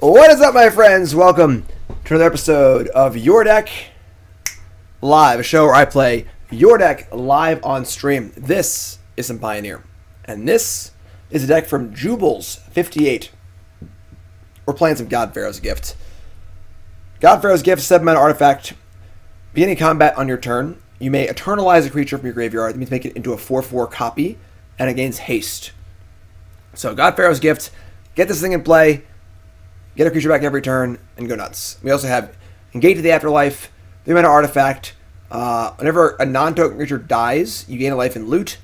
What is up, my friends? Welcome to another episode of Your Deck Live, a show where I play Your Deck live on stream. This is some Pioneer, and this is a deck from Joobles 58. We're playing some God Pharaoh's Gift. God Pharaoh's Gift, 7 mana artifact. Beginning combat on your turn, you may eternalize a creature from your graveyard. That means make it into a 4 4 copy, and it gains haste. So, God Pharaoh's Gift, get this thing in play get a creature back every turn, and go nuts. We also have and Gate to the Afterlife, three mana artifact. Uh, whenever a non-token creature dies, you gain a life in loot.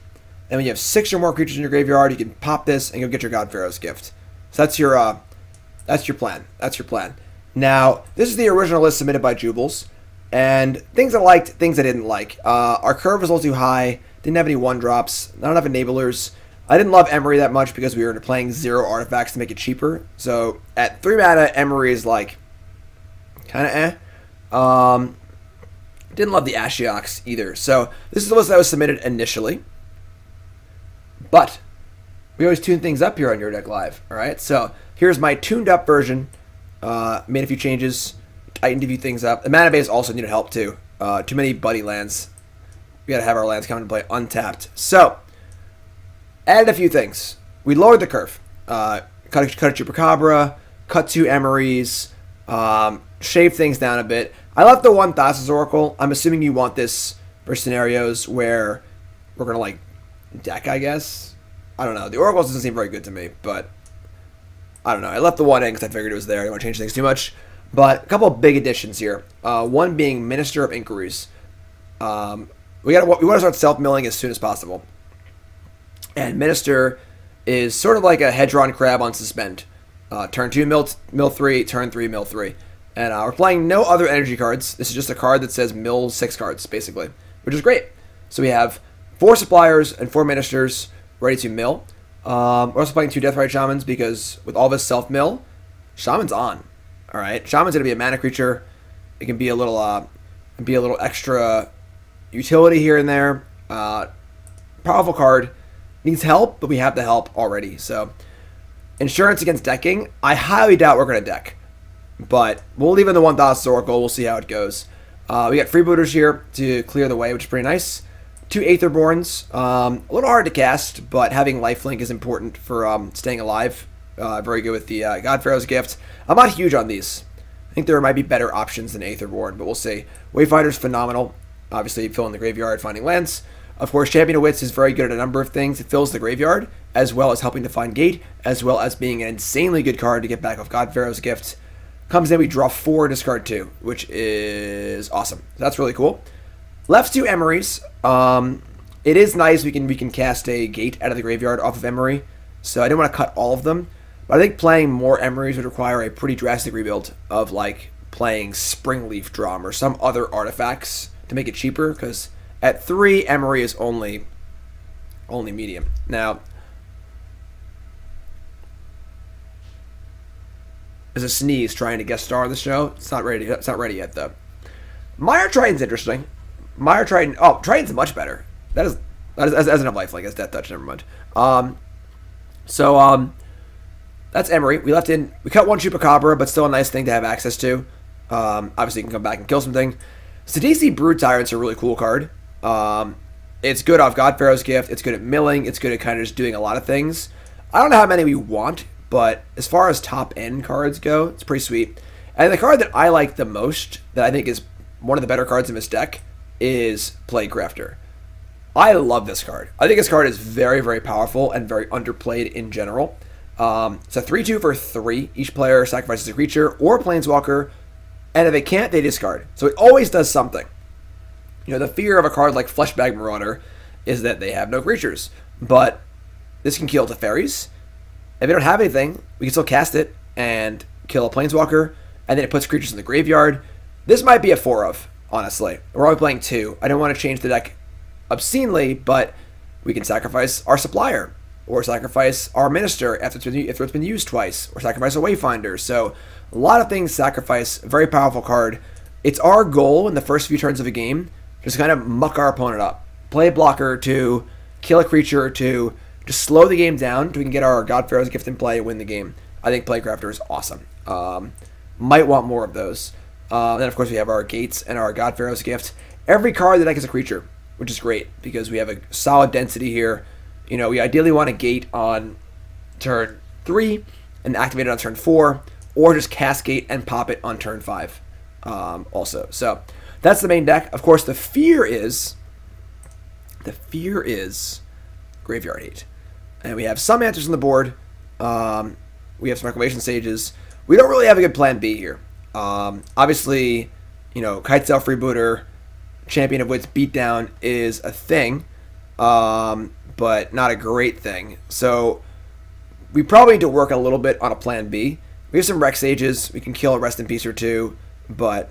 And when you have six or more creatures in your graveyard, you can pop this and go get your God Pharaoh's gift. So that's your uh, that's your plan. That's your plan. Now, this is the original list submitted by Joobles, and things I liked, things I didn't like. Uh, our curve was a little too high. Didn't have any one drops. Not enough enablers. I didn't love Emry that much because we were playing zero artifacts to make it cheaper. So at three mana, Emry is like kind of eh. Um, didn't love the Ashiok either. So this is the list that was submitted initially. But we always tune things up here on Your Deck Live. All right. So here's my tuned up version. Uh, made a few changes, tightened a few things up. The mana base also needed help too. Uh, too many buddy lands. We got to have our lands come into play untapped. So added a few things. We lowered the curve. Uh, cut, cut Chupacabra, cut two Emrys, um, shaved things down a bit. I left the one Thassa's Oracle. I'm assuming you want this for scenarios where we're going to, like, deck, I guess. I don't know. The Oracle doesn't seem very good to me, but I don't know. I left the one in because I figured it was there. I didn't want to change things too much. But a couple of big additions here. Uh, one being Minister of Inquiries. Um, we got we want to start self milling as soon as possible. And Minister is sort of like a Hedron crab on suspend. Uh, turn 2, mill, mill 3, turn 3, mill 3. And uh, we're playing no other energy cards. This is just a card that says mill 6 cards, basically, which is great. So we have 4 suppliers and 4 ministers ready to mill. Um, we're also playing 2 Deathrite Shamans because with all this self mill, Shaman's on. Alright, Shaman's going to be a mana creature. It can be a little, uh, be a little extra utility here and there. Uh, powerful card needs help, but we have the help already. So, insurance against decking, I highly doubt we're going to deck. But we'll leave in the Thassa's Oracle. We'll see how it goes. Uh, we got freebooters here to clear the way, which is pretty nice. Two Aetherborns. Um, a little hard to cast, but having lifelink is important for um, staying alive. Uh, very good with the uh, God Pharaoh's Gift. I'm not huge on these. I think there might be better options than Aetherborn, but we'll see. Wayfinder's phenomenal. Obviously, fill in the graveyard, finding lands. Of course, Champion of Wits is very good at a number of things. It fills the graveyard, as well as helping to find gate, as well as being an insanely good card to get back off God Pharaoh's gift. Comes in, we draw four, discard two, which is awesome. That's really cool. Left two Emrys. Um, it is nice we can we can cast a gate out of the graveyard off of Emry, so I didn't want to cut all of them. But I think playing more Emrys would require a pretty drastic rebuild of like playing Springleaf Drum or some other artifacts to make it cheaper because at three, Emry is only only medium. Now, there's a sneeze trying to guest star on the show. It's not ready. It's not ready yet though. Mire Triton's interesting. Mire Triton. Oh, Triton's much better. That is that is as, as enough life like as Death Touch. Never mind. Um, so um, that's Emry. We left in. We cut one Chupacabra, but still a nice thing to have access to. Um, obviously, you can come back and kill something. Sidisi Brood Tyrant's a really cool card. Um, it's good off God Pharaoh's gift. It's good at milling. It's good at kind of just doing a lot of things. I don't know how many we want, but as far as top end cards go, it's pretty sweet. And the card that I like the most, that I think is one of the better cards in this deck, is Plaguecrafter. I love this card. I think this card is very, very powerful and very underplayed in general. Um, it's a 3 2 for 3. Each player sacrifices a creature or a planeswalker, and if they can't, they discard. So it always does something. You know, the fear of a card like Fleshbag Marauder is that they have no creatures. But this can kill the fairies. If they don't have anything, we can still cast it and kill a planeswalker, and then it puts creatures in the graveyard. This might be a four of, honestly. We're only playing two. I don't want to change the deck obscenely, but we can sacrifice our supplier, or sacrifice our minister after it's been, if it's been used twice, or sacrifice a wayfinder. So a lot of things sacrifice. Very powerful card. It's our goal in the first few turns of a game just kind of muck our opponent up. Play a blocker to kill a creature to just slow the game down so we can get our God Pharaoh's gift in play and win the game. I think Plaguecrafter is awesome. Um, might want more of those. Uh, then, of course, we have our Gates and our God Pharaoh's Gift. Every card the deck is a creature, which is great because we have a solid density here. You know, we ideally want a Gate on turn 3 and activate it on turn 4, or just cast Gate and pop it on turn 5 um, also. So that's the main deck. Of course, the fear is the fear is Graveyard Hate. And we have some answers on the board. Um, we have some reclamation sages. We don't really have a good plan B here. Um, obviously, you know, Kitesail Freebooter, Champion of Wits Beatdown is a thing, um, but not a great thing. So we probably need to work a little bit on a plan B. We have some Rec Sages. We can kill a Rest in Peace or two, but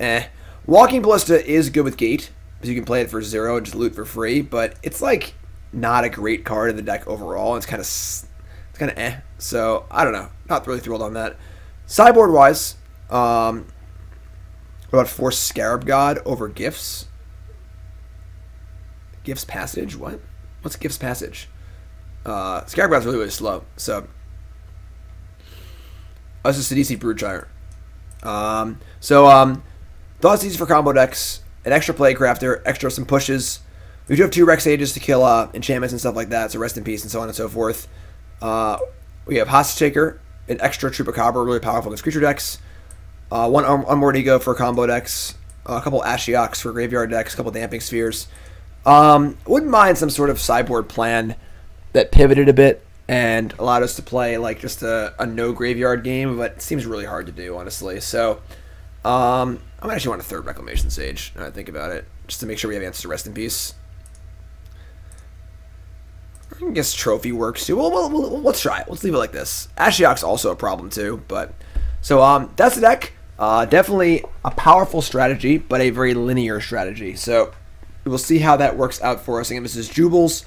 eh. Walking Ballista is good with Gate, because you can play it for zero and just loot for free, but it's like not a great card in the deck overall. It's kind of it's kind of eh. So I don't know. Not really thrilled on that. Sideboard wise, um, what about Force Scarab God over Gifts? Gifts Passage? What? What's Gifts Passage? Uh, Scarab God's really, really slow. So, oh, this is Sidisi Broodgyre. Um, so, um, Thoughtseize for combo decks. An extra Plaguecrafter, extra some pushes. We do have two Rec Sages to kill uh, enchantments and stuff like that, so rest in peace and so on and so forth. Uh, we have Hostage Taker, an extra Chupacabra, really powerful against creature decks. Uh, one Unmoored Ego for combo decks. a couple Ashioks for graveyard decks. A couple Damping Spheres. Um, wouldn't mind some sort of sideboard plan that pivoted a bit and allowed us to play like just a, a no graveyard game, but it seems really hard to do, honestly. So, um, I'm actually want a third Reclamation Sage. Now I think about it, just to make sure we have answers to rest in peace. I guess trophy works too. Well, let's try it. Let's leave it like this. Ashiok's also a problem too, but so um, that's the deck. Uh, definitely a powerful strategy, but a very linear strategy. So we'll see how that works out for us. Again, this is Joobles'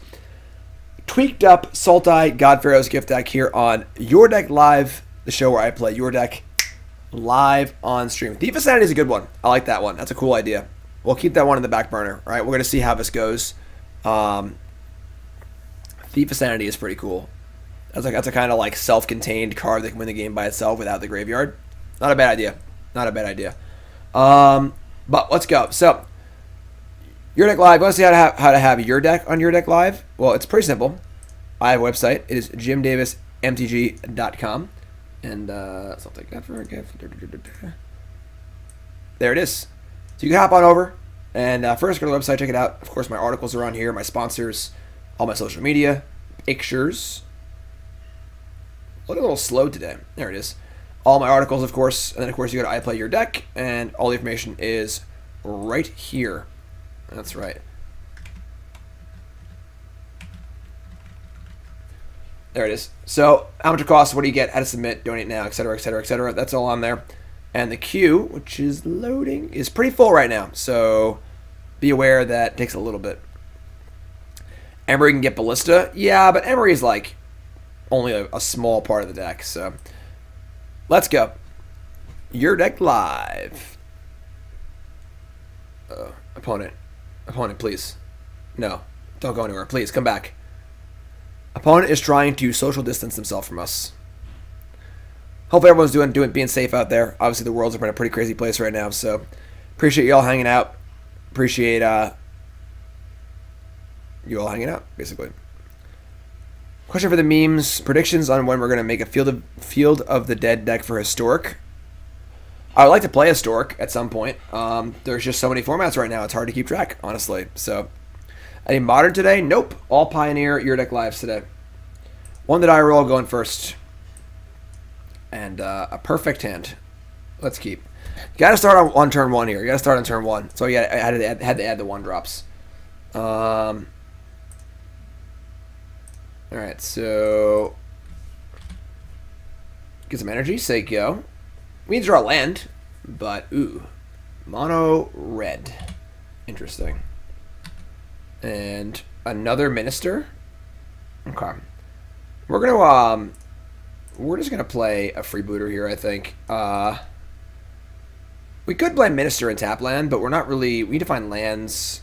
tweaked up Sultai God Pharaoh's gift deck here on Your Deck Live, the show where I play Your Deck live on stream. Of Sanity is a good one. I like that one. That's a cool idea. We'll keep that one in the back burner. All right, we're gonna see how this goes. Um, Thief of Sanity is pretty cool. That's like that's a kind of like self-contained card that can win the game by itself without the graveyard. Not a bad idea. Not a bad idea. Um, but let's go. So, your deck live. Want to see how to have how to have your deck on your deck live? Well, it's pretty simple. I have a website. It is jimdavismtg.com, and uh, something like that for a gift. There it is. So you can hop on over and uh, first go to the website, check it out. Of course, my articles are on here, my sponsors, all my social media, pictures. Look a little slow today. There it is. All my articles, of course, and then of course you go to I Play Your Deck, and all the information is right here. That's right. There it is. So, how much it costs, what do you get, how to submit, donate now, etc., etc., etc. That's all on there. And the queue, which is loading, is pretty full right now. So, be aware that takes a little bit. Emry can get Ballista. Yeah, but Emry is like only a, a small part of the deck. So, let's go. Your deck live. Uh, opponent. Opponent, please. No. Don't go anywhere. Please, come back. Opponent is trying to social distance himself from us. Hopefully everyone's doing doing being safe out there. Obviously the world's in a pretty crazy place right now, so appreciate y'all hanging out. Appreciate uh you all hanging out, basically. Question for the memes: predictions on when we're gonna make a field of field of the dead deck for historic. I would like to play historic at some point. Um, there's just so many formats right now; it's hard to keep track, honestly. So, any modern today? Nope. All Pioneer Your Deck lives today. One that I roll going first, and uh, a perfect hand. Let's keep. You got to start on, on turn one here. You got to start on turn one. So yeah, I had to add, had to add the one drops. Um, all right, so get some energy. Say go. We draw land, but ooh, mono red. Interesting. And another minister. Okay. We're gonna um, we're just gonna play a freebooter here. I think. Uh, we could play minister and tap land, but we're not really. We need to find lands.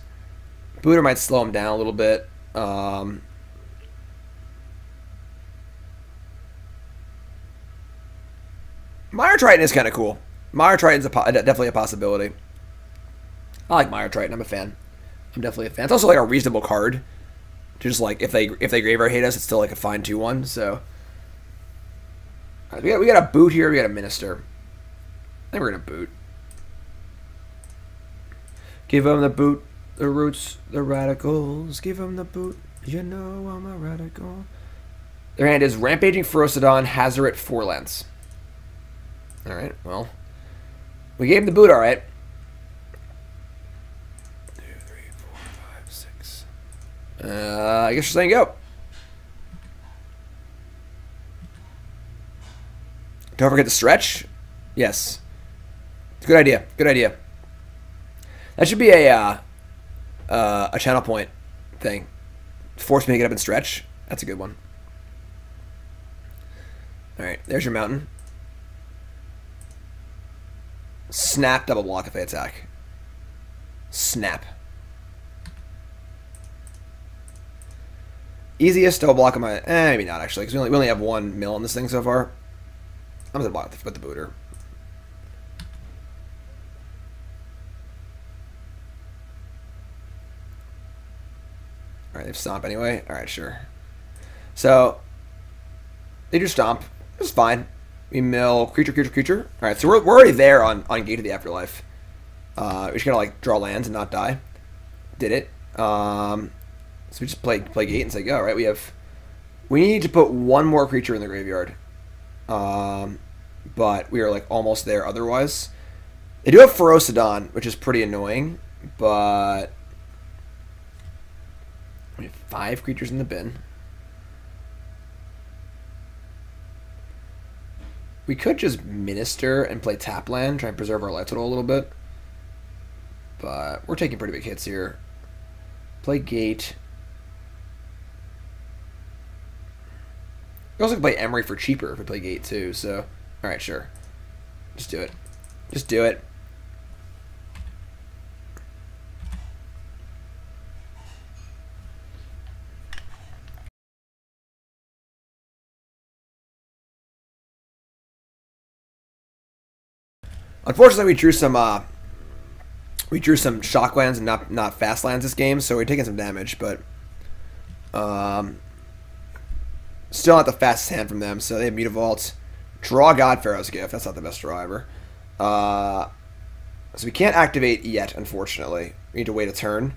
Booter might slow him down a little bit. Um, Mire Triton is kind of cool. Mire Triton's a po- definitely a possibility. I like Mire Triton. I'm a fan. I'm definitely a fan. It's also like a reasonable card. Just like if they if they graveyard hate us, it's still like a fine two one. So Alright, we got we got a boot here. We got a minister. I think we're gonna boot. Give them the boot, the roots, the radicals. Give them the boot. You know I'm a radical. Their hand is Rampaging Ferocidon, Hazoret, four lands. Alright, well. We gave him the boot, alright. Uh, I guess you're saying go. Don't forget to stretch. Yes. Good idea. Good idea. That should be a uh, uh, a channel point thing. Force me to get up and stretch. That's a good one. All right, there's your mountain. Snap double block if they attack. Snap. Easiest double block on my... Eh, maybe not, actually, because we only, we only have one mill on this thing so far. I'm going to block with the booter. Alright, they have stomp anyway. Alright, sure. So, they do stomp. It's fine. We mill creature, creature, creature. Alright, so we're, we're already there on, on Gate of the Afterlife. Uh, we just gotta like draw lands and not die. Did it. Um, so we just play play gate and say go. Right, we have we need to put one more creature in the graveyard. Um, but we are like almost there otherwise. They do have Ferocidon, which is pretty annoying, but we have five creatures in the bin. We could just minister and play tap land, try and preserve our life total a little bit. But we're taking pretty big hits here. Play gate. We also can play Emry for cheaper if we play gate too, so alright, sure. Just do it. Just do it. Unfortunately, we drew some uh, we drew some shock lands and not not fast lands this game, so we're taking some damage, but um, still not the fastest hand from them. So they have Mutavault, draw God Pharaoh's Gift. That's not the best draw ever. Uh, so we can't activate yet, unfortunately. We need to wait a turn.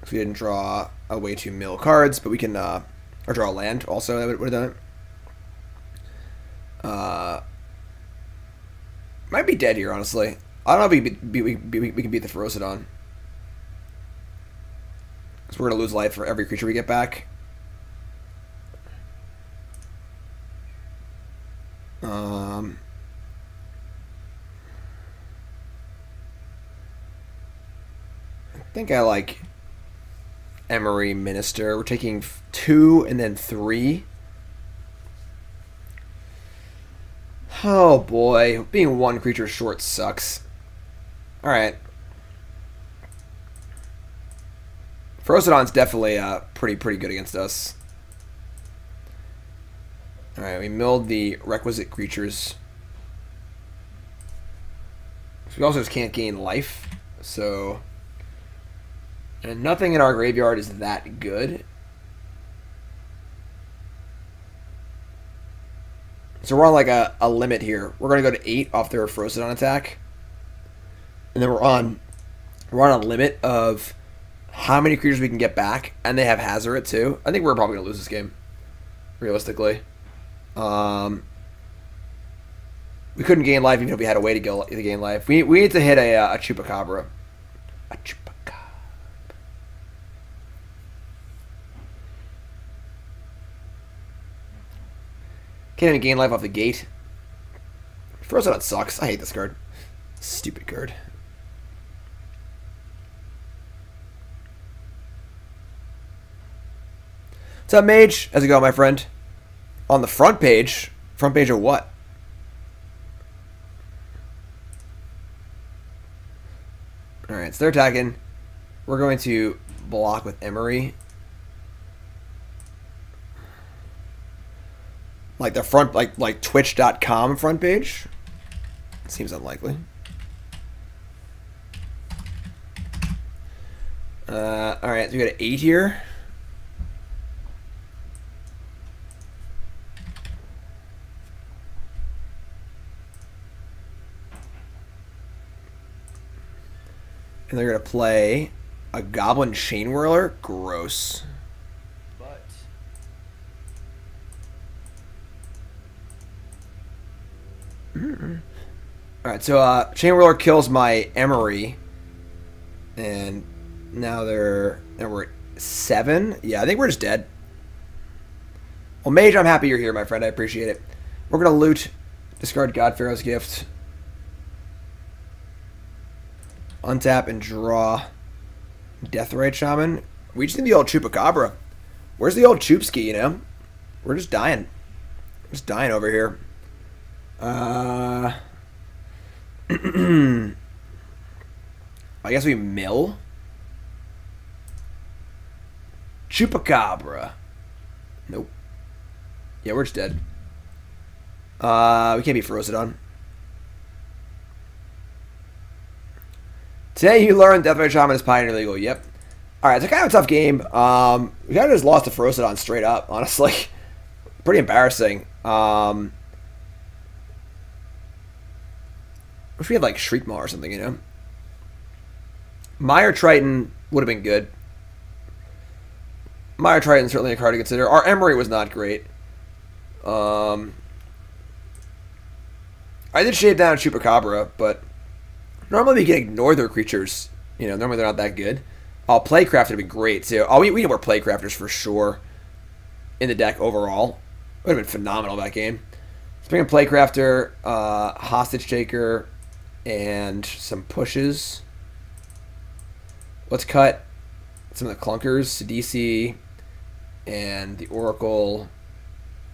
Because we didn't draw a way to mill cards, but we can uh, or draw a land also. That would have done it. Uh, might be dead here, honestly. I don't know if we, we, we, we can beat the Ferocidon. Because we're going to lose life for every creature we get back. Um, I think I like Emry Minister. We're taking two and then three. Oh boy, being one creature short sucks. Alright. Ferocidon's definitely uh, pretty pretty good against us. Alright, we milled the requisite creatures. We also just can't gain life, so... And nothing in our graveyard is that good. So we're on like a, a limit here. We're going to go to 8 off their Ferocidon attack. And then we're on we're on a limit of how many creatures we can get back. And they have Hazoret too. I think we're probably going to lose this game. Realistically. Um, we couldn't gain life even if we had a way to, go, to gain life. We, we need to hit a, a Chupacabra. A Chupacabra. Can't even gain life off the gate. Frozen sucks. I hate this card. Stupid card. What's up, Mage? How's it going, my friend? On the front page? Front page of what? Alright, so they're attacking. We're going to block with Emry. like the front like like twitch.com front page Seems unlikely. Uh, all right, so we got an eight here. And they're going to play a Goblin Chain Whirler. Gross. But Alright, so uh, Chain Whirler kills my Emry. And now they're. Now we're seven. Yeah, I think we're just dead. Well, Mage, I'm happy you're here, my friend. I appreciate it. We're going to loot. Discard God Pharaoh's Gift. Untap and draw Deathrite Shaman. We just need the old Chupacabra. Where's the old Chupski, you know? We're just dying. Just dying over here. Uh, I guess we mill. Chupacabra. Nope. Yeah, we're just dead. Uh, we can't be Ferocidon. Today you learned Deathmatch Shaman is Pioneer legal. Yep. Alright, it's a kind of a tough game. Um, we kind of just lost to Ferocidon straight up, honestly. Pretty embarrassing. Um, wish we had like Shriekmaw or something, you know? Mire Triton would have been good. Mire Triton certainly a card to consider. Our Emry was not great. Um, I did shave down Chupacabra, but normally we can ignore their creatures. You know, normally they're not that good. Oh, Plaguecrafter would been great too. Oh, we, we need more Plaguecrafters for sure in the deck overall. Would have been phenomenal that game. Let's bring in Plaguecrafter, uh, Hostage Taker, and some pushes. Let's cut some of the clunkers, DC, and the Oracle.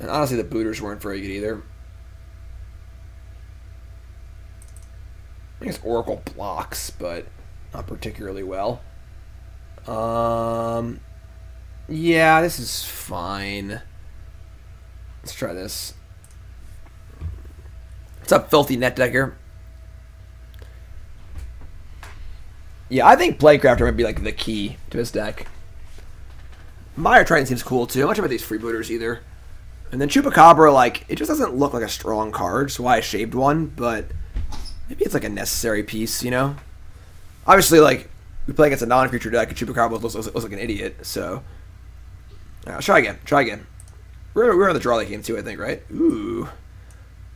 And honestly, the booters weren't very good either. I guess Oracle blocks, but not particularly well. Um, yeah, this is fine. Let's try this. What's up, filthy net decker? Yeah, I think Plaguecrafter might be like the key to his deck. Mire Triton seems cool too. I'm not sure about these freebooters either. And then Chupacabra, like, it just doesn't look like a strong card, so why I shaved one, but maybe it's like a necessary piece, you know? Obviously, like, we play against a non-creature deck, and Chupacabra looks, looks, looks like an idiot, so... Alright, let's try again. Try again. We're, we're on the draw that game too, I think, right? Ooh.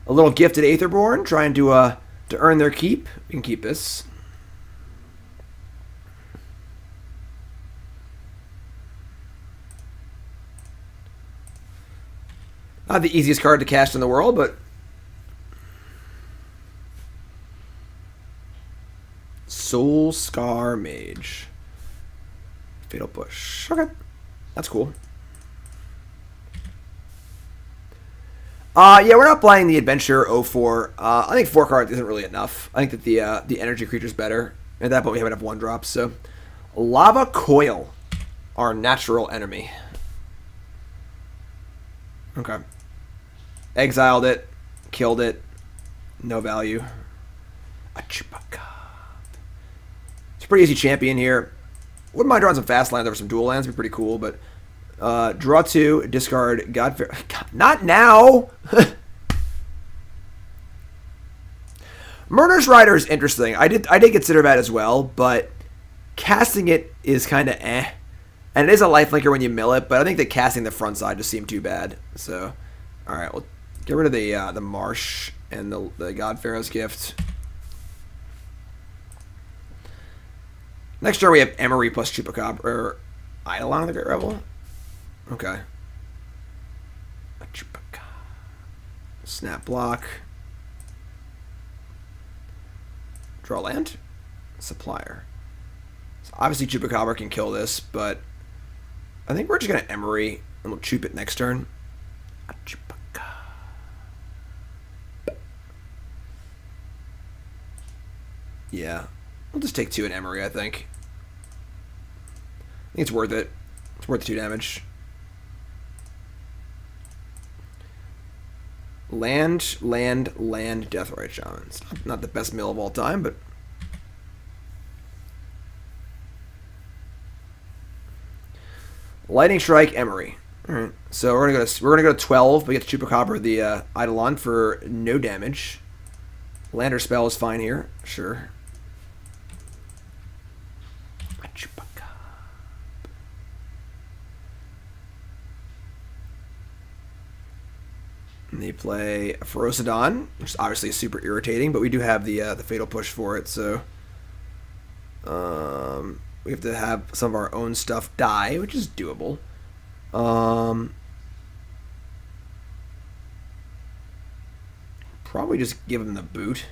A little gifted Aetherborn, trying to, uh, to earn their keep. We can keep this. Not the easiest card to cast in the world, but Soul Scar Mage. Fatal Push. Okay. That's cool. Uh, yeah, we're not playing the Adventure 04. Uh, I think four cards isn't really enough. I think that the uh, the energy creature's better. At that point, we have enough one drops. So, Lava Coil, our natural enemy. Okay. Exiled it, killed it, no value. A Chupacabra. It's pretty easy champion here. Wouldn't mind drawing some fast lands over some dual lands. Would be pretty cool, but uh, draw two, discard God, God Not now. Murderous Rider is interesting. I did I did consider that as well, but casting it is kind of eh. And it is a lifelinker when you mill it, but I think that casting the front side just seemed too bad. So, all right, we'll get rid of the uh, the marsh and the the God Pharaoh's gift. Next turn we have Emry plus Chupacabra or Eidolon the Great Revel. Okay. Snap block. Draw land. Supplier. So obviously Chupacabra can kill this, but I think we're just gonna Emry and we'll chup it next turn. Yeah. We'll just take two in Emry, I think. I think it's worth it. It's worth the two damage. Land, land, land, Deathrite Shaman. It's not, the best mill of all time, but Lightning Strike, Emry. Alright, so we're gonna go to, we're gonna go to twelve, but we get the Chupacabra the uh, Eidolon for no damage. Lander spell is fine here, sure. They play Ferocidon, which is obviously super irritating, but we do have the uh, the Fatal Push for it, so um, we have to have some of our own stuff die, which is doable. Um, probably just give him the boot.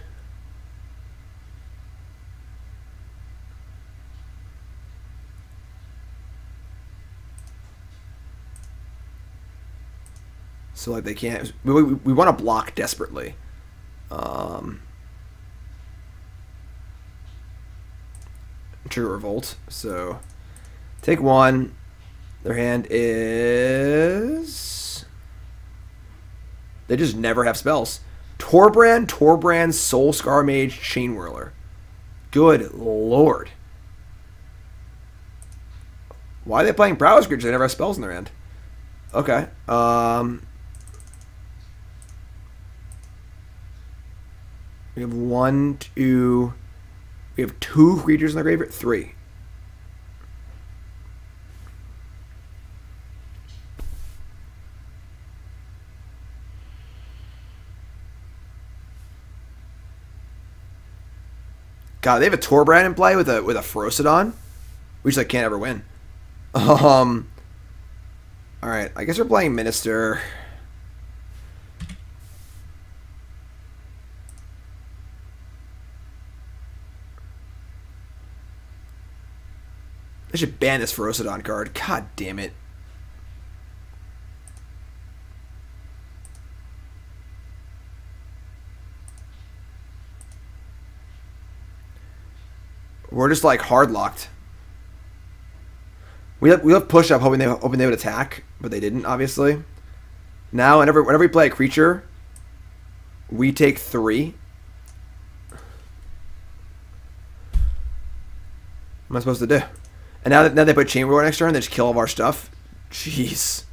So like they can't. We, we, we want to block desperately. Um, revolt. So take one. Their hand is. They just never have spells. Torbran, Torbran, Soul Scar Mage, Chain Whirler. Good lord. Why are they playing Prowess Creatures? They never have spells in their hand. Okay. Um, we have one, two. We have two creatures in the graveyard. Three. God, they have a Torbran in play with a with a Ferocidon. We just like can't ever win. Um. All right, I guess we're playing Minister. I should ban this Ferocidon card. God damn it. We're just like hard locked. We have, we have push up hoping they hoping they would attack, but they didn't obviously. Now whenever whenever we play a creature, we take three. Am I supposed to do? And now that now they put Whirler next turn, they just kill all of our stuff. Jeez.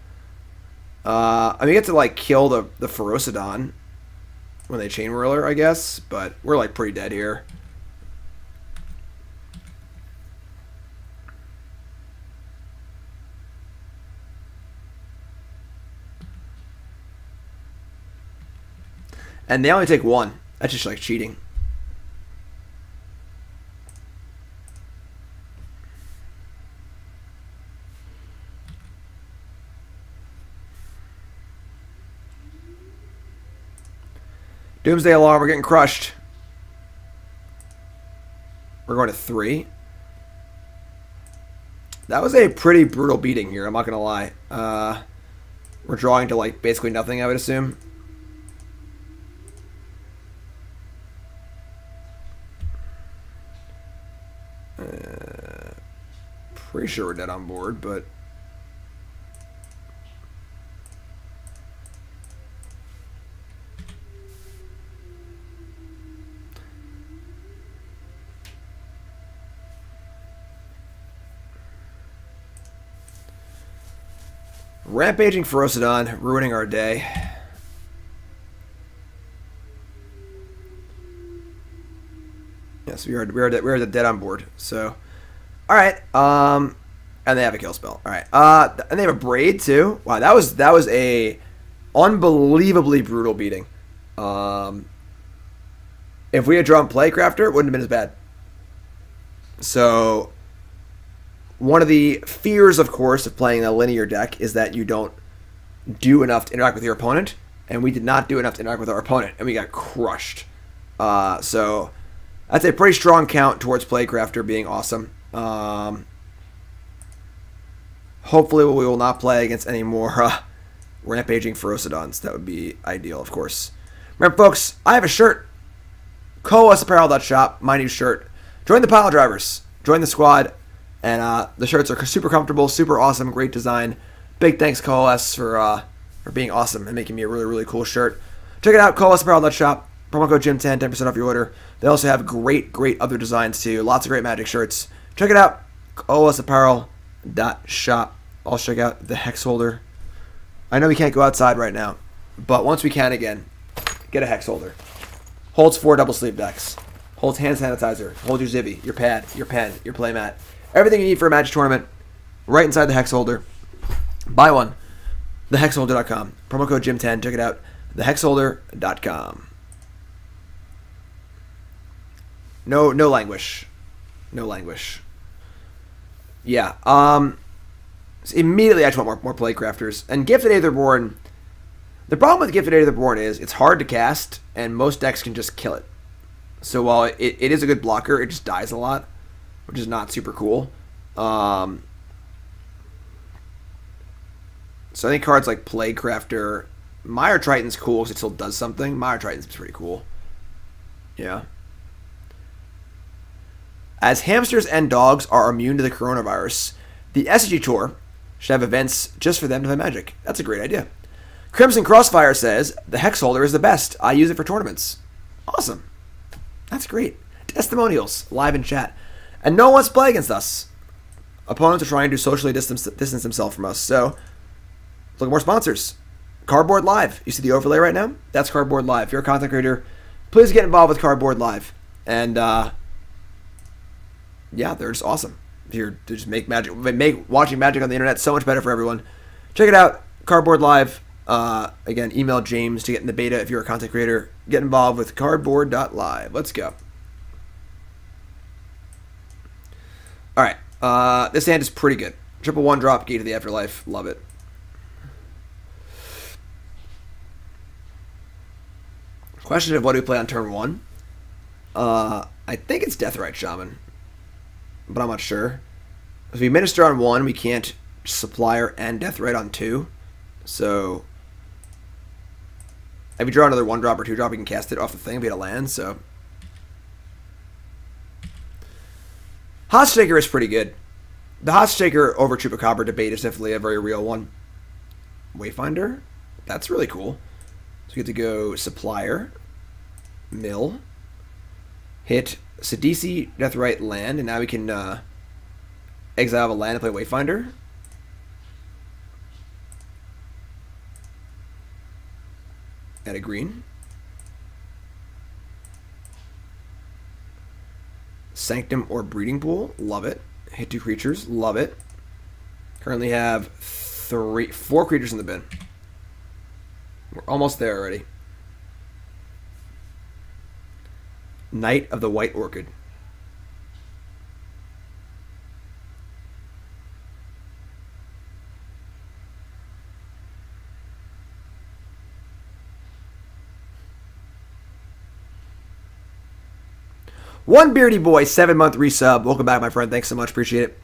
Uh, I mean, you get to like kill the the Ferocidon when they Chain Whirler, I guess, but we're like pretty dead here. And they only take one. That's just like cheating. Doomsday Alarm, we're getting crushed. We're going to three. That was a pretty brutal beating here, I'm not going to lie. Uh, we're drawing to like basically nothing, I would assume. Uh, pretty sure we're dead on board, but Rampaging Ferocidon, ruining our day. Yes, we are we are we are dead on board. So, all right. Um, and they have a kill spell. All right. Uh, and they have a braid too. Wow, that was that was a unbelievably brutal beating. Um, if we had drawn Plaguecrafter, it wouldn't have been as bad. So one of the fears, of course, of playing a linear deck is that you don't do enough to interact with your opponent, and we did not do enough to interact with our opponent, and we got crushed. Uh, so that's a pretty strong count towards Plaguecrafter being awesome. Um, hopefully, we will not play against any more uh, rampaging Ferocidons. That would be ideal, of course. Remember, folks, I have a shirt. Coalesceapparel.shop, my new shirt. Join the pile drivers. Join the squad. And uh, the shirts are super comfortable, super awesome, great design. Big thanks, Coalesce, for uh, for being awesome and making me a really, really cool shirt. Check it out, coalesceapparel.shop. Promo code Jim10, 10% off your order. They also have great, great other designs too. Lots of great magic shirts. Check it out, coalesceapparel.shop. Also check out the hex holder. I know we can't go outside right now, but once we can again, get a hex holder. Holds four double sleeve decks. Holds hand sanitizer. Holds your Zibby, your pad, your pen, your playmat. Everything you need for a Magic tournament right inside the hex holder. Buy one. Thehexholder.com. Promo code Jim10. Check it out. Thehexholder.com. No, no languish. No languish. Yeah. Um. so immediately, I just want more, more Plaguecrafters. And Gifted Aetherborn. The Born. The problem with Gifted Aetherborn is it's hard to cast, and most decks can just kill it. So while it, it is a good blocker, it just dies a lot, which is not super cool. Um, so I think cards like Plaguecrafter, Mire Triton's cool because it still does something. Mire Triton's pretty cool. Yeah. As hamsters and dogs are immune to the coronavirus, the SG Tour should have events just for them to play Magic. That's a great idea. Crimson Crossfire says the Hex Holder is the best. I use it for tournaments. Awesome. That's great. Testimonials live in chat, and no one wants to play against us. Opponents are trying to socially distance, distance themselves from us. So, look at more sponsors. Cardboard Live. You see the overlay right now? That's Cardboard Live. If you're a content creator, please get involved with Cardboard Live. And uh, yeah, they're just awesome. Here to just make magic, make watching magic on the internet so much better for everyone. Check it out, Cardboard Live. Uh, again, email James to get in the beta if you're a content creator. Get involved with Cardboard.live. Let's go. All right, uh, this hand is pretty good. Triple one drop, Gate of the Afterlife. Love it. Question of what do we play on turn one? Uh, I think it's Deathrite Shaman, but I'm not sure. If we Minister on one, we can't Supplier and Deathrite on two. So, if we draw another one drop or two drop, we can cast it off the thing. We had a land, so. Hostage Taker is pretty good. The Hostage Taker over Chupacabra debate is definitely a very real one. Wayfinder? That's really cool. So we get to go Supplier, Mill, hit Sidisi, Deathrite, land, and now we can uh, exile a land and play Wayfinder. Add a green. Sanctum or Breeding Pool, love it. Hit two creatures, love it. Currently have three, four creatures in the bin. We're almost there already. Knight of the White Orchid. One Beardy Boy, seven month resub. Welcome back, my friend. Thanks so much. Appreciate it.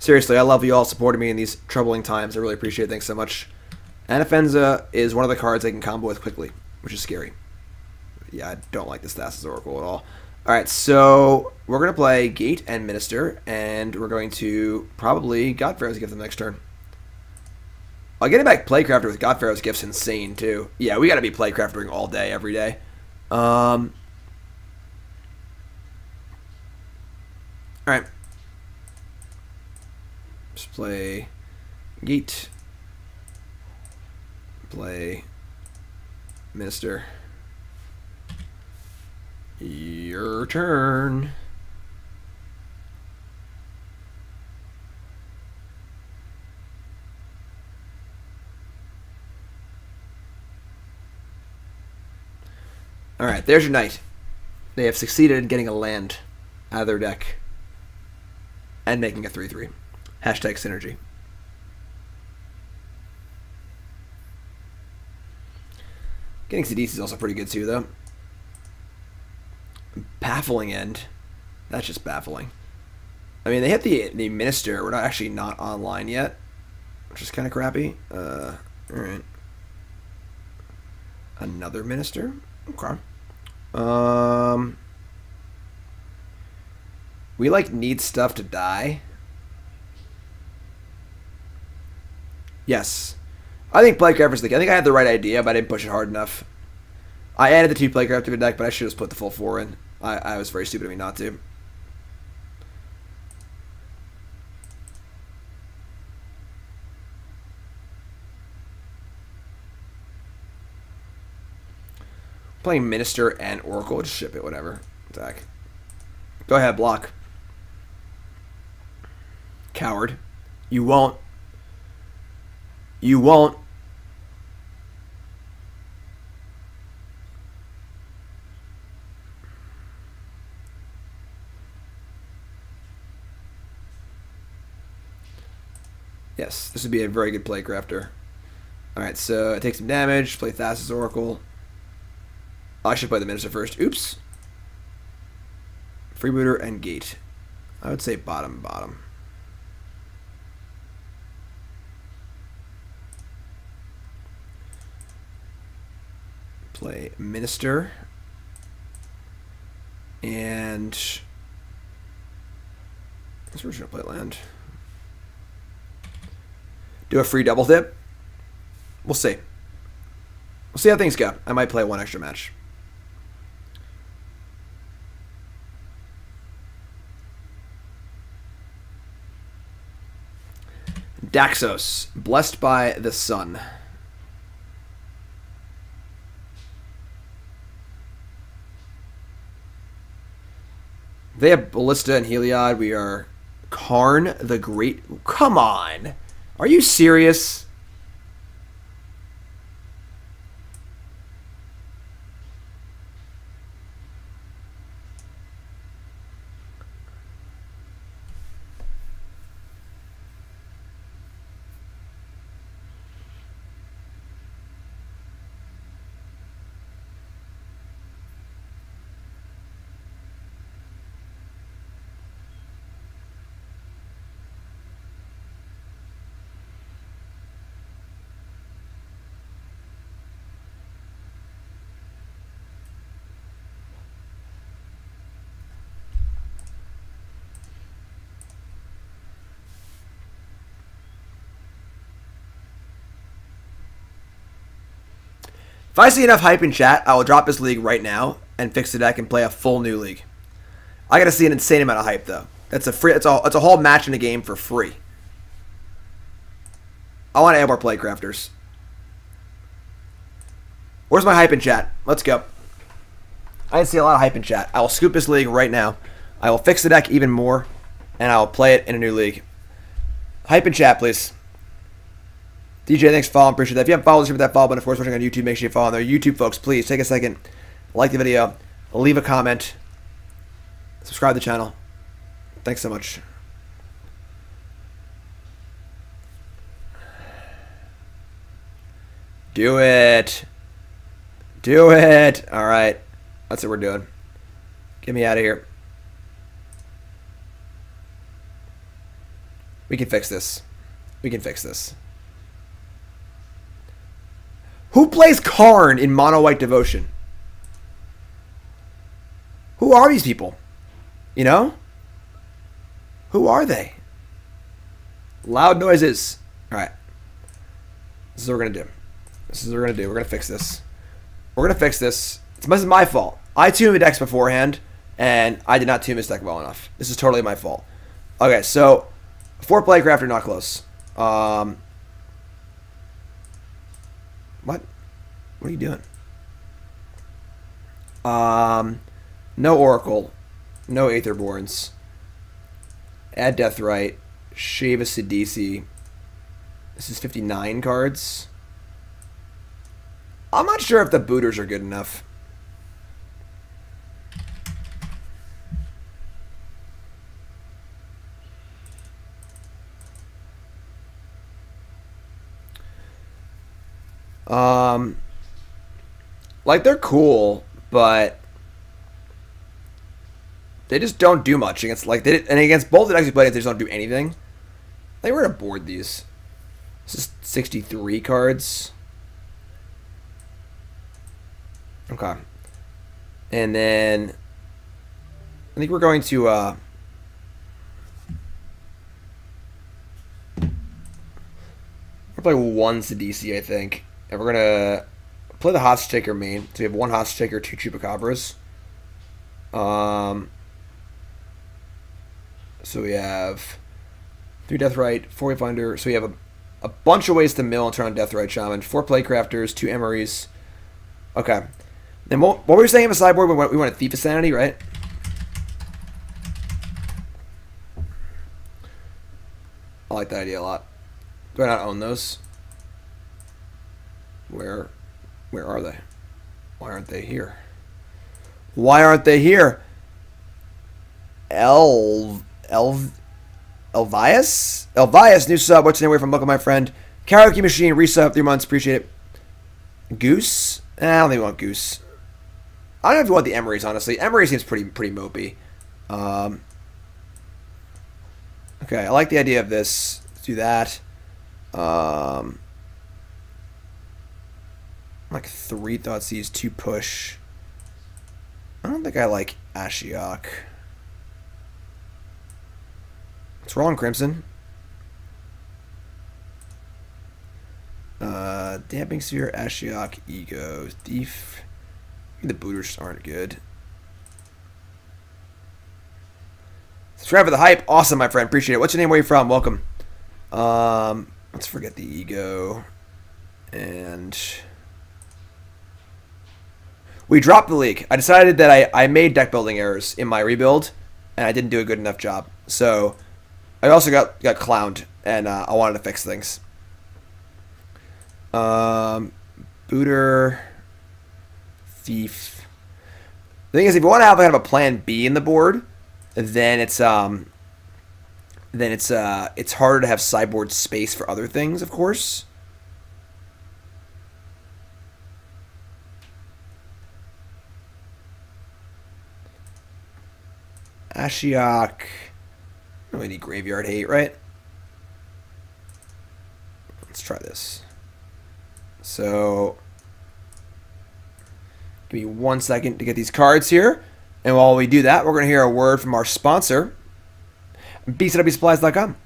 Seriously, I love you all supporting me in these troubling times. I really appreciate it. Thanks so much. Anafenza is one of the cards I can combo with quickly, which is scary. Yeah, I don't like this Thassa's Oracle at all. Alright, so we're going to play Gate and Minister, and we're going to probably God Pharaoh's Gift the next turn. Uh, getting back Plaguecrafter with God Gift's insane, too. Yeah, we got to be Plaguecraftering all day, every day. Um, Alright. Just play Gate. Play Minister. Your turn. Alright, there's your knight. They have succeeded in getting a land out of their deck and making a 3 3. Hashtag synergy. Getting Sidisi is also pretty good too, though. Baffling end. That's just baffling. I mean, they hit the the minister. We're not actually not online yet, which is kind of crappy. Uh, all right. Another minister. Okay. Um. We like need stuff to die. Yes. I think Blake Eversley. I think I had the right idea, but I didn't push it hard enough. I added the two playcraft to the deck, but I should have put the full four in. I, I was very stupid of me not to. Playing Minister and Oracle, just ship it, whatever. Attack. Go ahead, block. Coward. You won't. You won't. Yes, this would be a very good Plaguecrafter. Alright, so I take some damage, play Thassa's Oracle. I should play the Minister first. Oops. Freebooter and Gate. I would say bottom, bottom. Play Minister. And... This we're going to play land. Do a free double dip. We'll see. We'll see how things go. I might play one extra match. Daxos, blessed by the sun. They have Ballista and Heliod. We are Karn the Great. Come on. Are you serious? If I see enough hype in chat, I will drop this league right now and fix the deck and play a full new league. I gotta see an insane amount of hype though. That's a free. It's a. It's a whole match in the game for free. I want to add more Plaguecrafters. Where's my hype in chat? Let's go. I see a lot of hype in chat. I will scoop this league right now. I will fix the deck even more, and I will play it in a new league. Hype in chat, please. DJ, thanks for following. Appreciate that. If you haven't followed, hit that follow button. Of course, watching on YouTube, make sure you follow on there. YouTube folks, please take a second, like the video, leave a comment, subscribe to the channel. Thanks so much. Do it. Do it. All right. That's what we're doing. Get me out of here. We can fix this. We can fix this. Who plays Karn in Mono White Devotion? Who are these people? You know? Who are they? Loud noises. Alright. This is what we're to do. This is what we're to do. We're to fix this. We're to fix this. It's this is my fault. I tuned the decks beforehand, and I did not tune this deck well enough. This is totally my fault. Okay, so, four Plaguecrafter not close. Um, what? What are you doing? Um, no Oracle. No Aetherborns. Add Deathrite. Shave a Sidisi. This is 59 cards. I'm not sure if the booters are good enough. Um, like they're cool, but they just don't do much against like they and against both the decks we played, they just don't do anything. They were to board these. This is 63 cards. Okay. And then I think we're going to uh play one Sidisi, I think. And we're gonna play the hostage taker main. So we have one hostage taker, two chupacabras. Um, so we have three Deathrite, four Wayfinder. So we have a, a bunch of ways to mill and turn on Deathrite Shaman. Four Plaguecrafters, two Emrys. Okay. Then what, what were we saying in the sideboard? We want, we want a Thief of Sanity, right? I like that idea a lot. Do I not own those? Where, where are they? Why aren't they here? Why aren't they here? Elv, Elv, Elvias? Elvias, new sub. What's the name away from Look my friend? Karaoke Machine, resub, three months. Appreciate it. Goose? Eh, I don't think we want Goose. I don't know if you want the Emrys, honestly. Emry seems pretty pretty mopey. Um, okay, I like the idea of this. Let's do that. Um, like three Thoughtseize, two push. I don't think I like Ashiok. What's wrong, Crimson? Uh, Damping Sphere, Ashiok, Ego, Thief. The booters aren't good. Subscribe for the hype. Awesome, my friend. Appreciate it. What's your name? Where you from? Welcome. Um, let's forget the ego. And we dropped the league. I decided that I, I made deck building errors in my rebuild, and I didn't do a good enough job. So I also got, got clowned, and uh, I wanted to fix things. Um, Booter, Thief. The thing is, if you want to have kind of a plan B in the board, then it's um, then it's uh, it's harder to have sideboard space for other things, of course. Ashiok. Really need graveyard hate, right? Let's try this. So, give me one second to get these cards here. And while we do that, we're going to hear a word from our sponsor, BCWSupplies.com.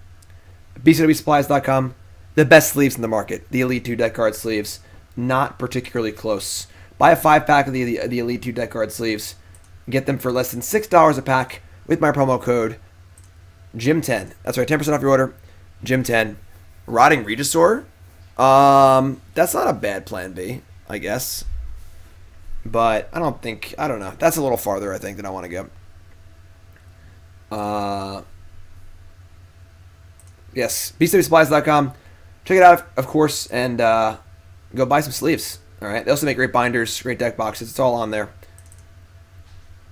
BCWSupplies.com, the best sleeves in the market. The Elite 2 deck card sleeves, not particularly close. Buy a five pack of the, the Elite 2 deck card sleeves. Get them for less than $6 a pack with my promo code Jim10. That's right, 10% off your order. Jim10. Rotting Regisaur. Um, that's not a bad plan B, I guess. But I don't think I don't know. That's a little farther, I think, than I want to go. Uh, yes, bcwsupplies.com. Check it out, of course, and uh, go buy some sleeves. All right. They also make great binders, great deck boxes. It's all on there.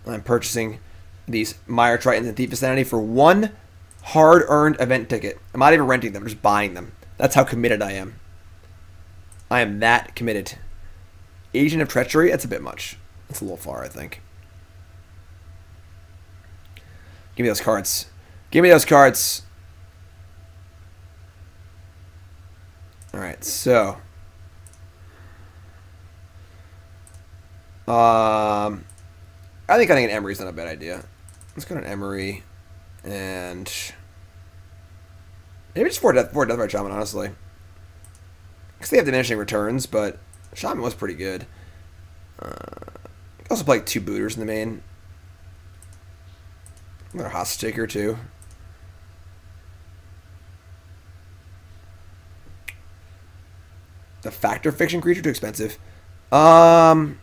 I'm purchasing these Mire Tritons and Thief of Sanity for one hard-earned event ticket. I'm not even renting them; I'm just buying them. That's how committed I am. I am that committed. Agent of Treachery, that's a bit much. That's a little far, I think. Give me those cards. Give me those cards. Alright, so. Um, I think I think an Emry is not a bad idea. Let's go to an Emry. And. Maybe just four Death, four Death Shaman, honestly. Because they have diminishing returns, but Shaman was pretty good. Uh, also play like two booters in the main. Another hostage taker too. The Fact or Fiction creature too expensive. Um.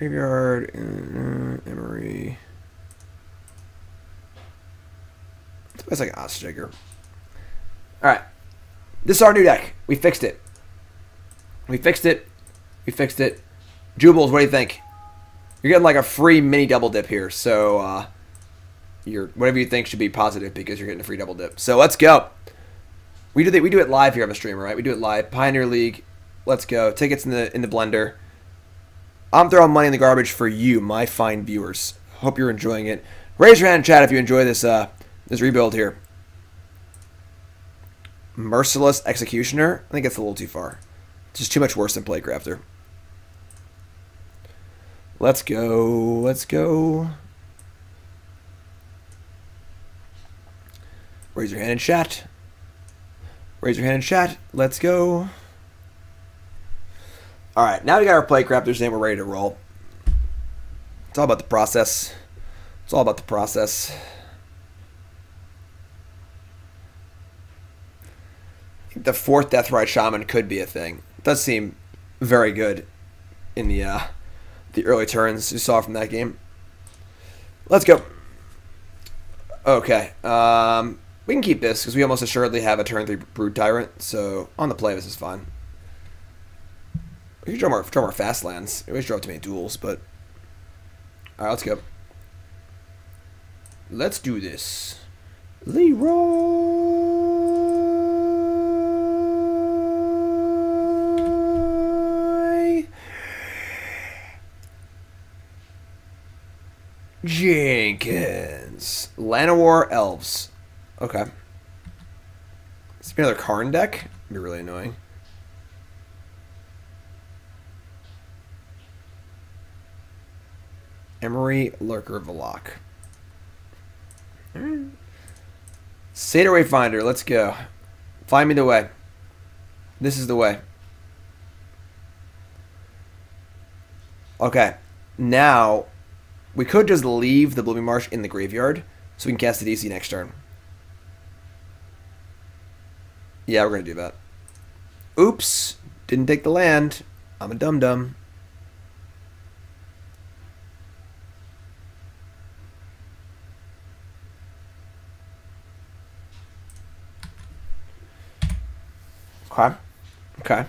Graveyard, uh, Emry. It's like an Ostriger. Alright. This is our new deck. We fixed it. We fixed it. We fixed it. Joobles, what do you think? You're getting like a free mini double dip here, so uh, you're whatever you think should be positive because you're getting a free double dip. So let's go. We do the, we do it live here on the stream, right? We do it live. Pioneer League. Let's go. Tickets in the in the blender. I'm throwing money in the garbage for you, my fine viewers. Hope you're enjoying it. Raise your hand in chat if you enjoy this uh, this rebuild here. Merciless Executioner. I think it's a little too far. It's just too much worse than Plaguecrafter. Let's go. Let's go. Raise your hand in chat. Raise your hand in chat. Let's go. All right, now we got our Plaguecrafters and we're ready to roll. It's all about the process. It's all about the process. the fourth Deathrite Shaman could be a thing. It does seem very good in the uh, the early turns you saw from that game. Let's go. Okay. Um, we can keep this because we almost assuredly have a turn three Brood Tyrant. So on the play, this is fine. We can draw more, draw more fast lands. We always draw too many duels, but all right, let's go. Let's do this. Leeroy Jenkins. Llanowar Elves. Okay. This be another Karn deck. Be really annoying. Emry Lurker of the Loch. Alright. Satyr Wayfinder, let's go. Find me the way. This is the way. Okay. Now, we could just leave the Blooming Marsh in the graveyard so we can cast the DC next turn. Yeah, we're going to do that. Oops. Didn't take the land. I'm a dum-dum. Okay. Okay.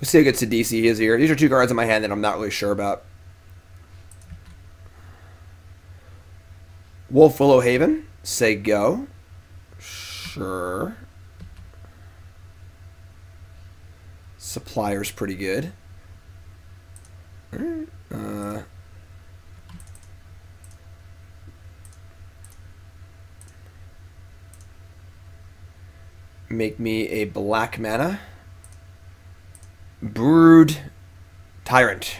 Let's see how good Sidisi is here. These are two cards in my hand that I'm not really sure about. Wolfwillow Haven. Say go. Sure. Supplier's pretty good. Uh, make me a black mana. Brood Tyrant.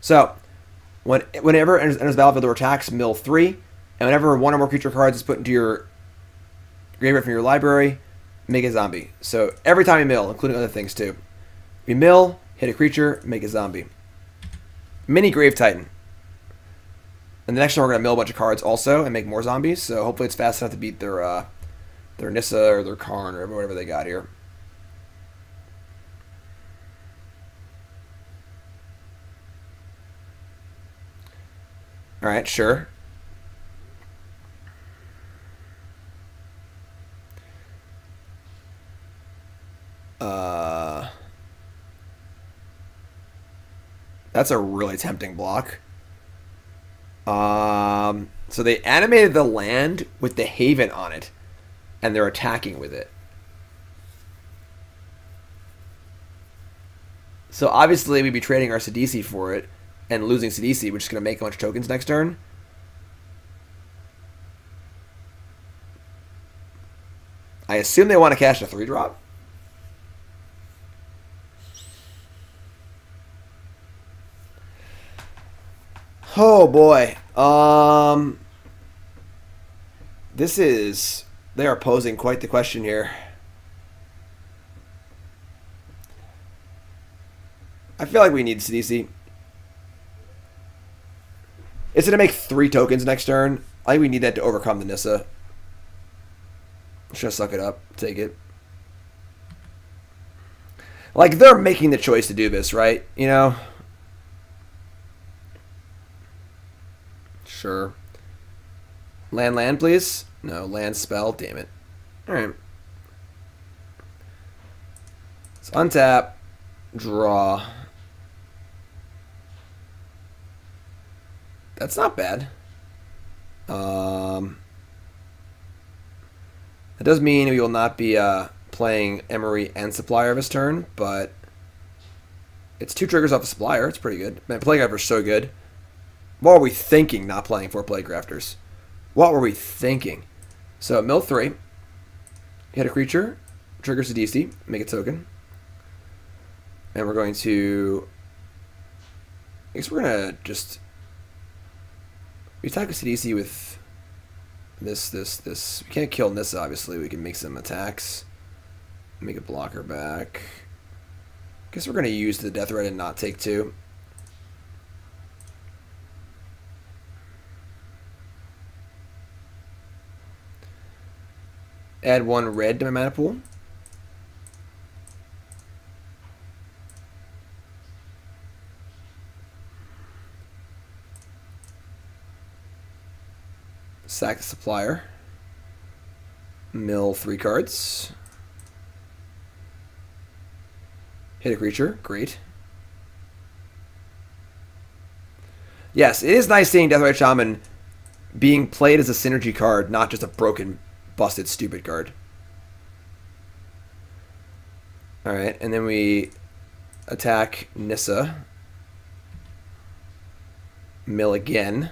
So, when, whenever enters, enters the battlefield or attacks, mill three, and whenever one or more creature cards is put into your graveyard from your library, make a zombie. So every time you mill, including other things too. We mill, hit a creature, make a zombie. Mini Grave Titan. And the next one we're gonna mill a bunch of cards also and make more zombies. So hopefully it's fast enough to beat their uh, their Nissa or their Karn or whatever they got here. All right, sure. Uh, that's a really tempting block. Um, so they animated the land with the Haven on it, and they're attacking with it. So obviously we'd be trading our Sidisi for it and losing Sidisi, which is going to make a bunch of tokens next turn. I assume they want to cash a 3-drop. Oh boy. Um This is they are posing quite the question here. I feel like we need Sidisi. Is it to make three tokens next turn? I think we need that to overcome the Nissa. Should suck it up. Take it. Like, they're making the choice to do this, right? You know? Sure. Land, land, please. No, land spell. Damn it. Alright. Let's untap. Draw. That's not bad. Um, it does mean we will not be uh, playing Emry and Supplier of his turn, but it's two triggers off a Supplier. It's pretty good. Man, Plaguecrafter's so good. What were we thinking not playing for Plaguecrafters? What were we thinking? So, mill three. Hit a creature. Triggers a DC. Make a token. And we're going to... I guess we're going to just... We attack a Sidisi with this, this, this. We can't kill Nissa, obviously. We can make some attacks. Make a blocker back. I guess we're going to use the Deathrite and not take two. Add one red to my mana pool. Sack the supplier. Mill three cards. Hit a creature. Great. Yes, it is nice seeing Deathrite Shaman being played as a synergy card, not just a broken, busted, stupid guard. Alright, and then we attack Nissa. Mill again.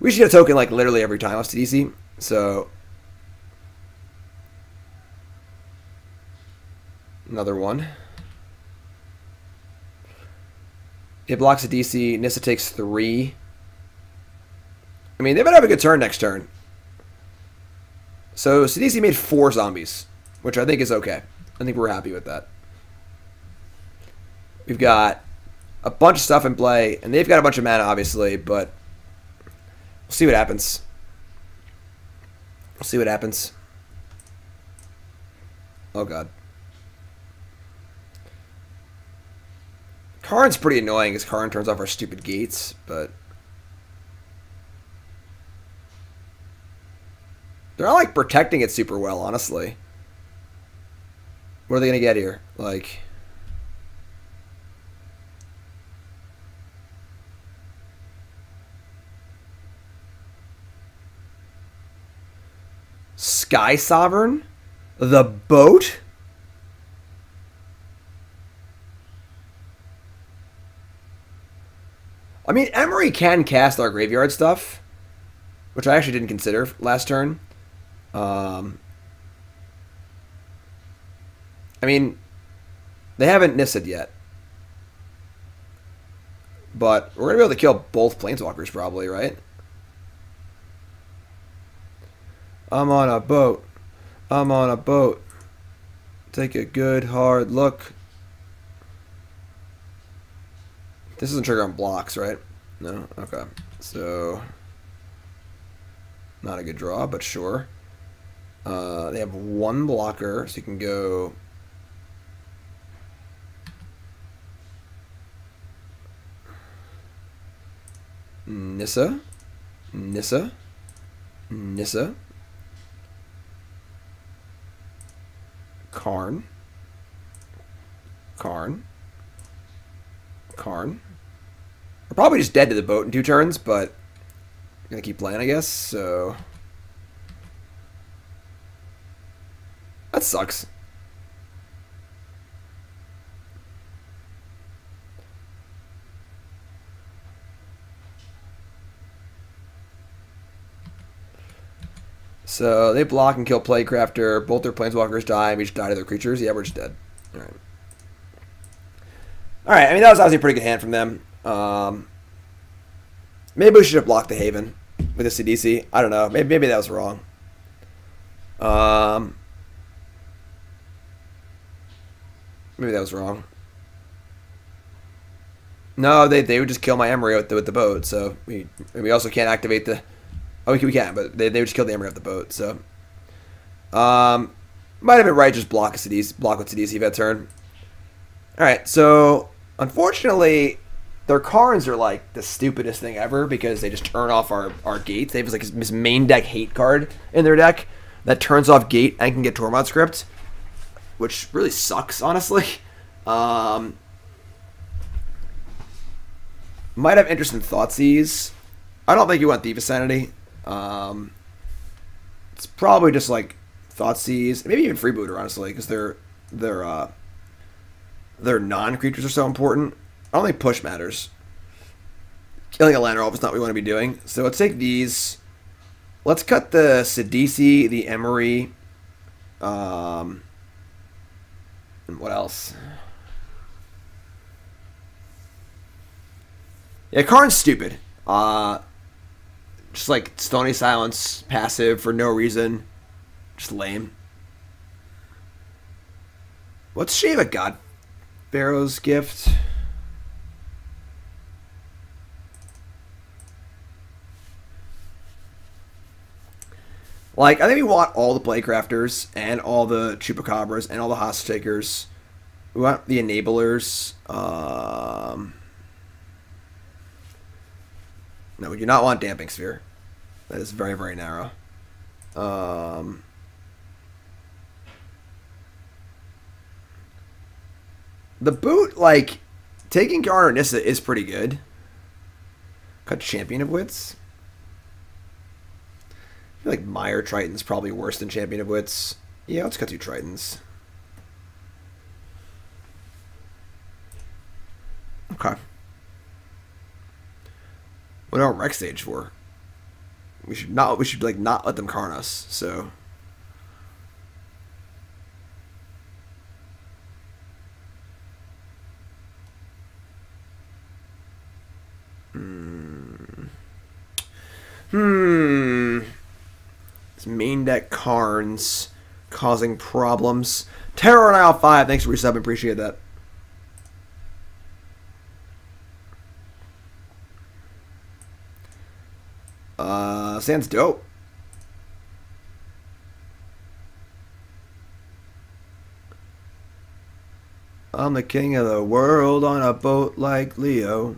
We should get a token like literally every time off DC. So another one. It blocks a DC. Nissa takes three. I mean, they might have a good turn next turn. So Sidisi made four zombies, which I think is okay. I think we're happy with that. We've got a bunch of stuff in play, and they've got a bunch of mana, obviously, but We'll see what happens. We'll see what happens. Oh, God. Karn's pretty annoying as Karn turns off our stupid gates, but... They're not, like, protecting it super well, honestly. What are they to get here? Like... Sky Sovereign? The boat? I mean, Emry can cast our graveyard stuff, which I actually didn't consider last turn. Um, I mean, they haven't Nissed yet. But we're going to be able to kill both Planeswalkers probably, right? I'm on a boat. I'm on a boat. Take a good hard look. This doesn't trigger on blocks, right? No? Okay. So, not a good draw, but sure. Uh, they have one blocker, so you can go... Nissa. Nissa. Nissa. Karn. Karn. Karn. We're probably just dead to the boat in two turns, but I'm gonna keep playing, I guess, so... That sucks. So they block and kill Plaguecrafter. Both their planeswalkers die. Each die to their creatures. Yeah, we're just dead. All right. All right. I mean, that was obviously a pretty good hand from them. Um, maybe we should have blocked the Haven with the Sidisi. I don't know. Maybe maybe that was wrong. Um, maybe that was wrong. No, they, they would just kill my Emry with the, with the boat. So we we also can't activate the Oh, we can, we can but they, they would just kill the Emry off the boat. So, um, might have been right just block a Sidisi, block with Sidisi that turn. All right, so unfortunately, their Karns are like the stupidest thing ever because they just turn off our, our gates. They have like this main deck hate card in their deck that turns off gate and can get Tormod's Crypt, which really sucks, honestly. Um, might have interest in Thoughtseize. I don't think you want Thief Sanity. Um, it's probably just like Thoughtseize, maybe even Freebooter, honestly, because their their uh, their non creatures are so important. I don't think push matters. killing a Llanowar Elf is not what we want to be doing. So let's take these. Let's cut the Sidisi, the Emry. Um, and what else? Yeah, Karn's stupid. Uh, just like Stony Silence, passive for no reason. Just lame. What's Shiva God? Pharaoh's gift. Like, I think we want all the Plaguecrafters and all the Chupacabras and all the Hostage Takers. We want the Enablers. Um, no, we do not want Damping Sphere. That is very, very narrow. Um, the boot, like, taking Garner Nissa is pretty good. Cut Champion of Wits. Feel like Mire Triton's probably worse than Champion of Wits. Yeah, let's cut two Tritons. Okay. What are Rex stage for? We should not. We should like not let them Karn us. So. Hmm. Hmm. Main deck Karns causing problems. Terror on aisle five. Thanks for sub. Appreciate that. Uh, sounds dope. I'm the king of the world on a boat like Leo.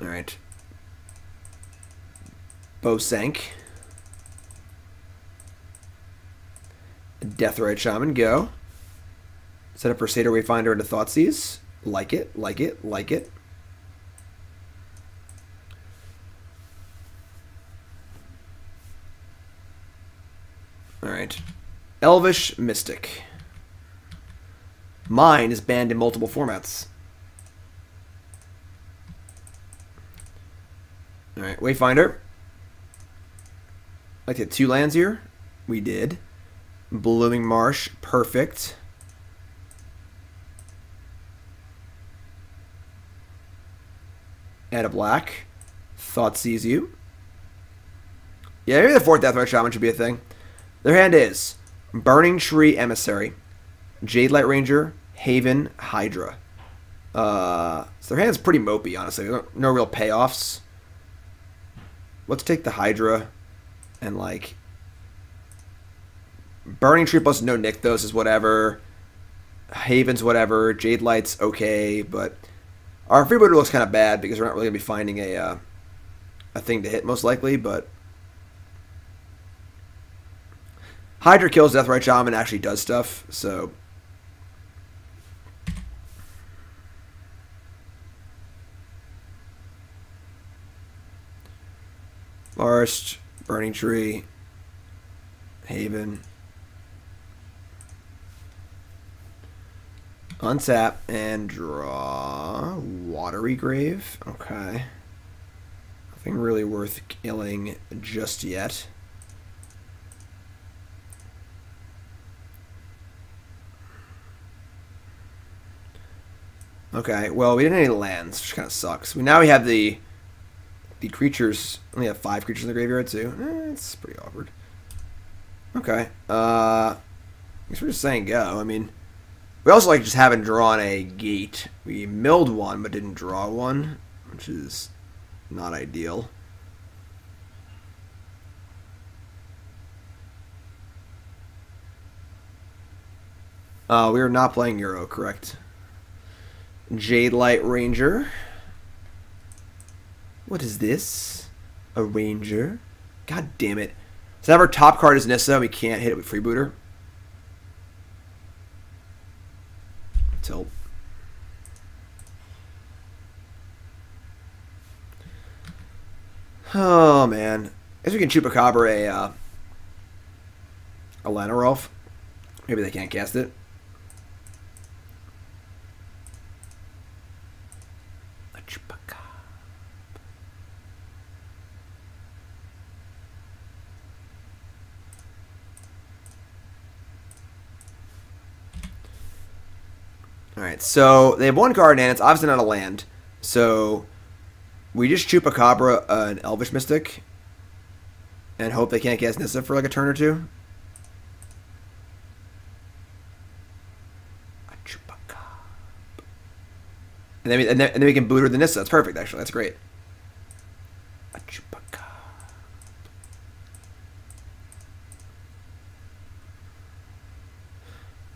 Alright. Bow sank. Deathrite Shaman, go. Set up for Satyr Wayfinder into Thoughtseize. Like it, like it, like it. Alright. Elvish Mystic. Mine is banned in multiple formats. Alright, Wayfinder. Like to two lands here. We did. Blooming Marsh, perfect. Add a black. Thoughtseize you. Yeah, maybe the fourth Deathrite Shaman should be a thing. Their hand is Burning Tree Emissary, Jadelight Ranger, Haven, Hydra. Uh, so their hand's pretty mopey, honestly. No real payoffs. Let's take the Hydra and like Burning Tree plus no Nykthos is whatever. Haven's whatever. Jadelight's okay, but our freebooter looks kind of bad because we're not really gonna be finding a uh, a thing to hit most likely. But Hydra kills Deathrite Shaman and actually does stuff, so. Forest, Burning Tree, Haven. Untap and draw Watery Grave. Okay. Nothing really worth killing just yet. Okay, well, we didn't have any lands, which kind of sucks. We Now we have the the creatures. Only have five creatures in the graveyard, too. Eh, it's pretty awkward. Okay. Uh, I guess we're just saying go. I mean, we also like just haven't drawn a gate. We milled one, but didn't draw one, which is not ideal. Uh, we are not playing Euro, correct? Jadelight Ranger. What is this? A Ranger? God damn it. So now our top card is Nissa, we can't hit it with Freebooter. Tilt. Oh man. I guess we can Chupacabra a uh, a Llanowar Elf. Maybe they can't cast it. So they have one card and it's obviously not a land. So we just Chupacabra uh, an Elvish Mystic and hope they can't cast Nissa for like a turn or two. And then, we, and, then, and then we can boot her the Nissa. That's perfect, actually. That's great. A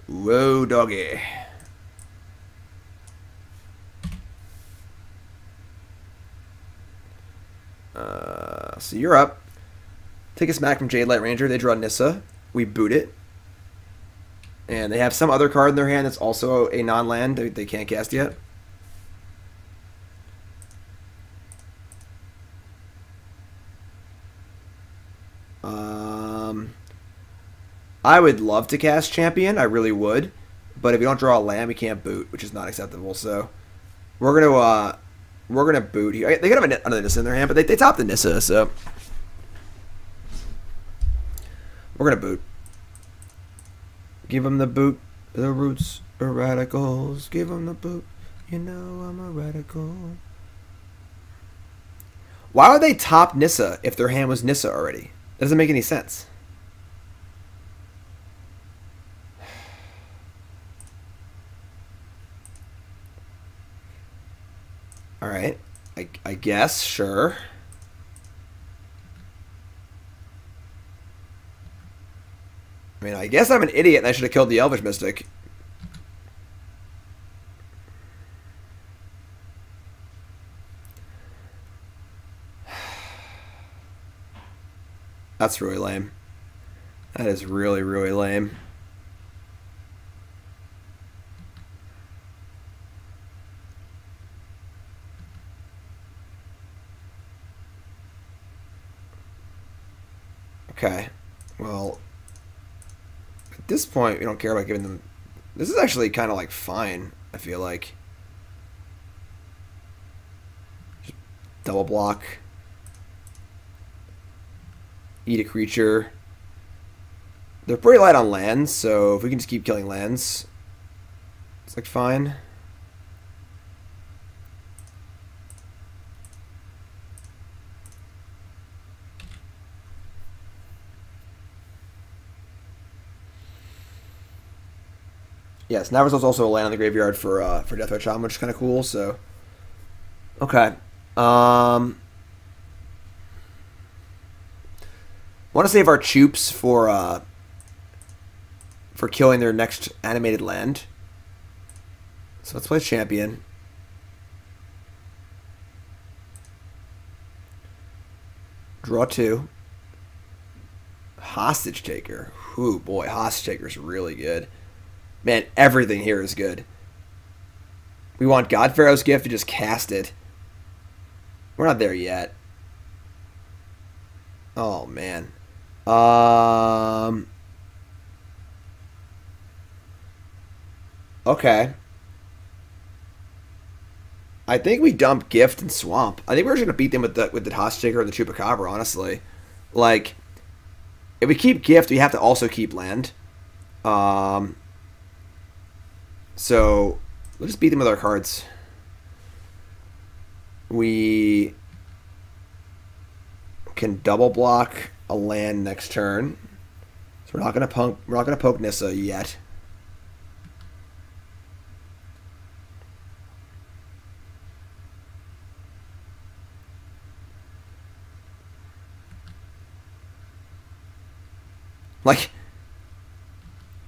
Whoa, doggy. Uh, so you're up. Take a smack from Jadelight Ranger. They draw Nissa. We boot it. And they have some other card in their hand that's also a non-land they, they can't cast yet. Um, I would love to cast Champion. I really would. But if you don't draw a land, we can't boot, which is not acceptable. So we're gonna uh, we're gonna boot here. They could have another Nissa in their hand, but they, they top the Nissa, so we're gonna boot. Give them the boot. The roots are radicals. Give them the boot. You know I'm a radical. Why would they top Nissa if their hand was Nissa already? That doesn't make any sense. All right. I, I guess, sure. I mean, I guess I'm an idiot and I should have killed the Elvish Mystic. That's really lame. That is really, really lame. Okay. Well, at this point, we don't care about giving them... This is actually kind of, like, fine, I feel like. Just double block. Eat a creature. They're pretty light on lands, so if we can just keep killing lands, it's, like, fine. Yes, Nava's also a land on the graveyard for uh, for Deathrite Shaman, which is kind of cool. So, okay. Um, want to save our Choops for uh, for killing their next animated land. So let's play Champion. Draw two. Hostage Taker. Ooh, boy, Hostage Taker's really good. Man, everything here is good. We want God Pharaoh's gift to just cast it. We're not there yet. Oh man. Um Okay. I think we dump Gift and Swamp. I think we're just gonna beat them with the with the Hostage or the Chupacabra, honestly. Like if we keep Gift, we have to also keep land. Um so let's beat them with our cards. We can double block a land next turn. So we're not gonna punk we're not gonna poke Nissa yet. Like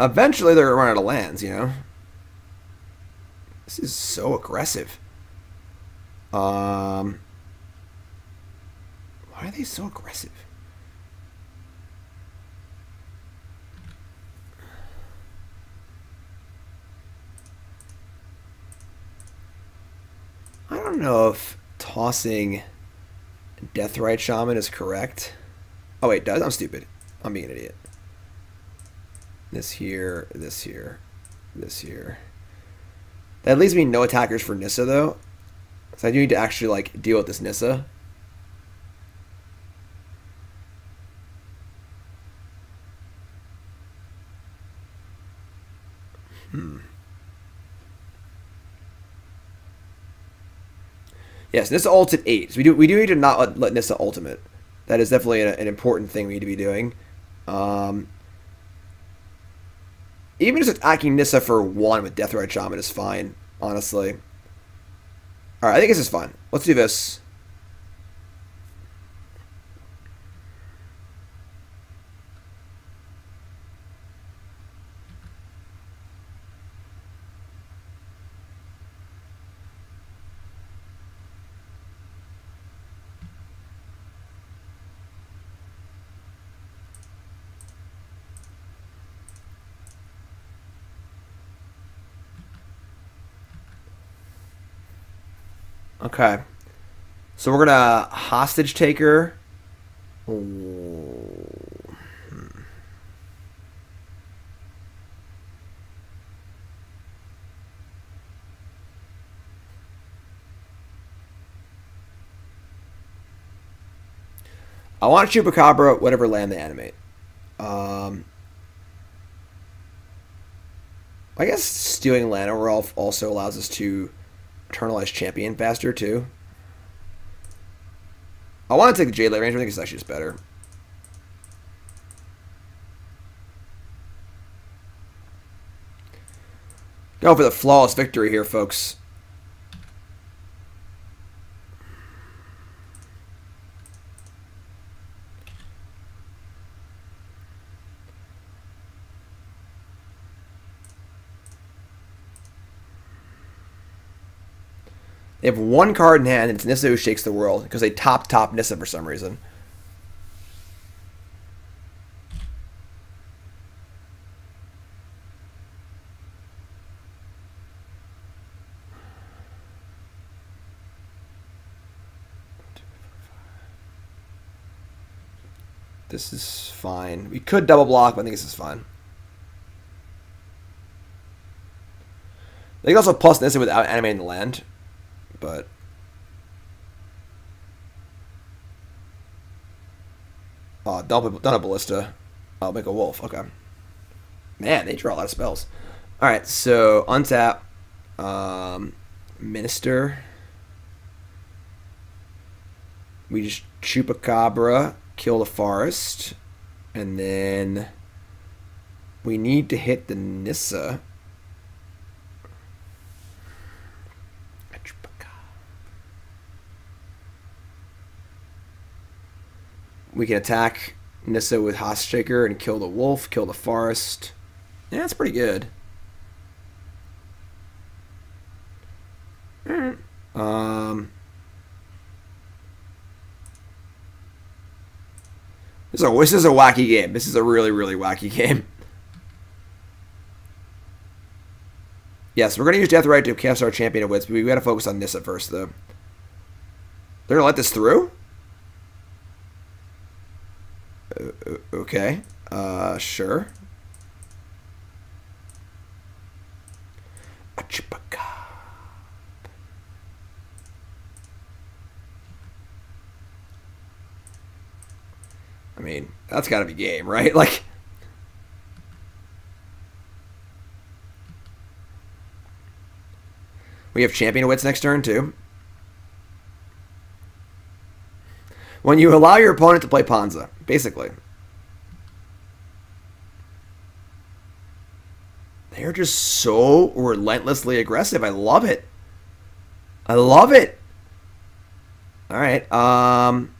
eventually they're gonna run out of lands, you know? This is so aggressive. Um, why are they so aggressive? I don't know if tossing Deathrite Shaman is correct. Oh wait, does I'm stupid. I'm being an idiot. This here, this here, this here. That leaves me no attackers for Nissa, though. So I do need to actually, like, deal with this Nissa. Hmm. Yes, Nissa ults at 8. So we do, we do need to not let, Nissa ultimate. That is definitely an, an important thing we need to be doing. Um, even just attacking Nissa for one with Deathrite Shaman is fine, honestly. Alright, I think this is fun. Let's do this. Okay. So we're gonna hostage taker. I want to Chupacabra, whatever land they animate. Um, I guess stealing land overall also allows us to Eternalized Champion faster, too. I want to take the Jadelight Ranger, I think it's actually just better. Go for the flawless victory here, folks. They have one card in hand, and it's Nissa who shakes the world because they top top Nissa for some reason. This is fine. We could double block, but I think this is fine. They can also plus Nissa without animating the land but oh, done, done a ballista. I'll make a wolf. Okay. Man, they draw a lot of spells. All right, so untap, um, minister. We just chupacabra, kill the forest, and then we need to hit the Nissa. We can attack Nissa with Shaker and kill the wolf, kill the forest. Yeah, that's pretty good. Um, this is, a, this is a wacky game. This is a really, really wacky game. Yes, we're going to use Deathrite to cast our Champion of Wits, but we got to focus on Nissa first, though. They're going to let this through? Okay. Uh, sure. A chupacab. I mean, that's got to be game, right? Like. We have Champion Wits next turn, too. When you allow your opponent to play Ponza, basically. They're just so relentlessly aggressive. I love it. I love it. All right. Um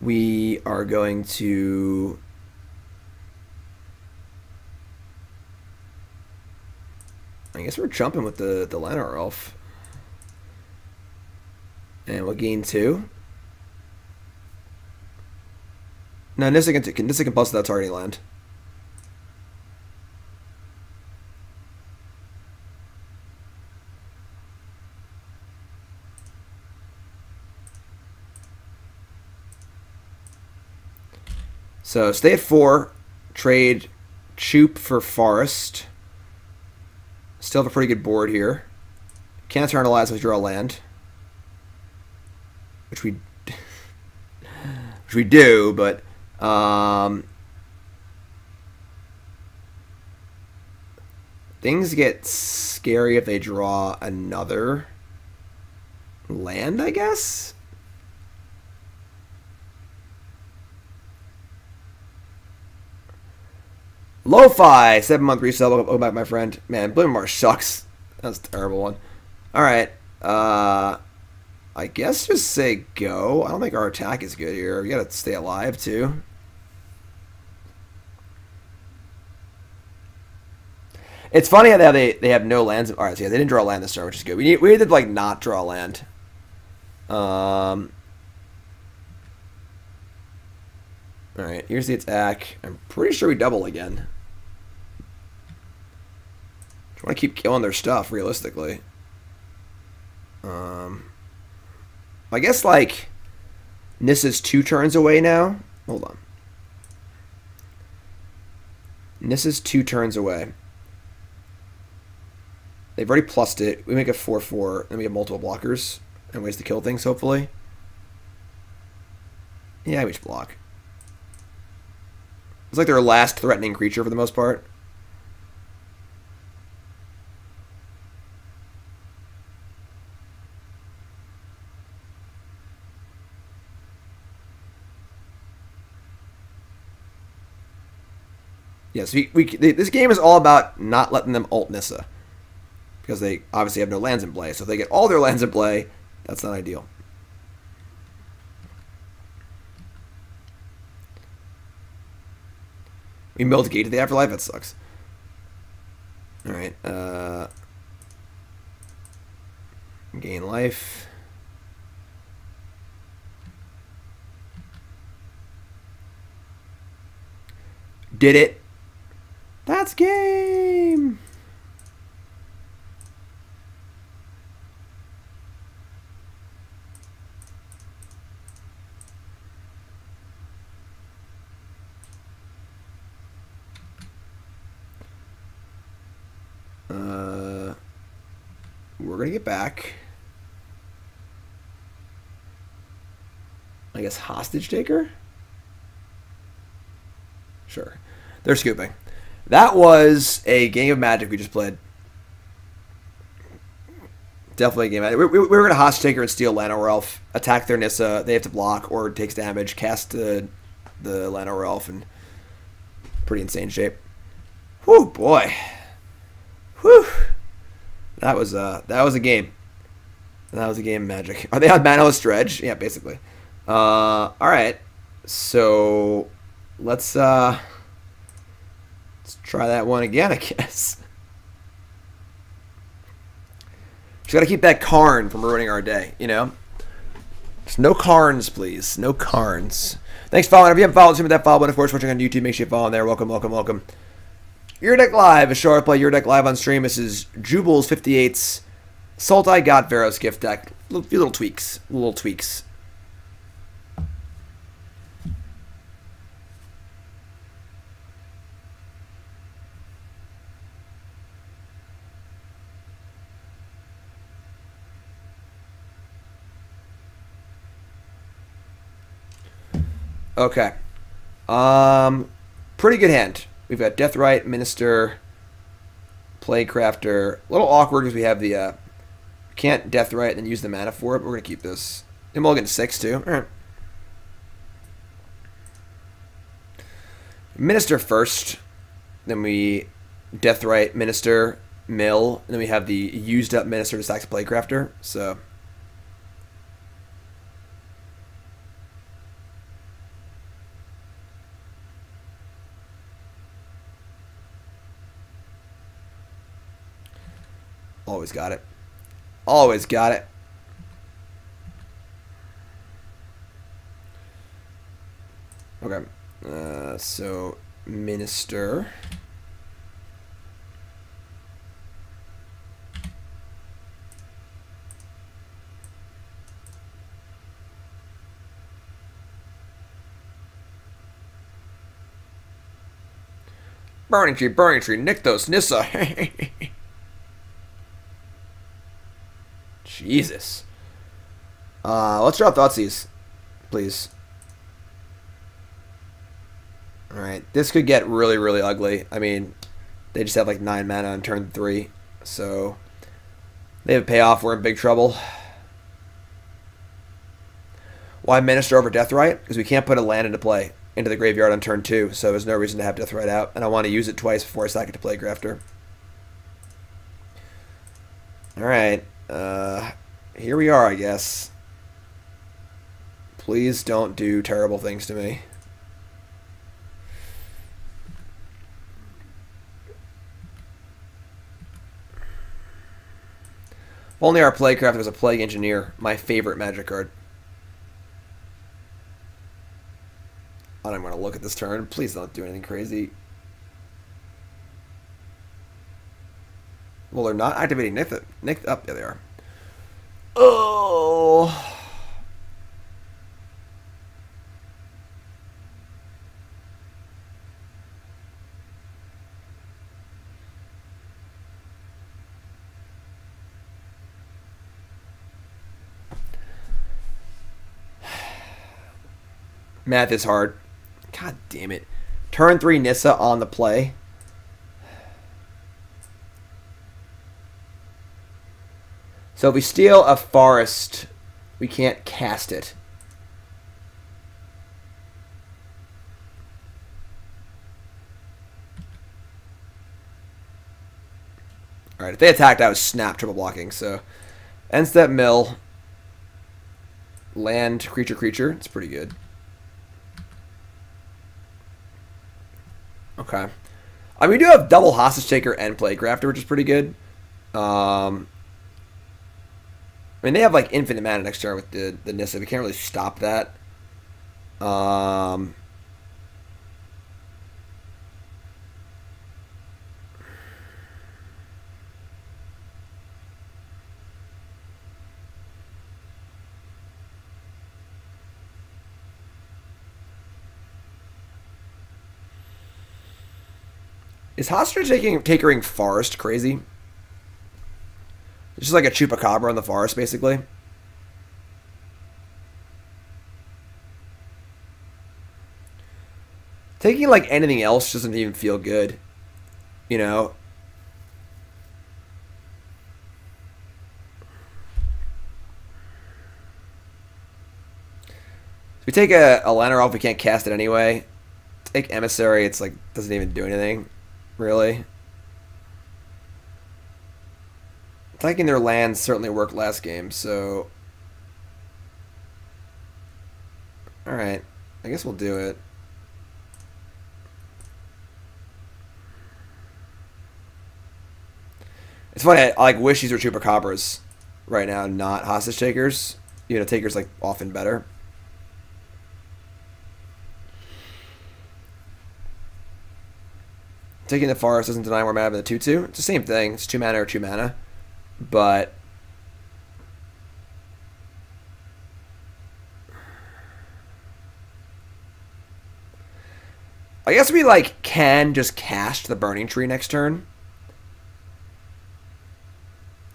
we are going to I guess we're jumping with the, the Llanowar Elf. And we'll gain two. No, Nissa can, Nissa can bust that targeting land. So stay at four, trade Choop for Forest. Still have a pretty good board here. Can't eternalize with draw land. Which we which we do, but um, things get scary if they draw another land, I guess? Lo-Fi, seven month resale. Welcome back, my friend. Man, Bloom Marsh sucks. That's a terrible one. All right. Uh, I guess just say go. I don't think our attack is good here. We gotta stay alive too. It's funny how they they have no lands. All right, so yeah, they didn't draw a land this turn, which is good. We need we need to like not draw land. Um. All right, here's the attack. I'm pretty sure we double again. I want to keep killing their stuff realistically. Um. I guess like Nissa's two turns away now. Hold on. Nissa's two turns away. They've already plussed it. We make a 4-4, and we have multiple blockers and ways to kill things, hopefully. Yeah, we just block. It's like their last threatening creature for the most part. Yes, we, we, this game is all about not letting them ult Nissa because they obviously have no lands in play. So if they get all their lands in play, that's not ideal. We a gate to the afterlife. That sucks. All right. Uh, gain life. Did it. That's game. Uh, we're going to get back. I guess hostage taker? Sure. They're scooping. That was a game of magic we just played. Definitely a game. We, we, we were going to hostage taker and steal Llanowar attack their Nissa. They have to block or takes damage, cast the, the Llanowar Elf, and pretty insane shape. Whew, boy. Whew. That was uh that was a game. That was a game of magic. Are they on Manaless Dredge? Yeah, basically. Uh all right. So let's uh let's try that one again, I guess. Just gotta keep that Karn from ruining our day, you know? Just no Karns, please. No Karns. Thanks for following. If you haven't followed, hit that follow button. Of course, watching on YouTube, make sure you follow there. Welcome, welcome, welcome. Your Deck Live, a show I play Your Deck Live on stream. This is Joobles 58's Sultai Got Varos gift deck. A few little tweaks. Little tweaks. Okay. Um, pretty good hand. We've got Deathrite, Minister, Plaguecrafter. A little awkward because we have the uh, can't Deathrite and then use the mana for it. But we're gonna keep this. Get six too. All right. Minister first, then we Deathrite, Minister, Mill, and then we have the used up Minister to Sax Plaguecrafter. So Always got it. Always got it. Okay. Uh, so, Minister. Burning tree, burning tree, Nykthos, Nissa. Jesus. Uh, let's draw Thoughtseize, please. Alright, this could get really, really ugly. I mean, They just have like nine mana on turn three, so they have a payoff. We're in big trouble. Why Minister over Deathrite? Because we can't put a land into play into the graveyard on turn two, so there's no reason to have Deathrite out, and I want to use it twice before I sack it to Plaguecrafter. Alright, uh, here we are, I guess. Please don't do terrible things to me. If only our Plaguecrafter was a plague engineer, my favorite magic card. I don't want to look at this turn. Please don't do anything crazy. Well, they're not activating Nick. Nick up. Oh, yeah, they are. Oh. Math is hard. God damn it. Turn three Nissa on the play. So if we steal a forest, we can't cast it. Alright, if they attacked, I was snap triple blocking, so... End step mill. Land, creature, creature. It's pretty good. Okay. I mean, we do have double hostage taker and Plaguecrafter, which is pretty good. Um, I mean, they have like infinite mana next turn with the the Nissa. We can't really stop that. Um, Is hostage taking takering forest crazy? It's just like a chupacabra in the forest, basically. Taking like anything else doesn't even feel good. You know? If we take a, a lantern off, we can't cast it anyway. Take Emissary, it's like, doesn't even do anything really. Taking their lands certainly worked last game, so... Alright, I guess we'll do it. It's funny, I, I like wish these were Chupacabras right now, not hostage takers. You know, takers like often better. Taking the forest doesn't deny more mana than the 2 2. It's the same thing. It's 2 mana or 2 mana. But. I guess we, like, can just cast the Burning Tree next turn.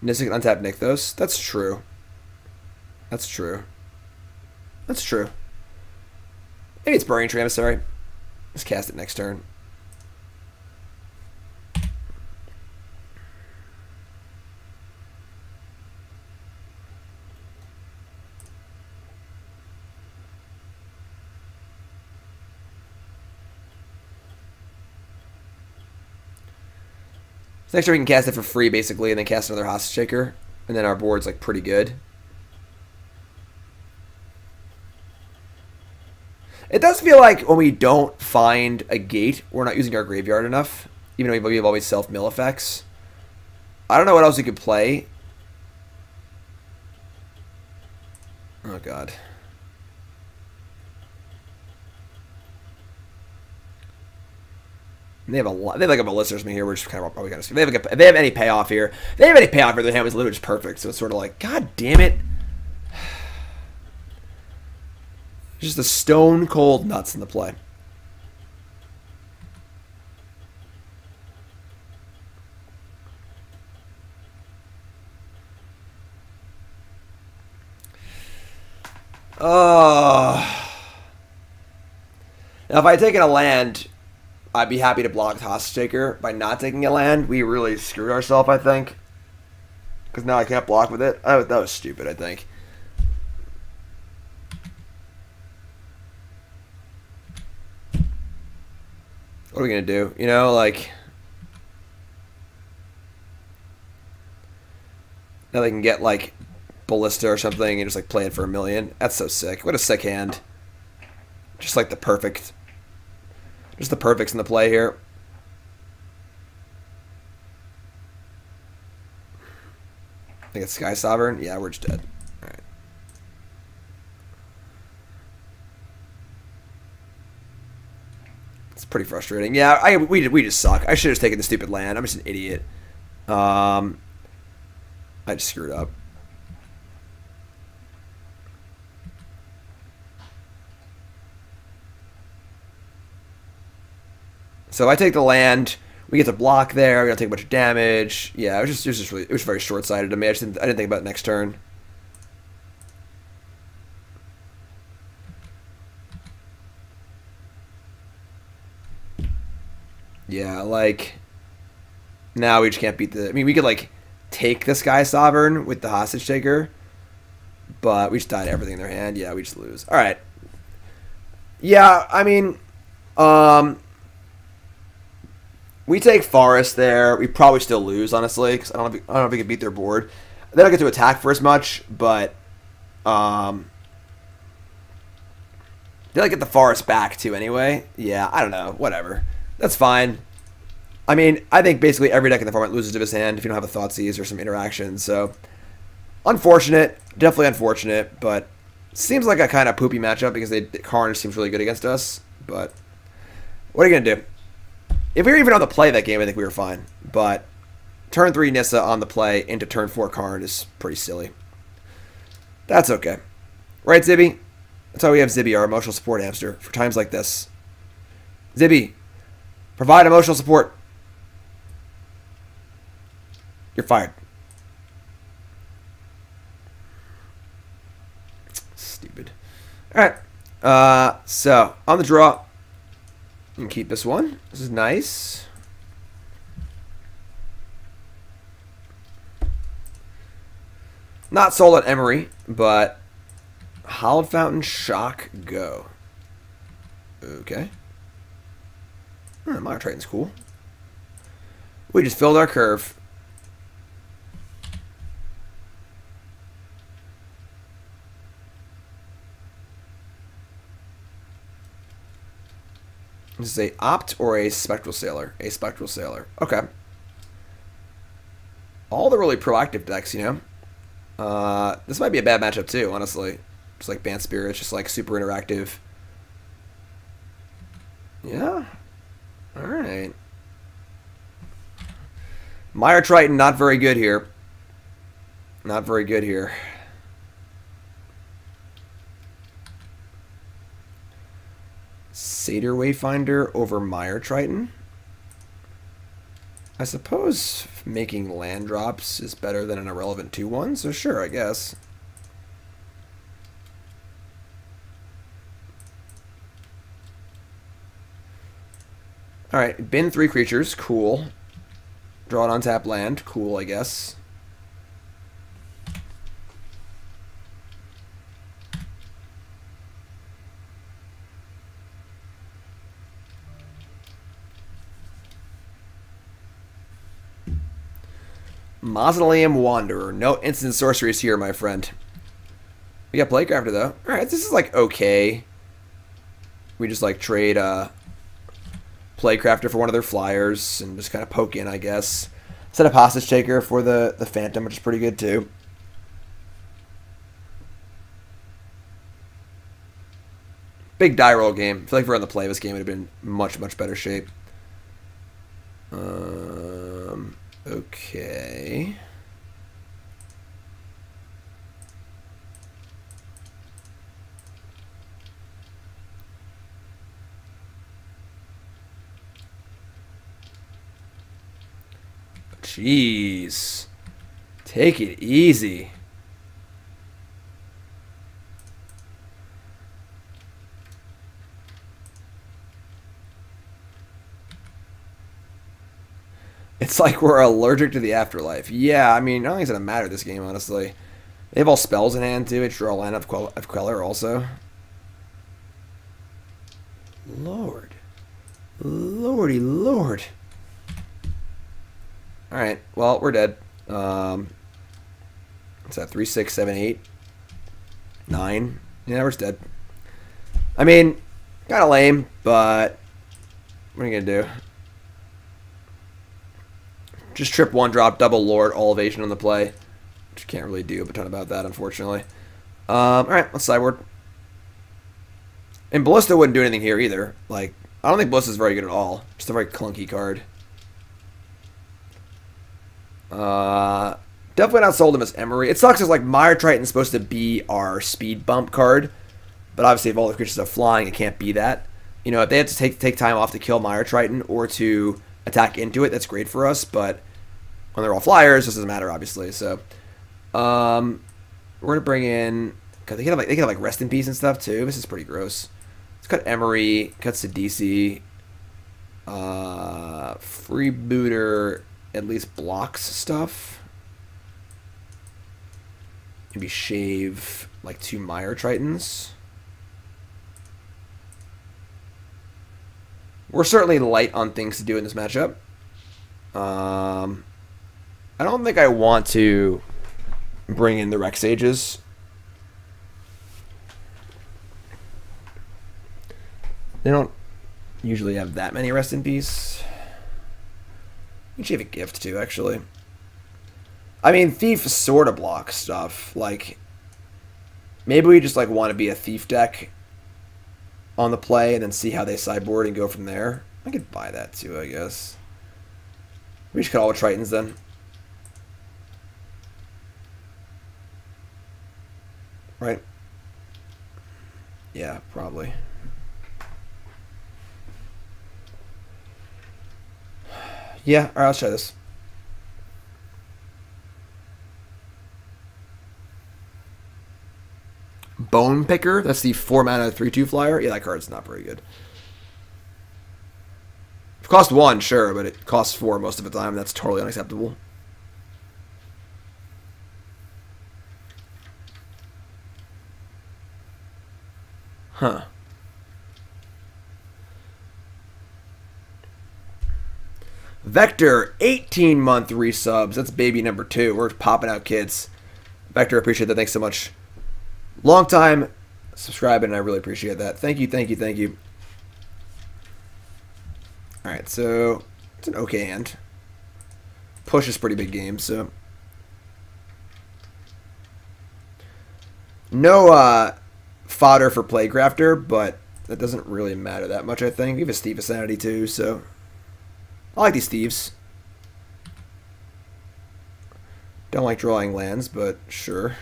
Nissa can untap Nykthos. That's true. That's true. That's true. Maybe it's Burning Tree, I'm sorry. Let's cast it next turn. Next turn we can cast it for free, basically, and then cast another Hostage Taker. And then our board's, like, pretty good. It does feel like when we don't find a gate, we're not using our graveyard enough. Even though we have always self-mill effects. I don't know what else we could play. Oh, God. They have a lot. They have like a Melissa me here. We're just kind of probably gonna. They have like a, they have any payoff here. If they have any payoff here. The hand was literally just perfect. So it's sort of like, God damn it. Just the stone cold nuts in the play. Oh. Now, if I had taken a land I'd be happy to block Hostage Taker by not taking a land. We really screwed ourselves, I think. Because now I can't block with it. Oh, that was stupid, I think. What are we going to do? You know, like... Now they can get, like, Ballista or something and just, like, play it for a million. That's so sick. What a sick hand. Just, like, the perfect... Just the perfects in the play here. I think it's Sky Sovereign. Yeah, we're just dead. All right. It's pretty frustrating. Yeah, I we we just suck. I should have taken the stupid land. I'm just an idiot. Um, I just screwed up. So I take the land, we get to block there. We're gonna take a bunch of damage. Yeah, it was just it was just really it was very short sighted to me. I didn't I didn't think about next turn. Yeah, like now we just can't beat the. I mean, we could like take the Sky Sovereign with the hostage taker, but we just died everything in their hand. Yeah, we just lose. All right. Yeah, I mean, um, we take Forest there. We probably still lose, honestly, because I don't know if, I don't know if we can beat their board. They don't get to attack for as much, but um, they like get the Forest back too. Anyway, yeah, I don't know. Whatever, that's fine. I mean, I think basically every deck in the format loses to his hand if you don't have a Thoughtseize or some interaction. So, unfortunate, definitely unfortunate, but seems like a kind of poopy matchup because they Karn seems really good against us. But what are you gonna do? If we were even on the play that game, I think we were fine. But turn three Nissa on the play into turn four Karn is pretty silly. That's okay. Right, Zibby? That's why we have Zibby, our emotional support hamster, for times like this. Zibby, provide emotional support. You're fired. Stupid. All right. Uh, so, on the draw, and keep this one. This is nice. Not sold at Emry, but Hallowed Fountain Shock Go. Okay. Oh, Mire Triton's cool. We just filled our curve. This is a opt or a spectral sailor. A spectral sailor. Okay. All the really proactive decks, you know. Uh, this might be a bad matchup too, honestly. Just like Bant Spirit, just like super interactive. Yeah. All right. Mire Triton, not very good here. Not very good here. Satyr Wayfinder over Mire Triton. I suppose making land drops is better than an irrelevant 2-1, so sure, I guess. Alright, bin three creatures, cool. Draw it on tap land, cool, I guess. Mausoleum Wanderer. No instant sorceries here, my friend. We got Plaguecrafter, though. Alright, this is, like, okay. We just, like, trade, uh... Plaguecrafter for one of their flyers and just kind of poke in, I guess. Set up Hostage Taker for the, the Phantom, which is pretty good, too. Big die roll game. I feel like if we are on the play this game, it would have been much, much better shape. Um... Okay. Jeez. Take it easy. It's like we're allergic to the afterlife. Yeah, I mean, I don't think it's gonna matter this game, honestly. They have all spells in hand too. They draw a line of, Quell- of Queller also. Lord. Lordy Lord. Alright, well, we're dead. Um, what's that? Three, six, seven, eight, nine. Yeah, we're dead. I mean, kind of lame, but what are you to do? Just trip one drop, double lord, all evasion on the play. Which can't really do a ton about that, unfortunately. Um, Alright, let's sideboard. And Ballista wouldn't do anything here either. Like, I don't think Ballista's very good at all. Just a very clunky card. Uh, definitely not sold him as Emry. It sucks because like Mire Triton's supposed to be our speed bump card, but obviously if all the creatures are flying, it can't be that. You know, if they have to take take time off to kill Mire Triton or to attack into it, that's great for us. But when they're all flyers, this doesn't matter, obviously. So, um, we're gonna bring in because they can have like they can have like rest in peace and stuff too. This is pretty gross. Let's cut Emry, cuts to DC. Uh, freebooter at least blocks stuff. Maybe shave like two Mire Tritons. We're certainly light on things to do in this matchup. Um, I don't think I want to bring in the Rec Sages. They don't usually have that many rest in peace. You should have a gift too, actually. I mean, thief sort of blocks stuff. Like, maybe we just like want to be a thief deck on the play and then see how they sideboard and go from there. I could buy that too, I guess. We should cut all the Tritons then. Right? Yeah, probably. Yeah, alright, let's try this. Bone Picker, that's the 4 mana 3 2 flyer. Yeah, that card's not very good. It cost 1, sure, but it costs 4 most of the time. That's totally unacceptable. Huh. Vector, 18 month resubs. That's baby number two. We're popping out kids. Vector, appreciate that. Thanks so much. Long time subscribing, and I really appreciate that. Thank you, thank you, thank you. Alright, so it's an okay hand. Push is pretty big game, so. No uh, fodder for Plaguecrafter, but that doesn't really matter that much, I think. We have a Thief of Sanity too, so I like these thieves. Don't like drawing lands, but sure.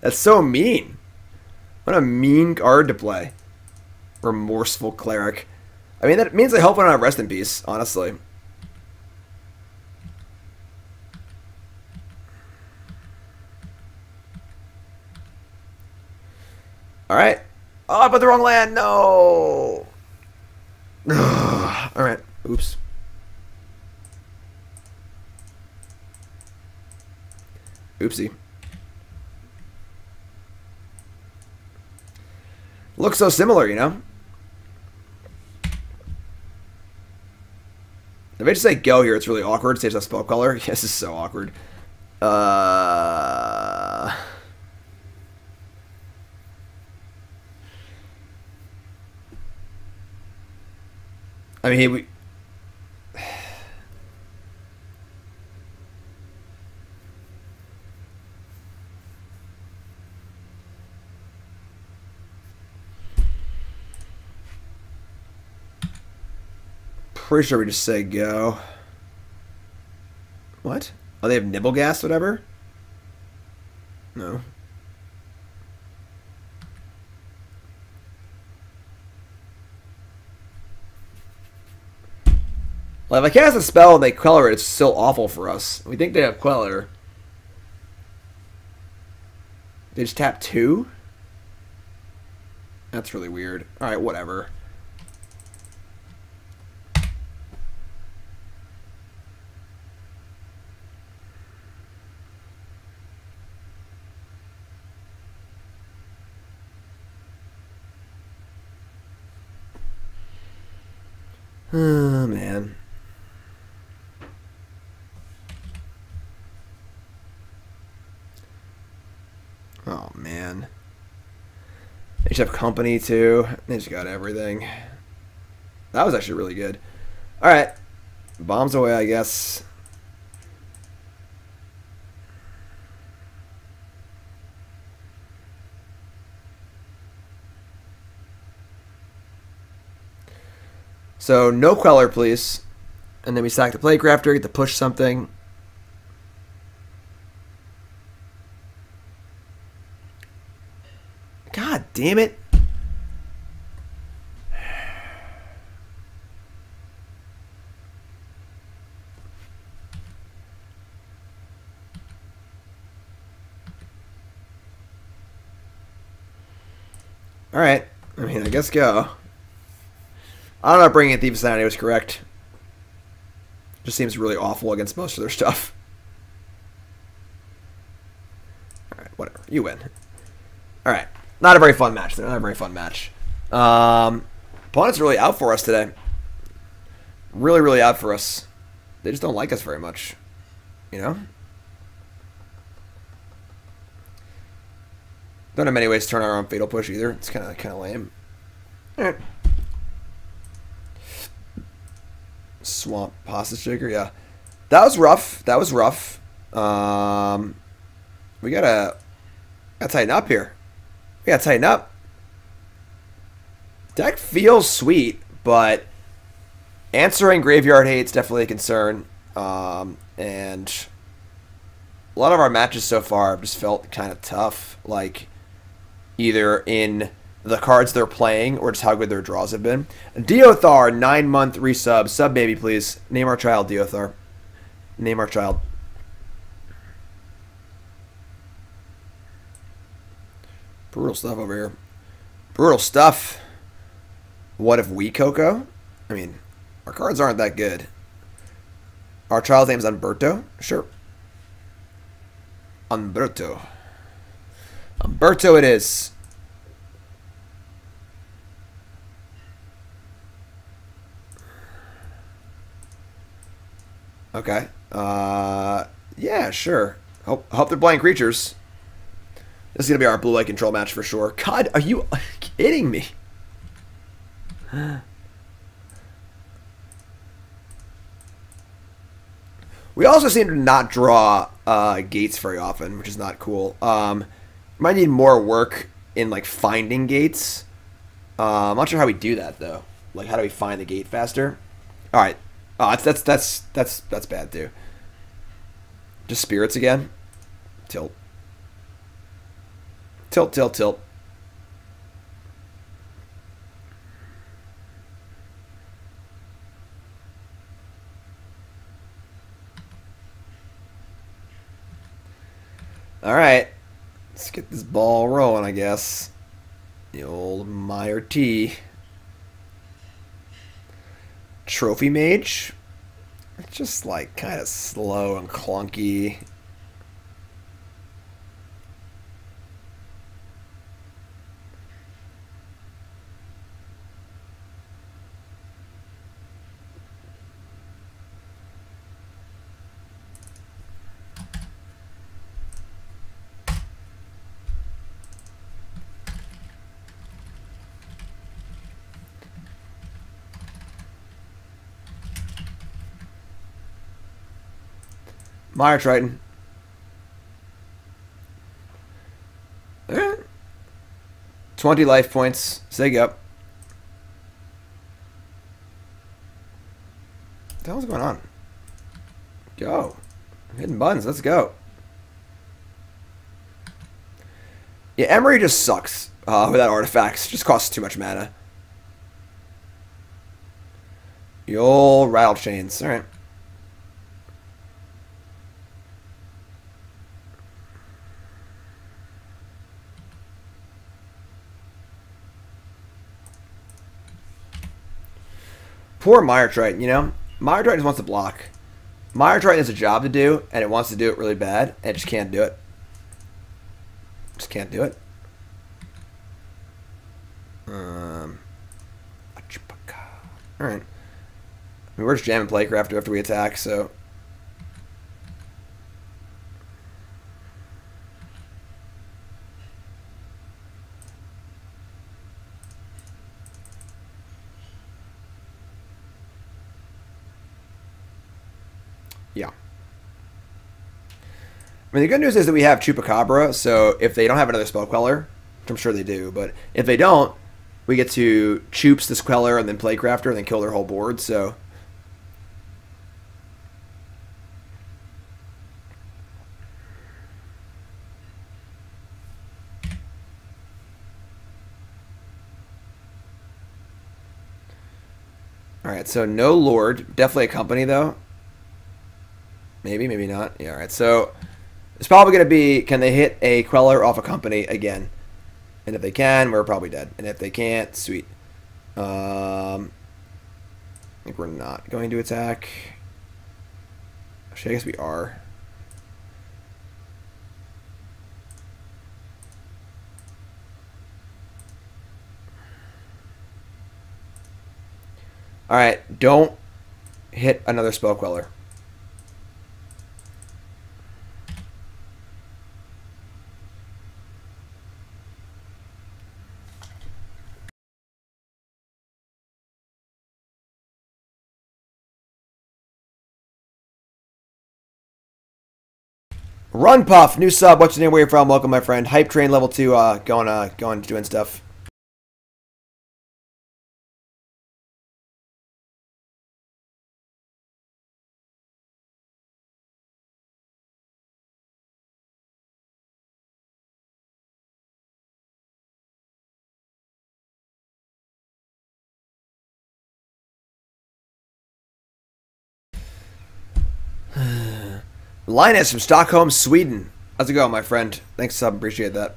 That's so mean. What a mean card to play. Remorseful Cleric. I mean, that means I hope I don't Rest in Peace, honestly. All right. Oh, I put the wrong land. No. All right. Oops. Oopsie. Looks so similar, you know? If I just say go here, it's really awkward. Saves that spell color. Yes, this is so awkward. Uh... I mean, we. Pretty sure we just say go. What? Oh, they have nibble gas, whatever? No. Like, if I cast a spell and they Queller it, it's still awful for us. We think they have Queller. They just tap two? That's really weird. Alright, whatever. Oh, man. Oh, man. They just have company, too. They just got everything. That was actually really good. Alright. Bombs away, I guess. So no Queller, please. And then we sack the Plaguecrafter, get to push something. God damn it. All right. I mean, I guess go. I don't know if bringing in Thief Sanity was correct. Just seems really awful against most of their stuff. Alright, whatever. You win. Alright. Not a very fun match. They're Not a very fun match. Um, opponent's really out for us today. Really, really out for us. They just don't like us very much. You know? Don't have many ways to turn our own Fatal Push either. It's kind of kind of lame. Alright. Swamp Pasta Shaker, yeah. That was rough. That was rough. Um, we gotta, gotta tighten up here. We gotta tighten up. Deck feels sweet, but answering Graveyard Hate's definitely a concern. Um, and a lot of our matches so far have just felt kind of tough. Like, either in the cards they're playing or just how good their draws have been. Deothar, nine month resub. Sub baby, please. Name our child, Deothar. Name our child. Brutal stuff over here. Brutal stuff. What if we Coco? I mean, our cards aren't that good. Our child's name's Umberto? Sure. Umberto. Umberto it is. Okay. Uh, yeah, sure. Hope, hope they're playing creatures. This is to be our blue light control match for sure. God, are you kidding me? We also seem to not draw uh, gates very often, which is not cool. Um, might need more work in like finding gates. Uh, I'm not sure how we do that though. Like, how do we find the gate faster? All right, Oh, that's that's that's that's that's bad too. Just spirits again. Tilt. Tilt, tilt, tilt. All right. Let's get this ball rolling, I guess. The old Mire T. Trophy Mage. It's just like kind of slow and clunky. Mire Triton. Eh. 20 life points. Sig up. What the hell's going on? Go. Hitting buttons. Let's go. Yeah, Emry just sucks uh, without artifacts. Just costs too much mana. Old Rattlechains. Alright. Poor Mire Triton, you know? Mire Triton just wants to block. Mire Triton has a job to do, and it wants to do it really bad, and it just can't do it. Just can't do it. Um, Alright. I mean, we're just jamming Plaguecraft after we attack, so... Yeah. I mean, the good news is that we have Chupacabra, so if they don't have another Spell Queller, which I'm sure they do, but if they don't, we get to Choops this Queller and then Plaguecrafter and then kill their whole board, so... Alright, so no Lord. Definitely a company, though. Maybe, maybe not. Yeah, alright. So it's probably going to be can they hit a Queller off a company again? And if they can, we're probably dead. And if they can't, sweet. Um, I think we're not going to attack. Actually, I guess we are. Alright, don't hit another spell Run Puff, new sub. What's your name? Where you from? Welcome, my friend. Hype Train level two. Uh, going, uh, going, doing stuff. Linus from Stockholm, Sweden. How's it going, my friend? Thanks, sub. Appreciate that.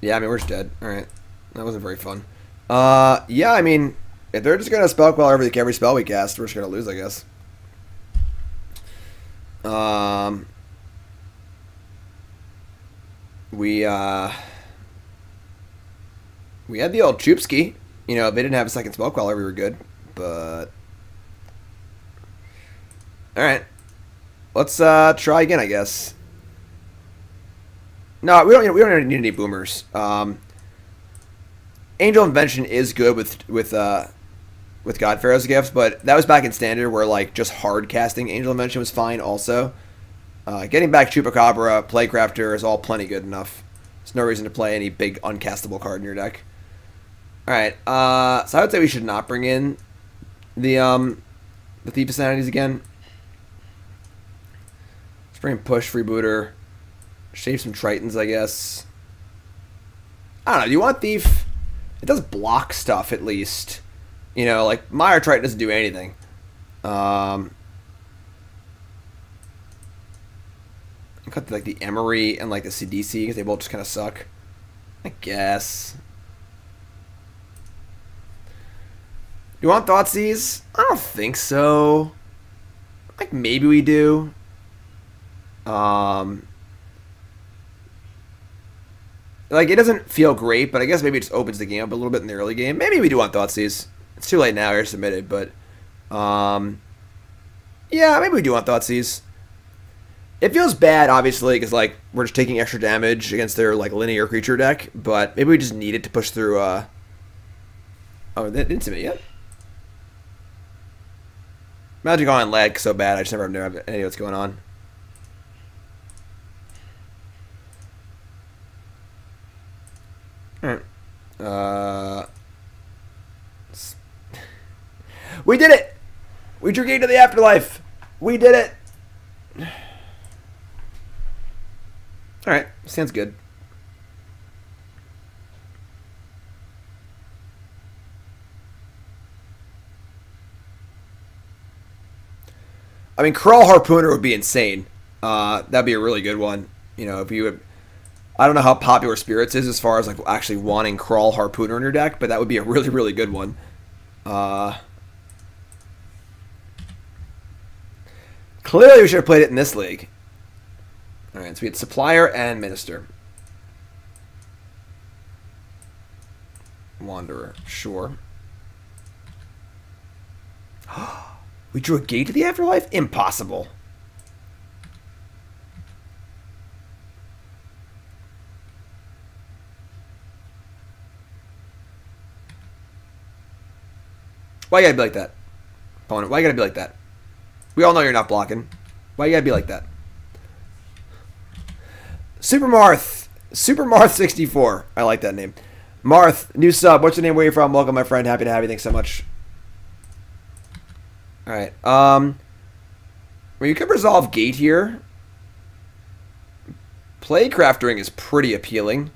Yeah, I mean, we're just dead. All right. That wasn't very fun. Uh, yeah, I mean, if they're just going to spell quell every, every spell we cast, we're just going to lose, I guess. Um, we, uh, we had the old Chupski. You know, if they didn't have a second spell queller, we were good. But, all right. Let's uh, try again, I guess. No, we don't. We don't need any boomers. Um, Angel Invention is good with with uh, with God Pharaoh's gift, but that was back in standard where like just hard casting Angel Invention was fine. Also, uh, getting back Chupacabra, Plaguecrafter is all plenty good enough. There's no reason to play any big uncastable card in your deck. All right, uh, so I would say we should not bring in the um, the Thief of Sanities again. Bring push freebooter. Shave some Tritons, I guess. I don't know. Do you want Thief? It does block stuff at least. You know, like Mire Triton doesn't do anything. Um, cut like the Emry and like the Sidisi because they both just kind of suck. I guess. You want Thoughtseize? I don't think so. Like maybe we do. Um, like it doesn't feel great, but I guess maybe it just opens the game up a little bit in the early game. Maybe we do want Thoughtseize. It's too late now. You're submitted, but um, yeah, maybe we do want Thoughtseize. It feels bad, obviously, because like we're just taking extra damage against their like linear creature deck, but maybe we just need it to push through. Uh... Oh, they didn't submit yet. Magic on lag so bad. I just never know any what's going on. Uh, we did it! We drew into the afterlife! We did it! Alright, sounds good. I mean, Kraul Harpooner would be insane. Uh, that'd be a really good one. You know, if you would I don't know how popular Spirits is as far as like actually wanting Kraul Harpooner in your deck, but that would be a really really good one. Uh, clearly, we should have played it in this league. All right, so we had Supplier and Minister. Wanderer, sure. we drew a gate to the afterlife? Impossible. Why you gotta be like that? Opponent, why you gotta be like that? We all know you're not blocking. Why you gotta be like that? Super Marth. Super Marth 64. I like that name. Marth, new sub. What's your name? Where you from? Welcome, my friend. Happy to have you. Thanks so much. Alright. Um well, you can resolve gate here. Plaguecraft is pretty appealing.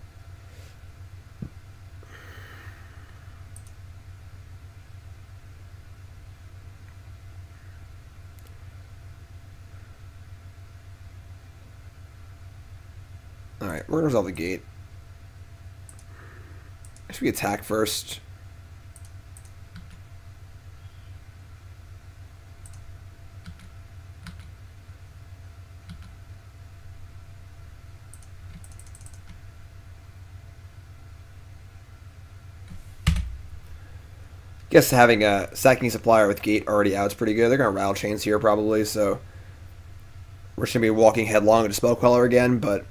We're gonna resolve the gate. Should we attack first? Guess having a sacking supplier with gate already out is pretty good. They're gonna Rattlechains here probably, so we're just gonna be walking headlong into spell queller again, but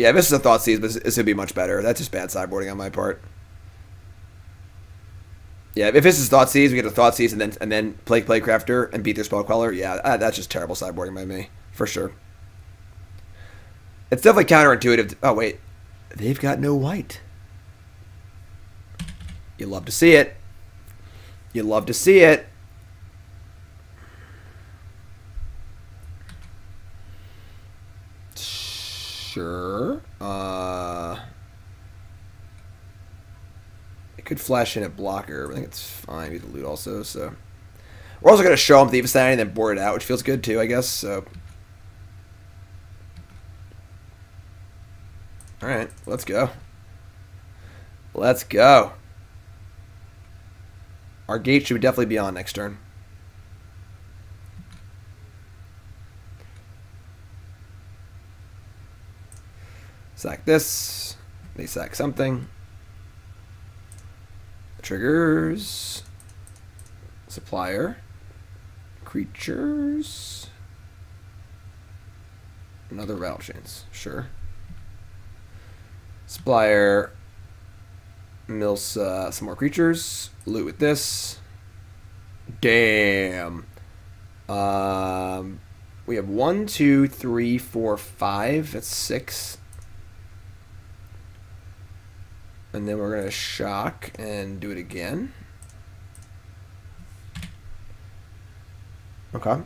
yeah, this is a Thoughtseize, but this would be much better. That's just bad sideboarding on my part. Yeah, if this is thought Thoughtseize, we get a Thoughtseize and then and then play Plaguecrafter and beat their Spell Queller. Yeah, uh, that's just terrible sideboarding by me, for sure. It's definitely counterintuitive. oh, wait. They've got no white. You love to see it. You love to see it. Sure. Uh, it could flash in at blocker. I think it's fine. Use the loot also. So we're also gonna show him the Insanity and then board it out, which feels good too, I guess. So. All right, let's go. Let's go. Our gate should definitely be on next turn. Sack this. They sack something. Triggers. Supplier. Creatures. Another Rattlechains. Sure. Supplier. Mills uh, some more creatures. Loot with this. Damn. Um, we have one, two, three, four, five. That's six. And then we're going to shock and do it again. Okay.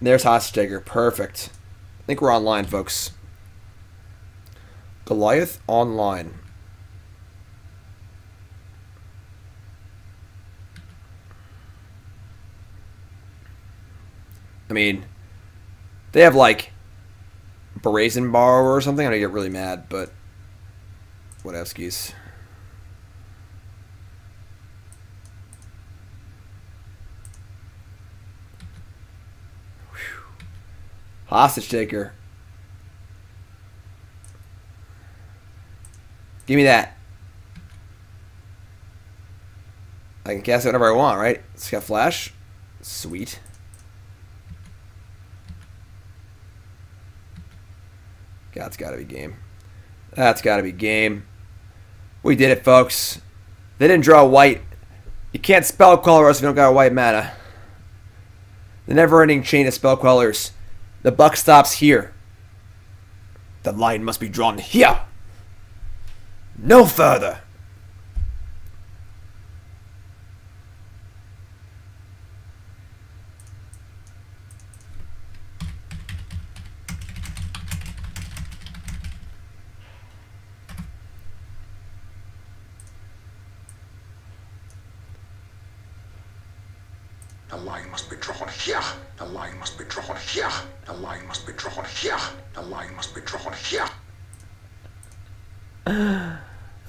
There's Hostage Perfect. I think we're online, folks. Goliath online. I mean, they have like Brazen Borrower or something. Going get really mad, but Whatevskis. Hostage taker. Give me that. I can cast it whenever I want, right? It's got flash. Sweet. God's got to be game. That's got to be game. We did it, folks. They didn't draw white. You can't spell us if you don't got a white mana. The never-ending chain of spell quellers. The buck stops here. The line must be drawn here. No further.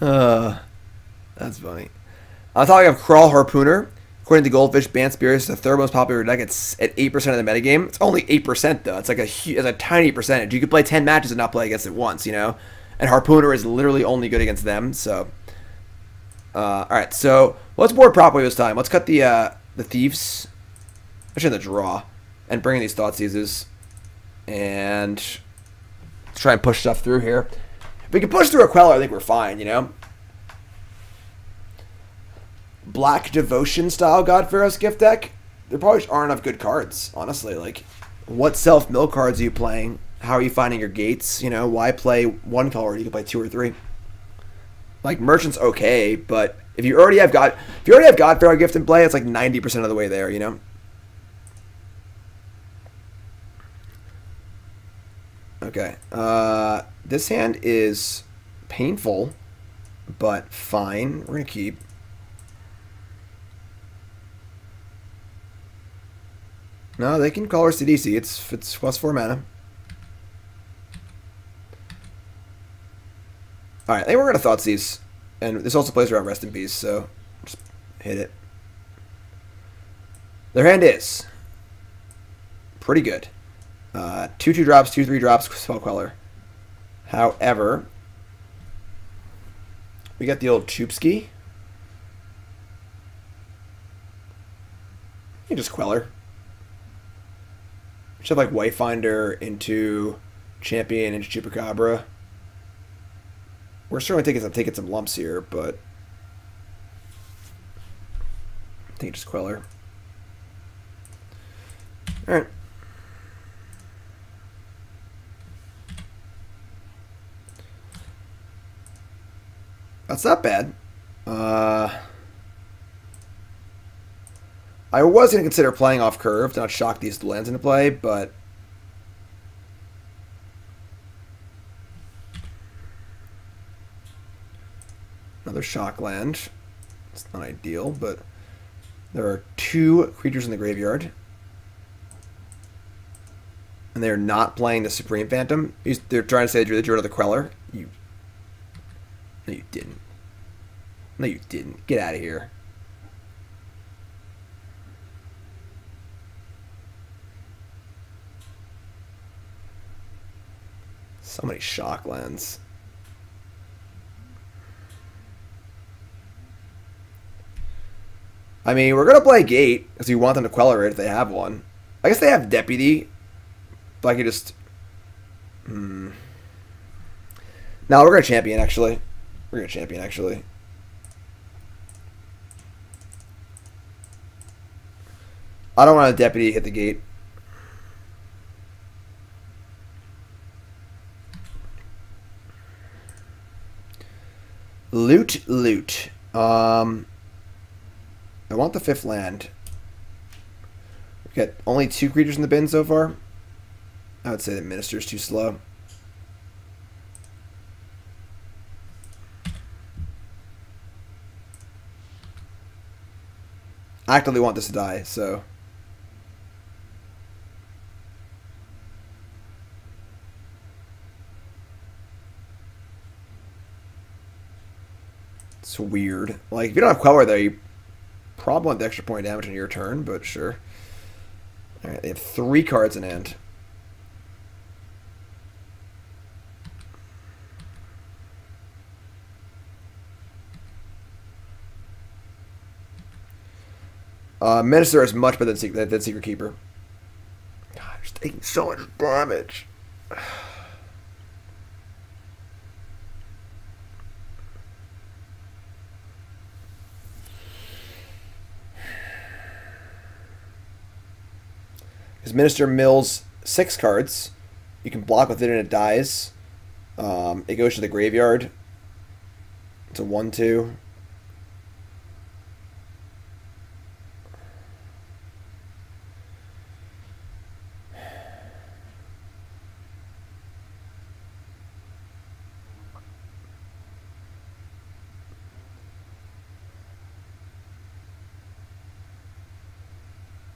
Uh, that's funny. On top of Kraul Harpooner, According to Goldfish, Bant Spirits is the third most popular deck. It's at 8% of the metagame. It's only 8%, though. It's like a, it's a tiny percentage. You could play 10 matches and not play against it once, you know? And Harpooner is literally only good against them, so... Uh, Alright, so let's board properly this time. Let's cut the uh, the Thieves. Actually, the draw. And bringing these thought Thoughtseizes. And... Try and push stuff through here. If we can push through a Queller, I think we're fine, you know? Black Devotion style God Pharaoh's gift deck, there probably aren't enough good cards, honestly. Like, what self mill cards are you playing? How are you finding your gates? You know, why play one color? You can play two or three. Like Merchant's okay, but if you already have God, if you already have God Pharaoh gift in play, it's like ninety percent of the way there. You know. Okay. Uh, this hand is painful, but fine. We're gonna keep. No, they can color Sidisi. It's it's plus four mana. All right, I think we're gonna Thoughtseize, and this also plays around rest in peace. So just hit it. Their hand is pretty good. Uh, two two drops, two three drops, spell queller. However, we got the old Chupski. You just queller. Should have like Wayfinder into Champion into Chupacabra. We're certainly taking some taking some lumps here, but I think just Queller. Alright. That's not bad. Uh, I was going to consider playing off curve to not shock these lands into play, but another shock land. It's not ideal, but there are two creatures in the graveyard. And they're not playing the Supreme Phantom. They're trying to say that you're the of the Queller. No, you didn't. No, you didn't. Get out of here. So many shock lands. I mean, we're gonna play Gate because we want them to Queller it if they have one. I guess they have Deputy, but I could just. Hmm. No, we're gonna champion actually. We're gonna champion actually. I don't want a deputy hit the gate. Loot, loot. Um, I want the fifth land. We've got only two creatures in the bin so far. I would say the minister's too slow. Actively want this to die, so... It's weird. Like, if you don't have Queller there, you probably want the extra point damage on your turn, but sure. Alright, they have three cards in hand. Uh, Minister is much better than than Secret Keeper. God, it's taking so much damage. His Minister mills six cards. You can block with it and it dies. Um, it goes to the graveyard. It's a 1 2.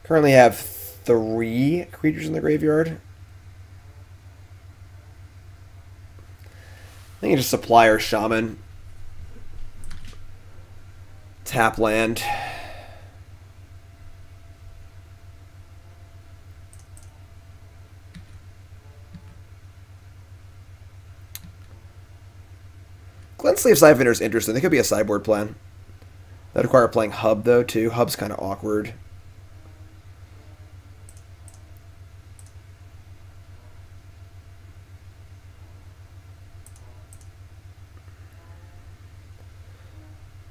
Currently have three creatures in the graveyard. I think just supply our shaman. Tap land. Glint-Sleeve Siphon is interesting. They could be a sideboard plan. That require playing Hub, though, too. Hub's kind of awkward.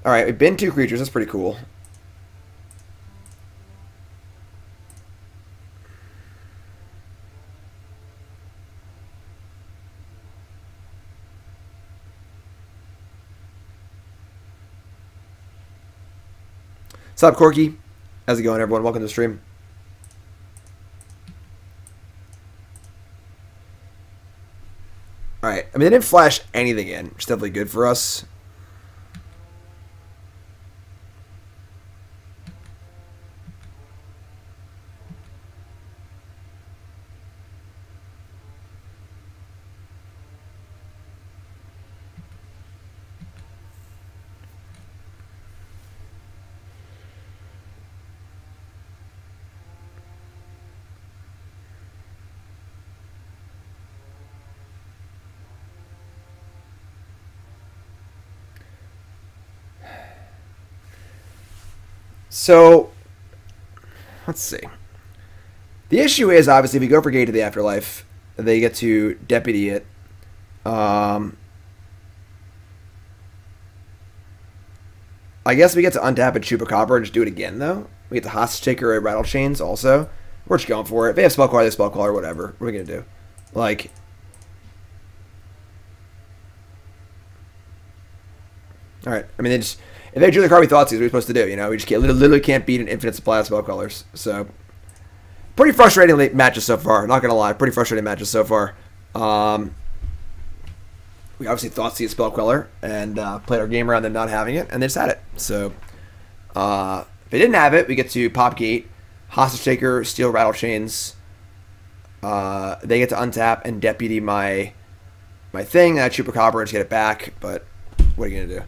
Alright, we've been two creatures. That's pretty cool. What's up, Corky? How's it going, everyone? Welcome to the stream. Alright, I mean, they didn't flash anything in, which is definitely good for us. So, let's see. The issue is obviously if you go for Gate to the Afterlife, they get to deputy it. Um, I guess we get to untap and Chupacabra and just do it again though. We get the Hostage Taker and Rattlechains also. We're just going for it. If they have Spell Queller, they Spell Queller, whatever. What are we gonna do? Like, all right. I mean, they just if they drew the card we thought, what are we supposed to do? You know, we just can't, literally can't beat an infinite supply of spell quellers. So, pretty frustrating late matches so far. Not gonna lie, pretty frustrating matches so far. Um, we obviously thought see a spell queller and uh, played our game around them not having it, and they just had it. So, uh, if they didn't have it, we get to pop gate, hostage taker, steal Rattlechains. Uh, they get to untap and deputy my my thing. That chupacabra to get it back, but what are you gonna do?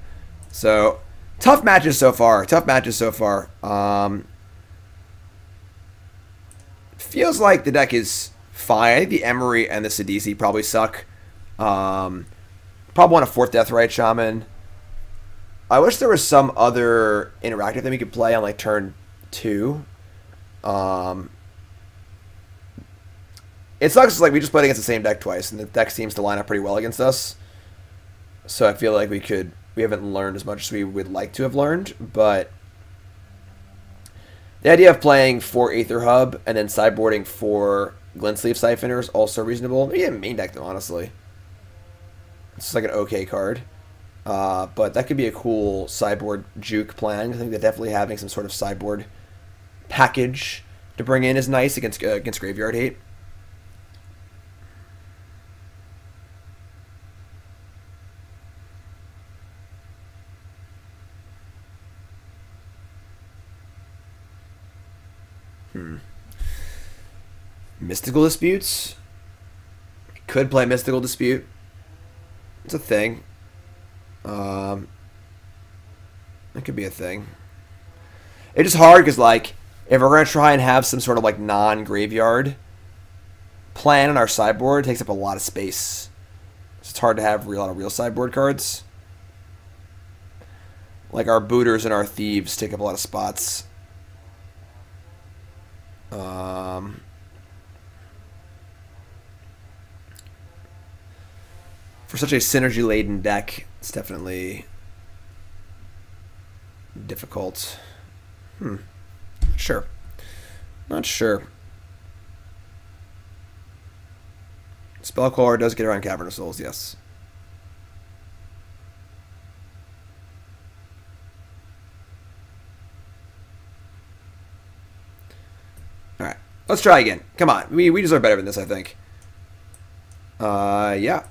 So tough matches so far. Tough matches so far. Um, feels like the deck is fine. I think the Emry and the Sidisi probably suck. Um, probably want a fourth Death Deathrite Shaman. I wish there was some other interactive thing we could play on like turn two. Um, it sucks like we just played against the same deck twice, and the deck seems to line up pretty well against us. So I feel like we could we haven't learned as much as we would like to have learned, but the idea of playing for Aether Hub and then sideboarding for Glint-Sleeve Siphoner is also reasonable. Maybe a main deck them, honestly. It's like an okay card. Uh, but that could be a cool sideboard juke plan. I think that definitely having some sort of sideboard package to bring in is nice against uh, against graveyard hate. Hmm. Mystical disputes. Could play mystical dispute. It's a thing. Um, it could be a thing. It's just hard because like if we're gonna try and have some sort of like non-graveyard plan on our sideboard, it takes up a lot of space. So it's hard to have a lot of real sideboard cards. Like our booters and our thieves take up a lot of spots. Um, for such a synergy laden deck, it's definitely difficult. Hmm. Sure. Not sure. Spell Queller does get around Cavern of Souls, yes. Let's try again. Come on. We, we deserve better than this, I think. Uh, yeah.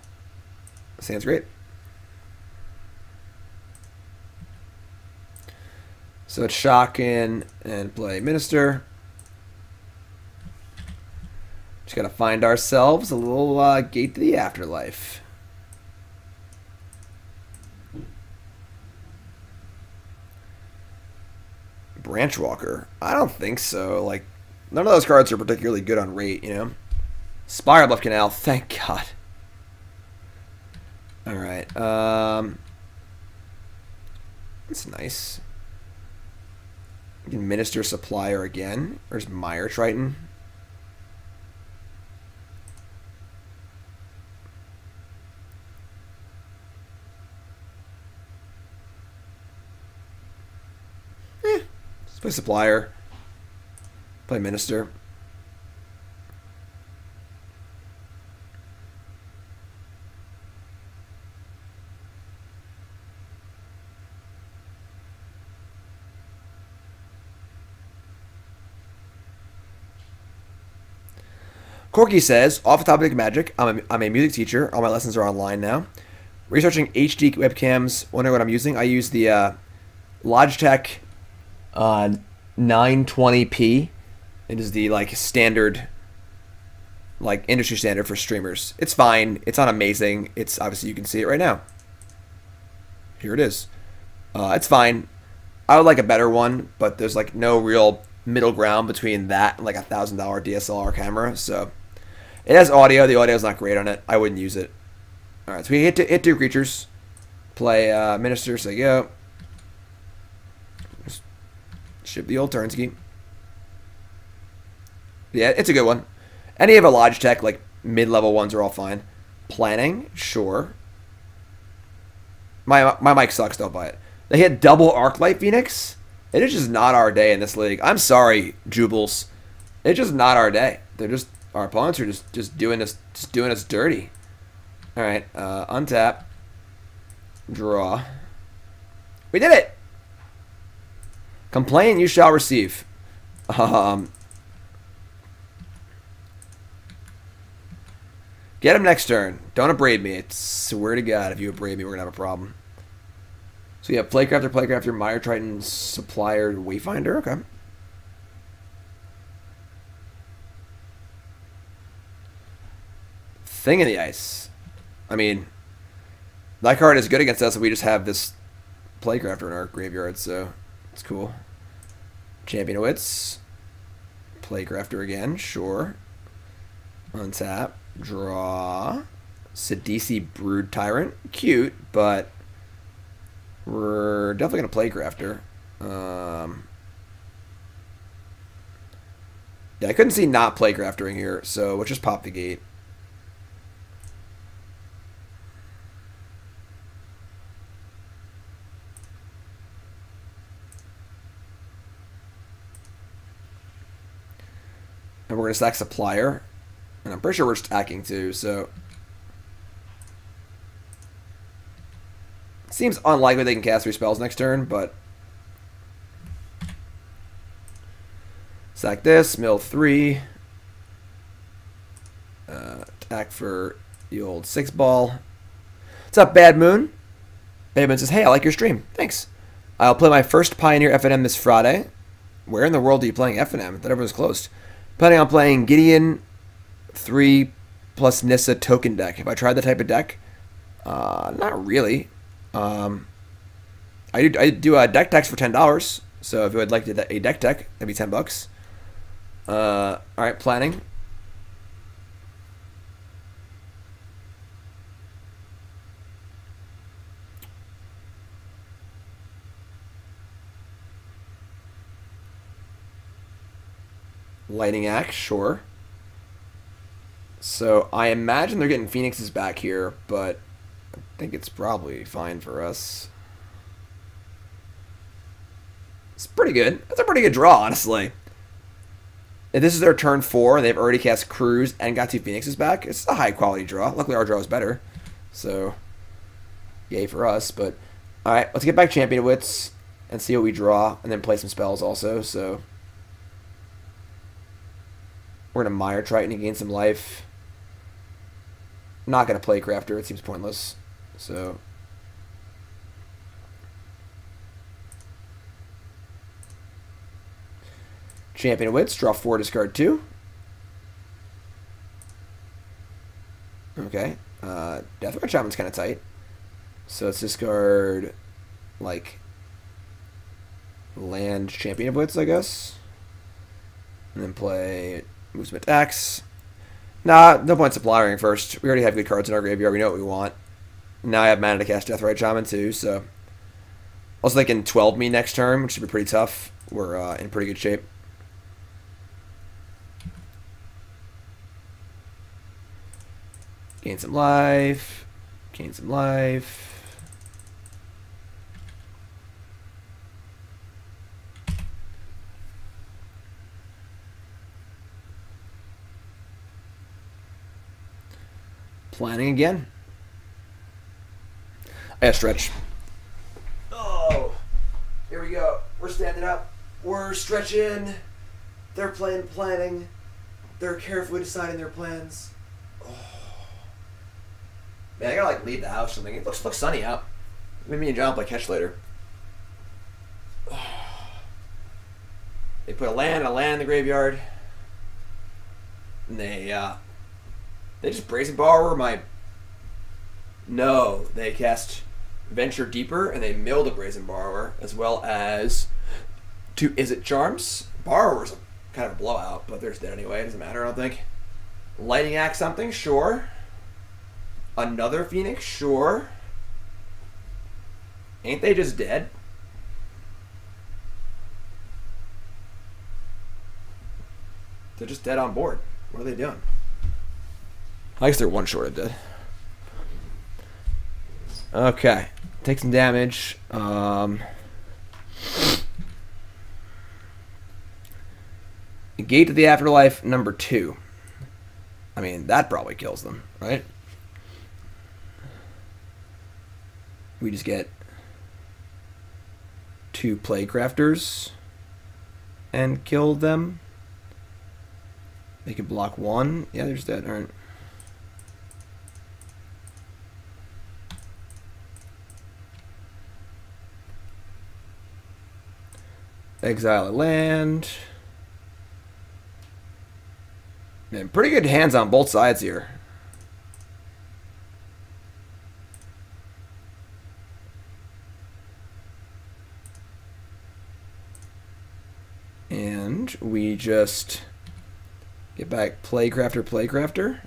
Sounds great. So it's shock in and play minister. Just gotta find ourselves a little uh, gate to the afterlife. Branchwalker. I don't think so. Like None of those cards are particularly good on rate, you know. Spiral Canal, thank God. Alright, um... That's nice. We can Minister Supplier again. Where's Mire Triton? Eh, let's play Supplier. Play Minister. Corky says, off topic magic, I'm a, I'm a music teacher. All my lessons are online now. Researching HD webcams. Wondering what I'm using. I use the uh, Logitech uh, 920p. It is the like standard, like industry standard for streamers. It's fine. It's not amazing. It's obviously you can see it right now. Here it is. Uh, it's fine. I would like a better one, but there's like no real middle ground between that and like a thousand dollar DSLR camera. So it has audio. The audio is not great on it. I wouldn't use it. All right, so we hit to, hit two creatures. Play uh, minister. Say. Just ship the old Turnsky. Yeah, it's a good one. Any of a Logitech like mid-level ones are all fine. Planning, sure. My my mic sucks. Don't buy it. They hit double Arclight Phoenix. It is just not our day in this league. I'm sorry, Joobles. It's just not our day. They're just our opponents are just just doing us just doing us dirty. All right, uh, untap, draw. We did it. Complain, you shall receive. Um, get him next turn. Don't abrade me. I swear to God, if you abrade me, we're gonna have a problem. So yeah, Plaguecrafter, Plaguecrafter, Mire Triton, Supplier, Wayfinder. Okay. Thing in the ice. I mean, that card is good against us. If we just have this Plaguecrafter in our graveyard, so it's cool. Champion of Wits. Plaguecrafter again, sure. Untap. Draw. Sidisi Brood Tyrant. Cute, but we're definitely going to play Grafter. Um, yeah, I couldn't see not play Graftering here, so let's just pop the gate. And we're going to stack Supplier. And I'm pretty sure we're stacking too, so Seems unlikely they can cast three spells next turn, but... Sack this, mill three. Uh, attack for the old six ball. What's up, Bad Moon? Bad Moon says, hey, I like your stream. Thanks. I'll play my first Pioneer FNM this Friday. Where in the world are you playing FNM? That everyone's closed. Planning on playing Gideon 3 plus Nissa token deck. Have I tried that type of deck? Uh, not really. Um, I do I do a deck text for ten dollars. So if you would like to a deck tech, that'd be ten bucks. Uh, all right, planning. Lightning Axe, sure. So I imagine they're getting Phoenixes back here, but I think it's probably fine for us. It's pretty good. That's a pretty good draw, honestly. This is their turn four and they've already cast Cruise and got two Phoenixes back, it's a high quality draw. Luckily, our draw is better. So, yay for us. But, alright, let's get back Champion Wits and see what we draw and then play some spells also. So, we're going to Mire Triton to gain some life. Not going to play Crafter. It seems pointless. So Champion of Wits, draw four, discard two. Okay. Uh, Deathrite Shaman's kind of tight. So let's discard, like, land Champion of Wits, I guess. And then play moves some attacks. Nah, no point supplying first. We already have good cards in our graveyard. We know what we want. Now I have mana to cast Deathrite Shaman too, so Also, can 12 me next turn, which should be pretty tough. We're uh, in pretty good shape. Gain some life. Gain some life. Planning again. I stretch. Oh, here we go. We're standing up. We're stretching. They're playing planning. They're carefully deciding their plans. Oh. Man, I gotta like leave the house or something. It looks looks sunny out. Maybe me and John will play catch later. They put a land and a land in the graveyard. And they uh they just brazen borrower my No, they cast Venture Deeper and they mill the Brazen Borrower as well as two Izzet Charms. Borrower's kind of a blowout, but there's dead anyway, it doesn't matter, I don't think. Lightning Axe something, sure. Another Phoenix, sure. Ain't they just dead? They're just dead on board. What are they doing? I guess they're one short of dead. Okay. Take some damage. Um, Gate to the Afterlife number two. I mean, that probably kills them, right? We just get two Plaguecrafters and kill them. They can block one. Yeah, they're just dead. All right. Exile a land. Man, pretty good hands on both sides here. And we just get back Plaguecrafter, Plaguecrafter.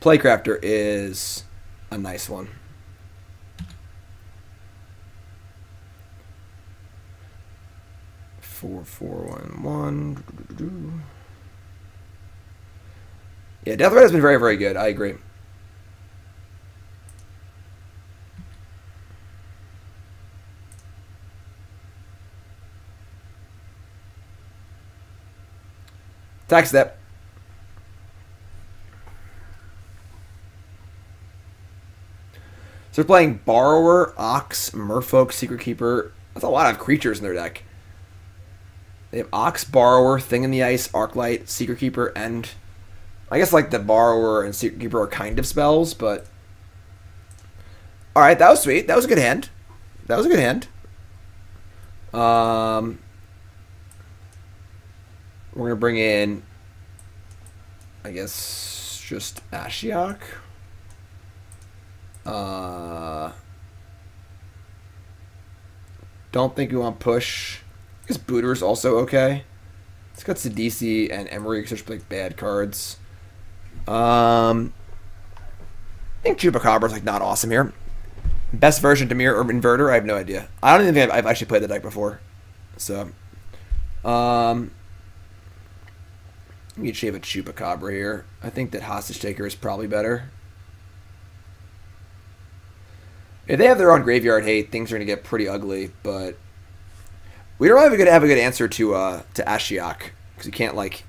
Plaguecrafter is a nice one. Four, four, one, one. Yeah, Death has been very, very good. I agree. Tax step. So they're playing Borrower, Ox, Merfolk, Secret Keeper. That's a lot of creatures in their deck. They have Ox, Borrower, Thing in the Ice, Arclight, Secret Keeper, and I guess like the Borrower and Secret Keeper are kind of spells, but all right, that was sweet. That was a good hand. That was a good hand. Um, we're gonna bring in, I guess, just Ashiok. Uh, don't think we want push. Is also okay. It's got Sidisi and Emry, such like bad cards. Um, I think Chupacabra is like not awesome here. Best version Dimir or Inverter, I have no idea. I don't even think I've, I've actually played the deck before. So, um, we should have a Chupacabra here. I think that Hostage Taker is probably better. If they have their own graveyard hate, things are going to get pretty ugly. But we don't have a good have a good answer to uh, to Ashiok because you can't like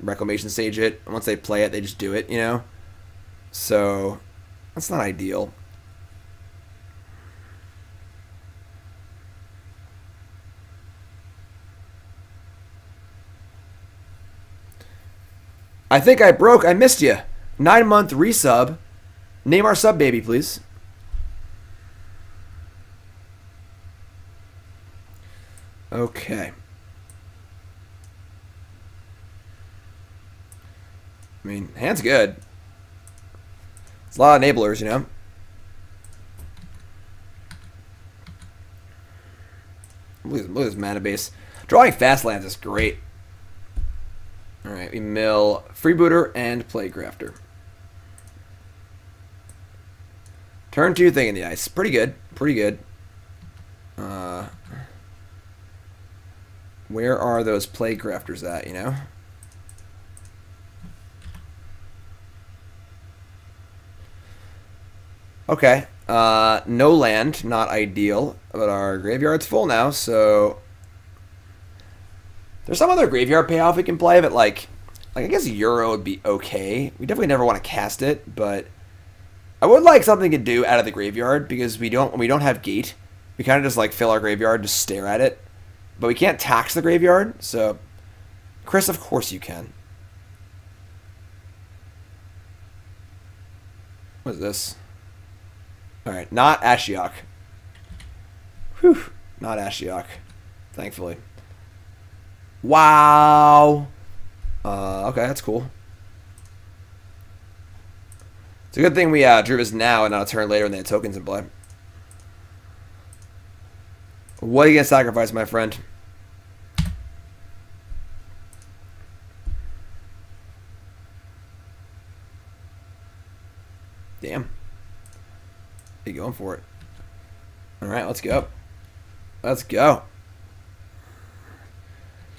reclamation sage it. Once they play it, they just do it. You know, so that's not ideal. I think I broke. I missed you. Nine month resub. Name our sub baby, please. Okay. I mean, hand's good. It's a lot of enablers, you know? Look at, look at this mana base. Drawing fast lands is great. Alright, we mill Freebooter and Plaguecrafter. Turn two thing in the ice. Pretty good. Pretty good. Uh, where are those Plaguecrafters at, you know? Okay. Uh, no land, not ideal, but our graveyard's full now, so there's some other graveyard payoff we can play, but like, like I guess Uro would be okay. We definitely never want to cast it, but I would like something to do out of the graveyard because we don't we don't have gate. We kind of just like fill our graveyard, just stare at it, but we can't tax the graveyard. So, Chris, of course you can. What is this? All right, not Ashiok. Whew, not Ashiok, thankfully. Wow. Uh, okay, that's cool. It's a good thing we uh, drew this now and not a turn later when they had tokens in play. What are you going to sacrifice, my friend? Damn you going for it. All right, let's go. Let's go.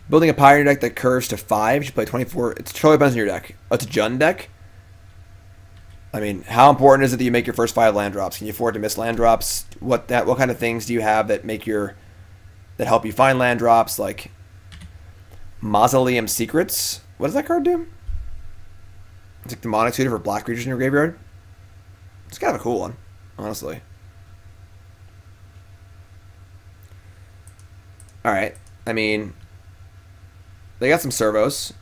Building a Pioneer deck that curves to 5. You play 24. It totally depends on your deck. Oh, it's a Jund deck? I mean, how important is it that you make your first five land drops? Can you afford to miss land drops? What that? What kind of things do you have that make your that help you find land drops? Like Mausoleum Secrets. What does that card do? It's like Demonic Tutor for black creatures in your graveyard. It's kind of a cool one honestly. Alright. I mean, they got some servos.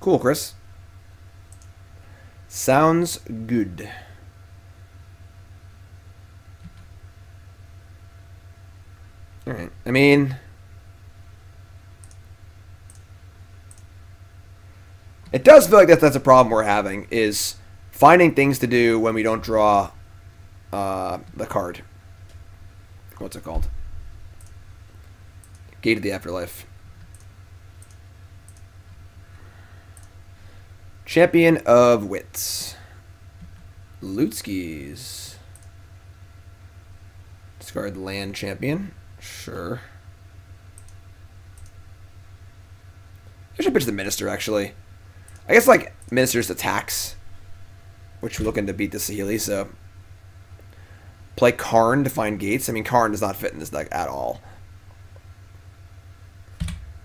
Cool, Chris. Sounds good. All right. I mean, it does feel like that that's a problem we're having is finding things to do when we don't draw uh, the card. What's it called? Gate of the Afterlife. Champion of Wits. Lootskis. Discard land champion. Sure. I should pitch the Minister, actually. I guess, like, Minister's attacks, which we're looking to beat the Saheeli, so... Play Karn to find gates. I mean, Karn does not fit in this deck at all.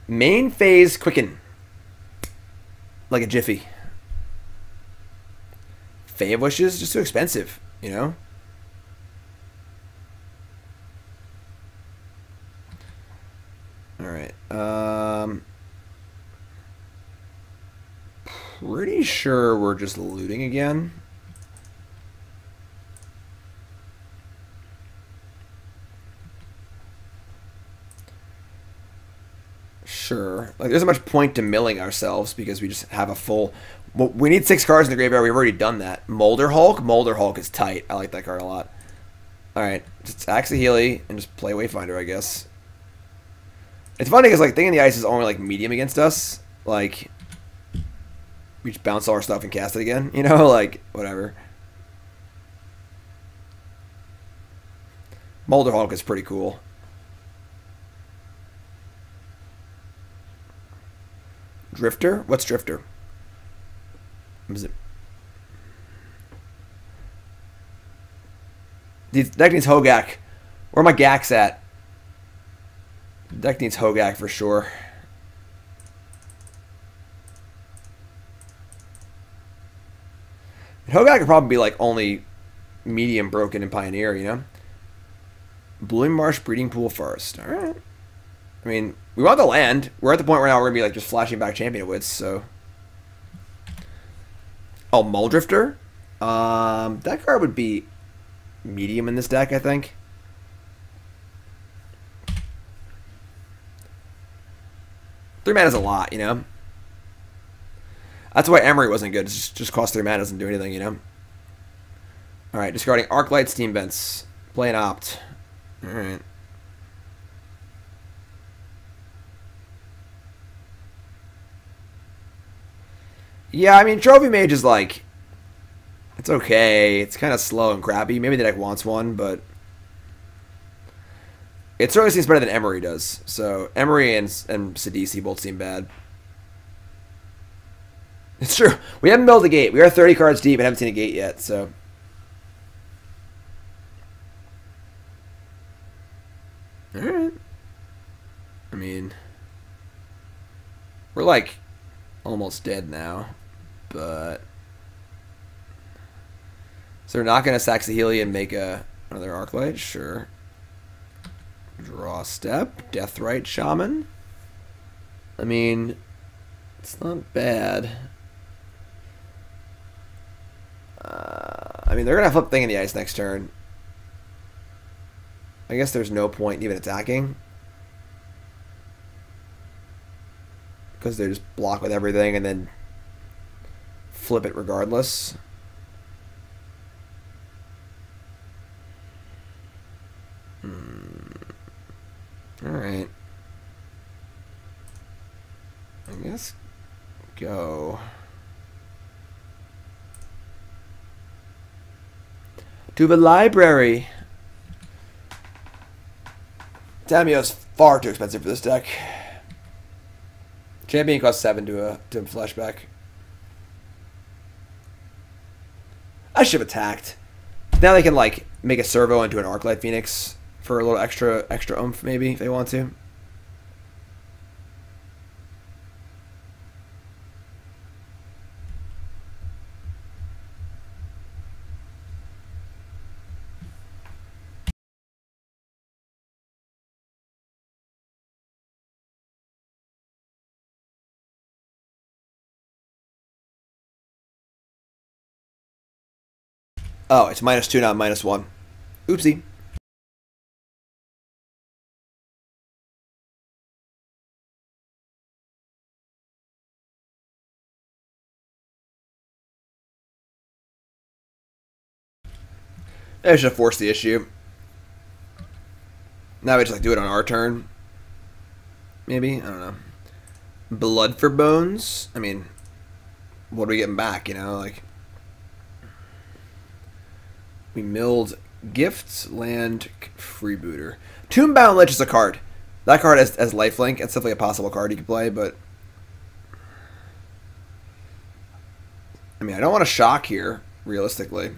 Main phase Quicken. Like a Jiffy. Of Wishes, just too expensive, you know? Um, pretty sure we're just looting again. Sure. Like, there's not much point to milling ourselves because we just have a full. Well, we need six cards in the graveyard. We've already done that. Molder Hulk. Molder Hulk is tight. I like that card a lot. All right, just axe Healy and just play Wayfinder, I guess. It's funny because like Thing in the Ice is only like medium against us. Like we just bounce all our stuff and cast it again. You know, like whatever. Molder Hulk is pretty cool. Drifter? What's Drifter? What is it? Deck needs Hogak. Where are my Gaks at? Deck needs Hogak for sure. Hogak could probably be like only medium broken in Pioneer, you know? Blooming Marsh Breeding Pool first. Alright. I mean, we want the land. We're at the point where now we're gonna be like just flashing back champion woods, so. Oh, Muldrifter? Um that card would be medium in this deck, I think. Three mana is a lot, you know? That's why Emry wasn't good. It just, just cost three mana, doesn't do anything, you know? Alright, discarding Arclight Steam Vents. Play an Opt. Alright. Yeah, I mean, Trophy Mage is like. It's okay. It's kind of slow and crappy. Maybe the deck wants one, but. It certainly seems better than Emry does. So, Emry and, and Sidisi both seem bad. It's true. We haven't built a gate. We are 30 cards deep and haven't seen a gate yet, so. Alright. I mean. We're like almost dead now but so they're not going to sac Saheeli and make a another Arclight? Sure. Draw step, death Deathrite Shaman. I mean, it's not bad. Uh, I mean, they're going to flip Thing in the Ice next turn. I guess there's no point in even attacking. Because they just block with everything and then flip it regardless. Hmm. Alright. I guess go. To the library. Tamiyo's far too expensive for this deck. Champion costs seven to a to a flashback. I should have attacked. Now they can like make a servo into an Arclight Phoenix for a little extra extra oomph maybe if they want to. Oh, it's minus two, not minus one. Oopsie. I should have forced the issue. Now we just like do it on our turn. Maybe I don't know. Blood for bones. I mean, what are we getting back? You know, like we milled Gifts, Land, Freebooter. Tomebound Lich is a card. That card has, has lifelink. It's definitely a possible card you could play, but... I mean, I don't want to shock here, realistically.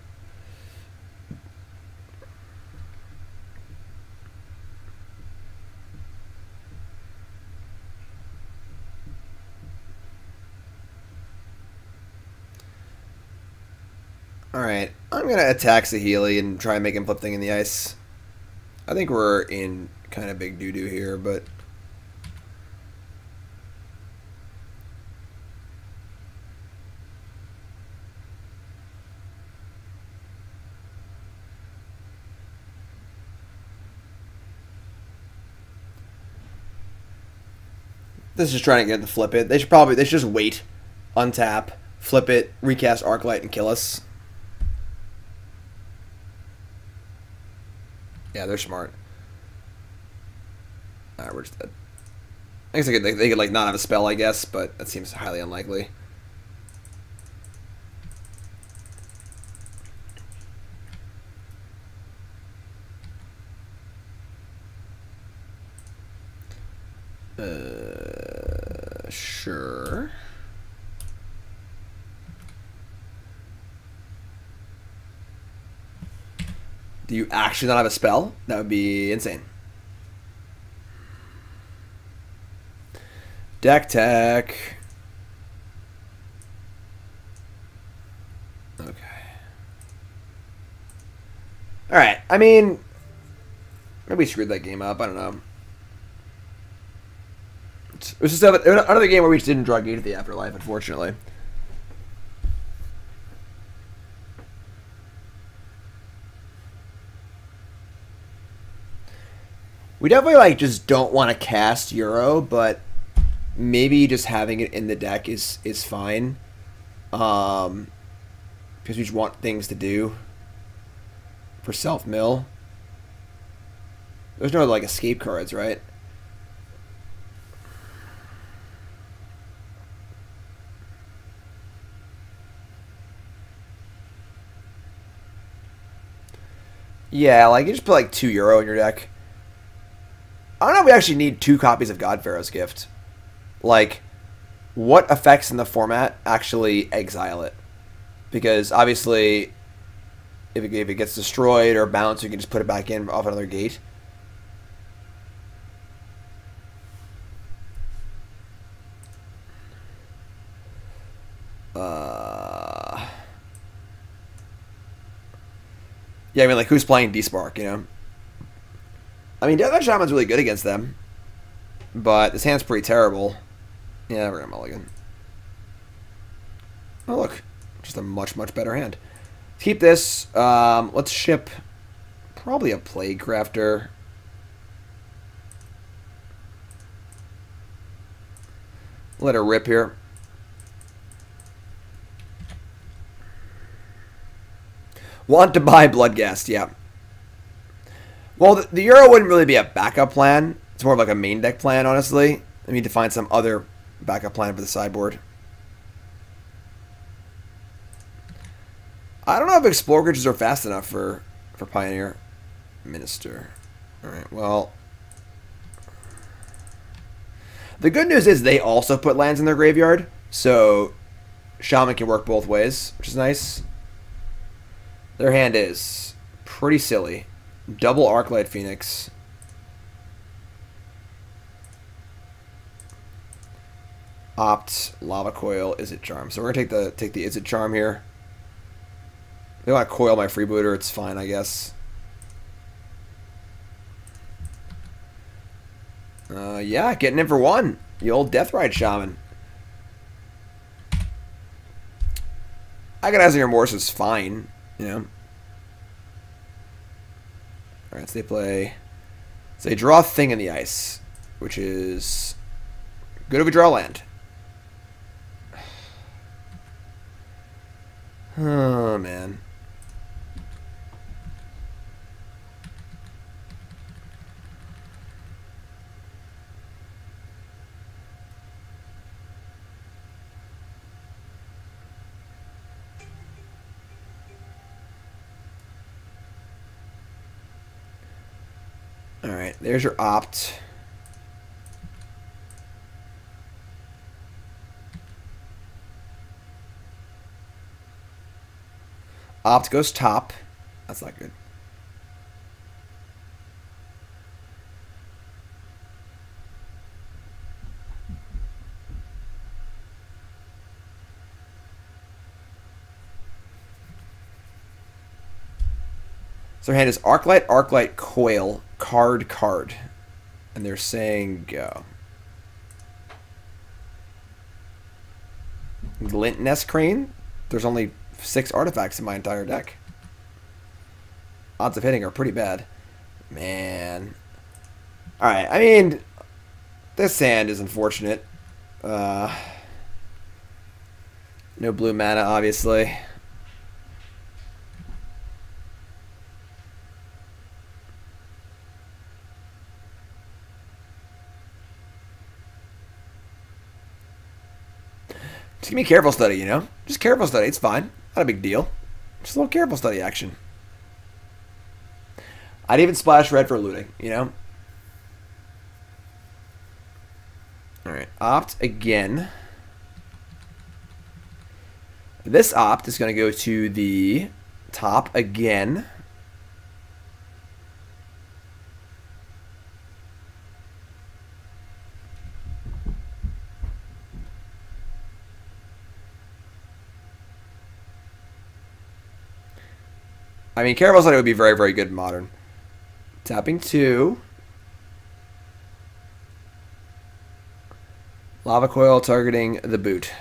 Alright, I'm going to attack Saheeli and try and make him flip thing in the ice. I think we're in kind of big doo-doo here, but... This is just trying to get to flip it. They should probably, they should just wait, untap, flip it, recast Arclight, and kill us. Yeah, they're smart. Alright, we're just dead. I guess they could, they, they could like not have a spell, I guess, but that seems highly unlikely. Uh, sure. Do you actually not have a spell? That would be insane. Deck tech. Okay. Alright, I mean... Maybe we screwed that game up, I don't know. It was just another game where we just didn't draw Gate of the Afterlife, unfortunately. We definitely like just don't want to cast Uro, but maybe just having it in the deck is is fine. Um, because we just want things to do for self mill. There's no like escape cards, right? Yeah, like you just put like two Uro in your deck. I don't know if we actually need two copies of God Pharaoh's Gift. Like, what effects in the format actually exile it? Because obviously, if it, if it gets destroyed or bounced, you can just put it back in off another gate. Uh, yeah, I mean, like, who's playing Despark, you know? I mean, Deathrite Shaman's really good against them, but this hand's pretty terrible. Yeah, we're gonna mulligan. Oh, look. Just a much, much better hand. Keep this. Um, let's ship probably a Plaguecrafter. Let her rip here. Want to buy Bloodghast, yeah. Well, the, the Uro wouldn't really be a backup plan. It's more of like a main deck plan, honestly. I need to find some other backup plan for the sideboard. I don't know if Explore Creatures are fast enough for, for Pioneer. Minister. Alright, well... The good news is they also put lands in their graveyard, so Shaman can work both ways, which is nice. Their hand is pretty silly. Double Arclight Phoenix. Opt Lava Coil Izzet Charm. So we're gonna take the take the Izzet Charm here. They want to coil my freebooter. It's fine, I guess. Uh, yeah, getting in for one. The old Deathrite Shaman. I Agonizing Remorse is fine, you know. Alright, so they play... So they draw a thing in the ice, which is good if we draw land. Oh, man. All right, there's your opt. Opt goes top. That's not good. So their hand is Arclight, Arclight, Coil, card, card. And they're saying go. Glint Nest Crane. There's only six artifacts in my entire deck. Odds of hitting are pretty bad. Man. Alright, I mean, this sand is unfortunate. Uh, no blue mana, obviously. Just give me careful study, you know? Just careful study. It's fine. Not a big deal. Just a little careful study action. I'd even splash red for looting, you know? Alright, opt again. This opt is going to go to the top again. I mean, Careful Study would be very, very good in Modern. Tapping two. Lava Coil targeting the boot.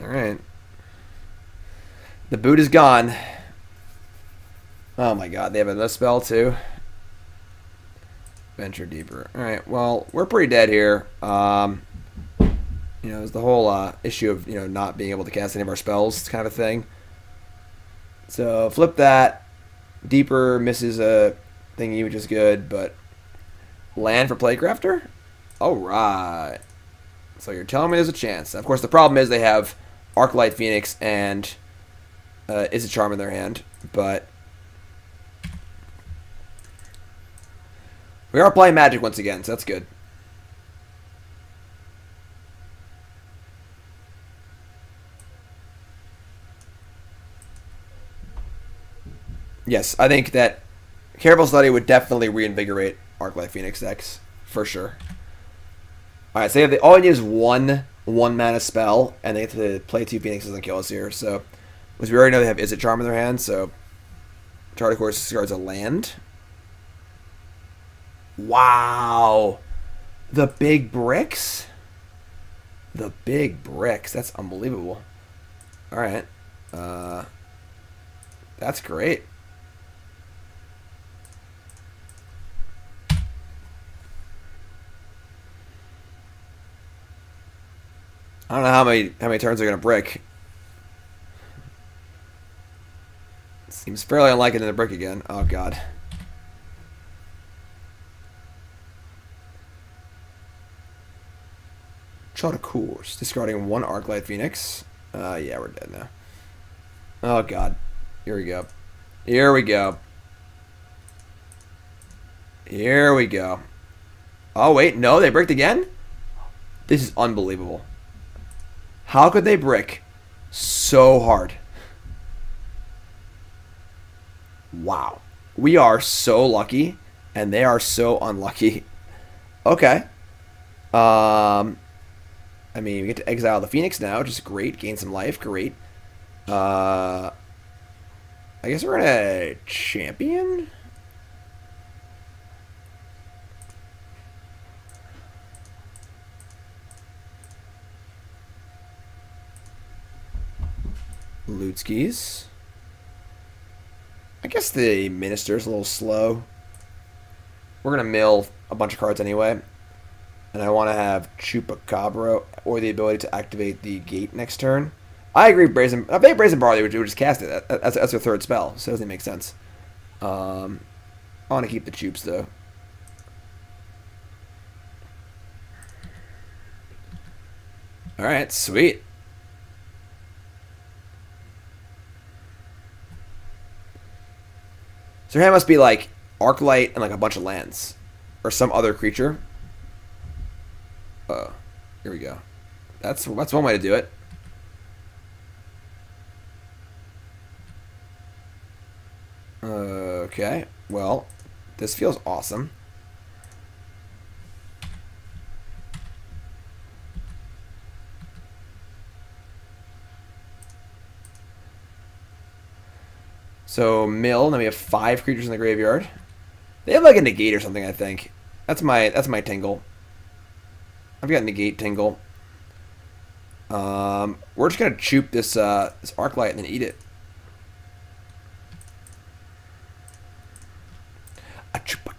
Alright. The boot is gone. Oh my god, they have another spell too. Venture deeper. Alright, well, we're pretty dead here. Um, you know, there's the whole uh, issue of, you know, not being able to cast any of our spells kind of thing. So flip that. Deeper misses a thingy, which is good, but land for Plaguecrafter? Alright. So you're telling me there's a chance. Of course, the problem is they have Arclight Phoenix and uh, a Charm in their hand, but we are playing Magic once again, so that's good. Yes, I think that Careful Study would definitely reinvigorate Arclight Phoenix decks, for sure. Alright, so they all they need is one one mana spell, and they have to play two Phoenixes and kill us here. So, as we already know, they have Izzet Charm in their hand, so course discards a land. Wow. The big bricks? The big bricks. That's unbelievable. Alright. Uh, that's great. I don't know how many how many turns they're gonna brick. Seems fairly unlikely to brick again. Oh god. Of course. Discarding one Arclight Phoenix. Uh yeah, we're dead now. Oh god. Here we go. Here we go. Here we go. Oh wait, no, they bricked again? This is unbelievable. How could they brick so hard? Wow. We are so lucky, and they are so unlucky. Okay. Um, I mean, we get to exile the Phoenix now, which is great. Gain some life, great. Uh, I guess we're gonna champion. Lootskis. I guess the Minister's a little slow. We're going to mill a bunch of cards anyway. And I want to have Chupacabra or the ability to activate the gate next turn. I agree, Brazen. I think Brazen Borrower would, just cast it. That's, that's their third spell, so it doesn't make sense. Um, I want to keep the Chups, though. Alright, sweet. So her hand must be like Arclight and like a bunch of lands. Or some other creature. Uh, here we go. That's that's one way to do it. Okay, well, this feels awesome. So mill, then we have five creatures in the graveyard. They have like a negate or something, I think. That's my that's my tingle. I've got negate tingle. Um, we're just gonna choop this uh, this Arclight and then eat it. A chupacabra.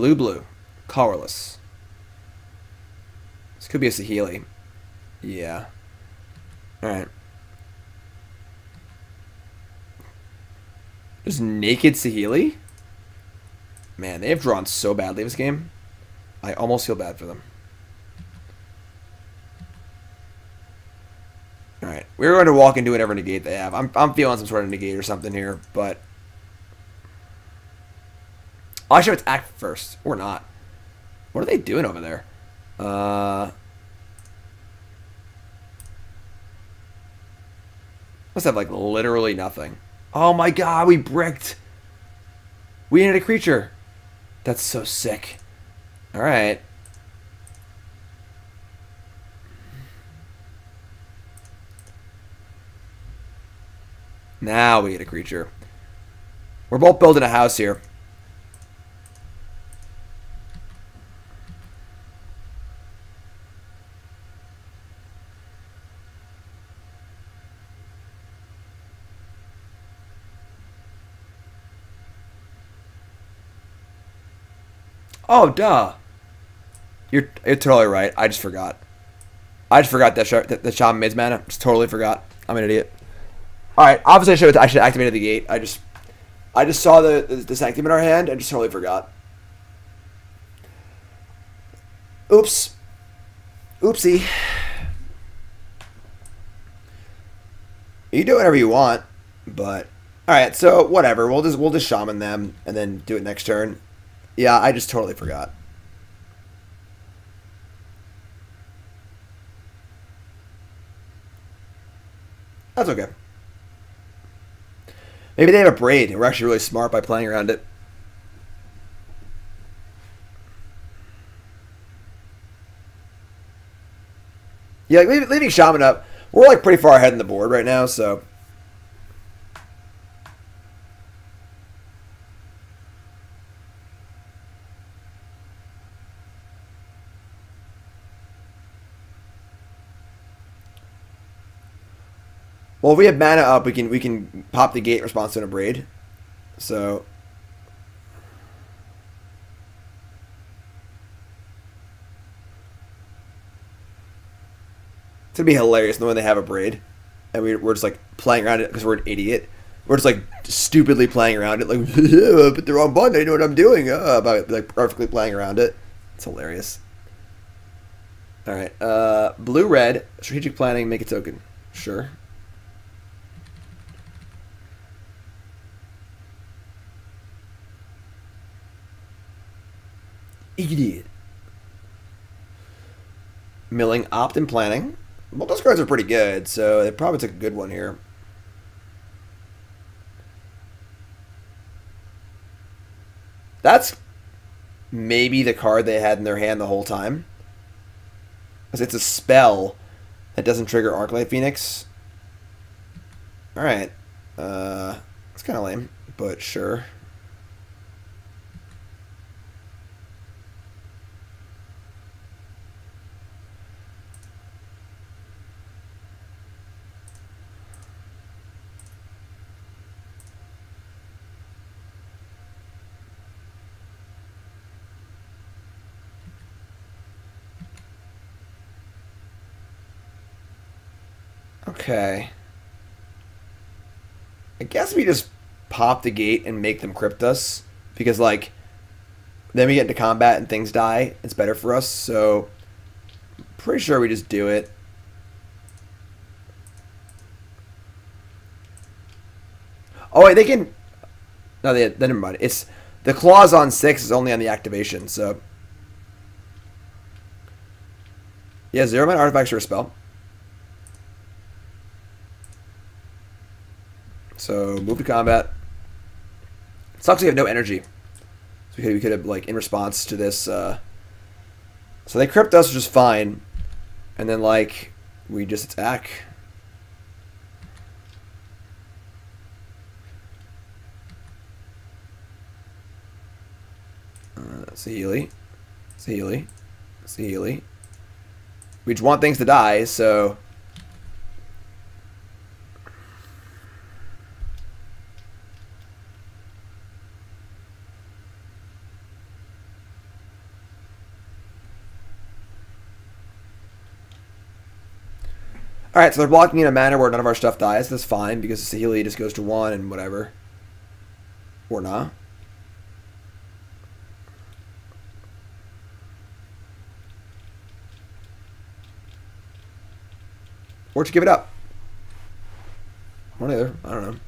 Blue blue. Colorless. This could be a Saheeli. Yeah. Alright. There's naked Saheeli? Man, they have drawn so badly this game. I almost feel bad for them. Alright. We're going to walk into whatever negate they have. I'm, I'm feeling some sort of negate or something here, but I should attack first. Or not. What are they doing over there? Uh... Must have, like, literally nothing. Oh my god, we bricked! We needed a creature! That's so sick. Alright. Now we get a creature. We're both building a house here. Oh, duh. You're, you're totally right. I just forgot. I just forgot that, sh- that the shaman mids mana. Just totally forgot. I'm an idiot. All right. Obviously, I should I should activate the gate. I just I just saw the the, the sanctum in our hand and just totally forgot. Oops. Oopsie. You do whatever you want, but all right. So whatever. We'll just we'll just shaman them and then do it next turn. Yeah, I just totally forgot. That's okay. Maybe they have a braid. and We're actually really smart by playing around it. Yeah, like leaving, Shaman up. We're like pretty far ahead in the board right now, so. Well, if we have mana up, we can we can pop the gate response to a braid. So It's gonna be hilarious when they have a braid, and we, we're just like playing around it because we're an idiot. We're just like stupidly playing around it, like I put the wrong button. I know what I'm doing. Uh, about like perfectly playing around it. It's hilarious. All right, uh, blue red strategic planning. Make a token. Sure. Idiot. Milling, opt, and planning. Well, those cards are pretty good, so they probably took a good one here. That's maybe the card they had in their hand the whole time. Because it's a spell that doesn't trigger Arclight Phoenix. Alright. Uh, it's kind of lame, but sure. Okay. I guess we just pop the gate and make them crypt us because like then we get into combat and things die. It's better for us. So pretty sure we just do it. Oh wait, they can. No, they. Then never mind. It's the clause on six is only on the activation. So yeah, zero mana artifacts or a spell. So move to combat. It sucks we have no energy. So we could, we could have like in response to this. Uh, so they crypt us, which is fine, and then like we just attack. Uh, Saheeli. Saheeli. Saheeli. We just want things to die, so All right, so they're blocking in a manner where none of our stuff dies. That's fine because Saheeli just goes to one and whatever. Or not. Or to give it up. One either. I don't know.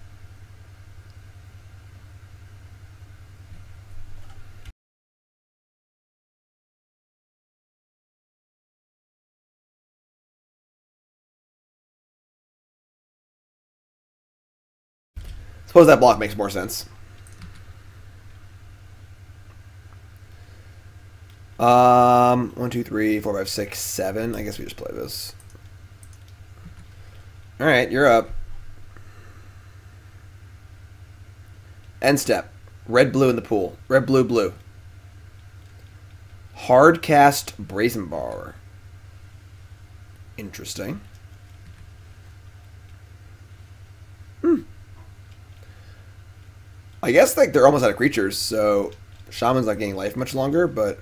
Suppose that block makes more sense. Um, one, two, three, four, five, six, seven. I guess we just play this. All right, you're up. End step. Red, blue in the pool. Red, blue, blue. Hard cast Brazen Bar. Interesting. I guess like they're almost out of creatures, so Shaman's not getting life much longer, but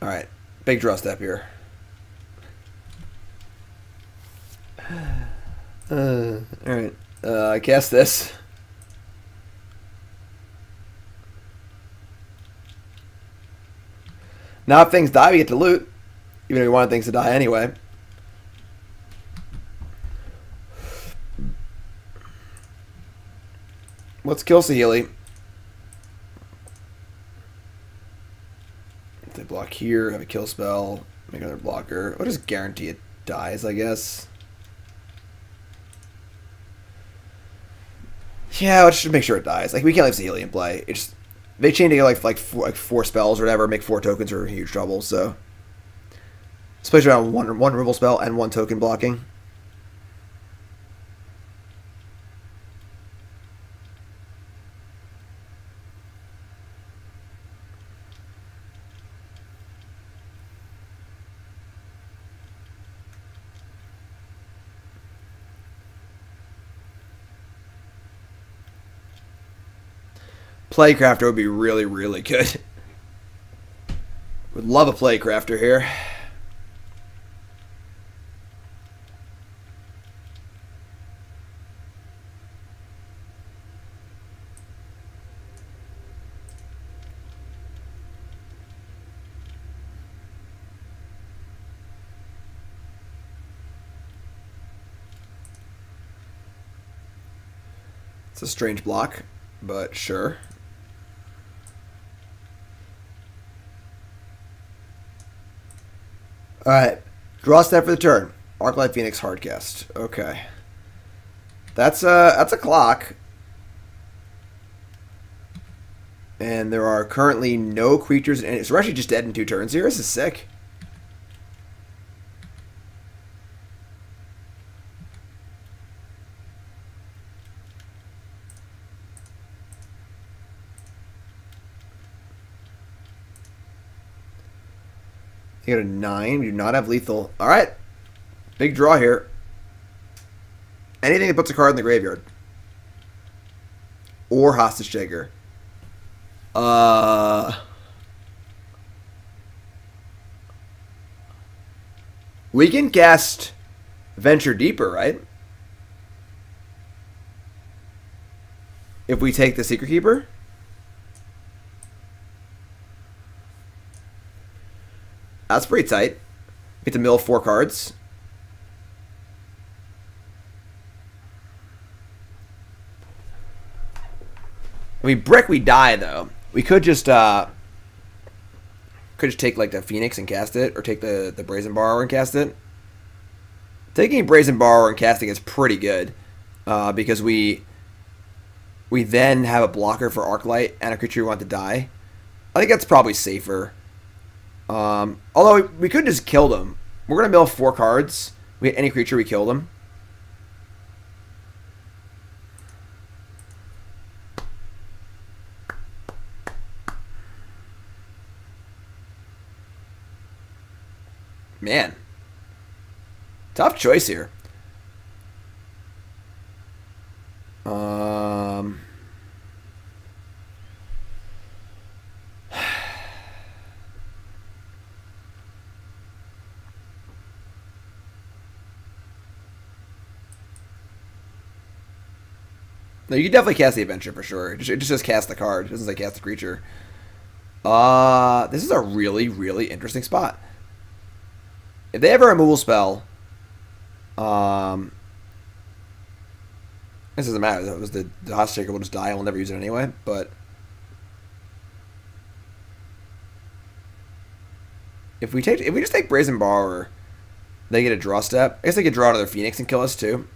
All right, big draw step here. Uh, all right, uh, I cast this. Now if things die, we get to loot. Even if we wanted things to die anyway. Let's kill Saheeli. They block here, have a kill spell, make another blocker. I'll just guarantee it dies, I guess. Yeah, let's just make sure it dies. Like we can't leave Saheeli in play. It's just they chain together like like four, like four spells or whatever, make four tokens are huge trouble. So, especially around one one removal spell and one token blocking. Plaguecrafter would be really, really good. Would love a Plaguecrafter here. It's a strange block, but sure. All right. Draw step for the turn. Arclight Phoenix Hardcast. Okay. That's a that's a clock. And there are currently no creatures and it's actually just dead in two turns here. This is sick. You got a nine. We do not have lethal. All right. Big draw here. Anything that puts a card in the graveyard. Or Hostage Taker. Uh. We can cast Venture Deeper, right? If we take the Secret Keeper? That's pretty tight. Get to mill four cards. I mean, brick we die though. We could just uh could just take like the Phoenix and cast it, or take the the Brazen Borrower and cast it. Taking Brazen Borrower and casting is pretty good uh, because we we then have a blocker for Arclight and a creature we want to die. I think that's probably safer. Um, although we, could just kill them. We're going to mill four cards. We hit any creature, we kill them. Man. Tough choice here. Um... No, you can definitely cast the adventure for sure. It just, just says cast the card. It doesn't say cast the creature. Uh, this is a really, really interesting spot. If they have a removal spell, um, this doesn't matter. That was the, the hostage taker will just die. I will never use it anyway. But if we take, if we just take Brazen Borrower, they get a draw step. I guess they could draw another Phoenix and kill us too.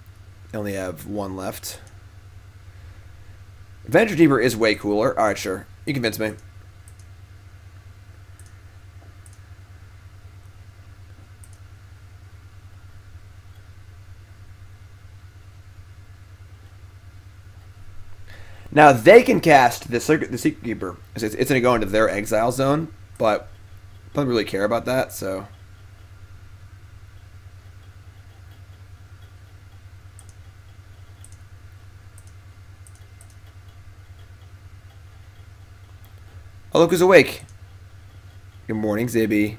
They only have one left. Venture Deeper is way cooler. Alright, sure. You convince me. Now they can cast the secret, the secret keeper. It's, it's going to go into their exile zone, but I don't really care about that. So Oh, look who's awake. Good morning, Zibby.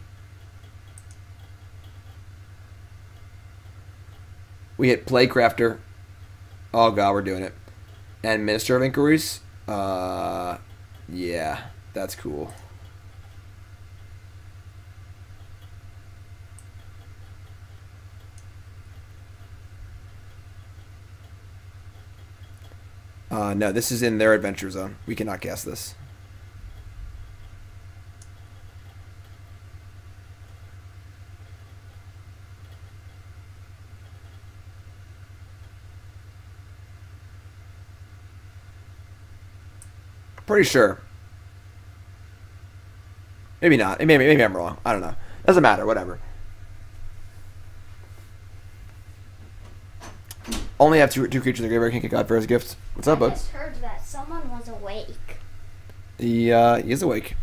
We hit Plaguecrafter. Oh god, we're doing it. And Minister of Inquiries. Uh, yeah, that's cool. Uh, no, this is in their adventure zone. We cannot guess this. Pretty sure. Maybe not. Maybe, maybe I'm wrong. I don't know. Doesn't matter. Whatever. Only have two, two creatures in the graveyard. Can't get God-Pharaoh's Gift. What's up, I bud? just heard that someone was awake. He, uh, he is awake.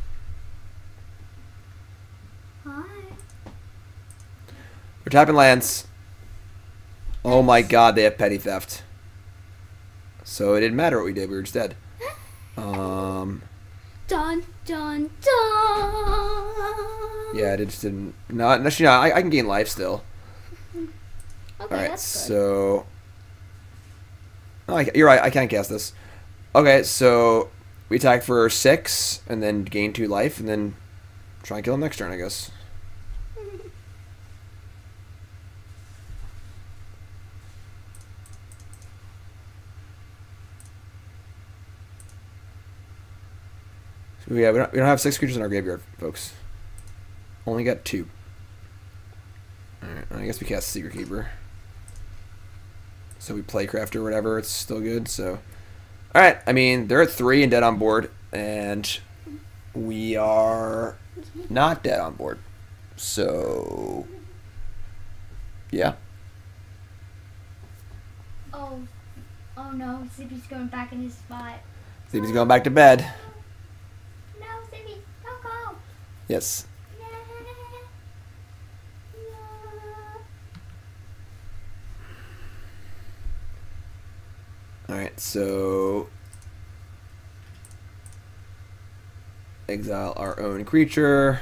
Hi. We're tapping lands. Oh my god, they have petty theft. So it didn't matter what we did. We were just dead. Um, Dun dun dun. yeah, it just didn't. Not actually, no, I, I can gain life still. Okay, All right, that's good. so. Oh, I, you're right. I can't cast this. Okay, so we attack for six, and then gain two life, and then try and kill him next turn, I guess. So yeah, we don't, we don't have six creatures in our graveyard, folks. Only got two. Alright, I guess we cast Secret Keeper. So we Plaguecrafter whatever, it's still good, so. Alright, I mean, they're at three and dead on board, and we are not dead on board. So. Yeah. Oh, oh no, Zippy's going back in his spot. Zippy's going back to bed. No, Zippy, don't go. Yes. Alright, so. Exile our own creature.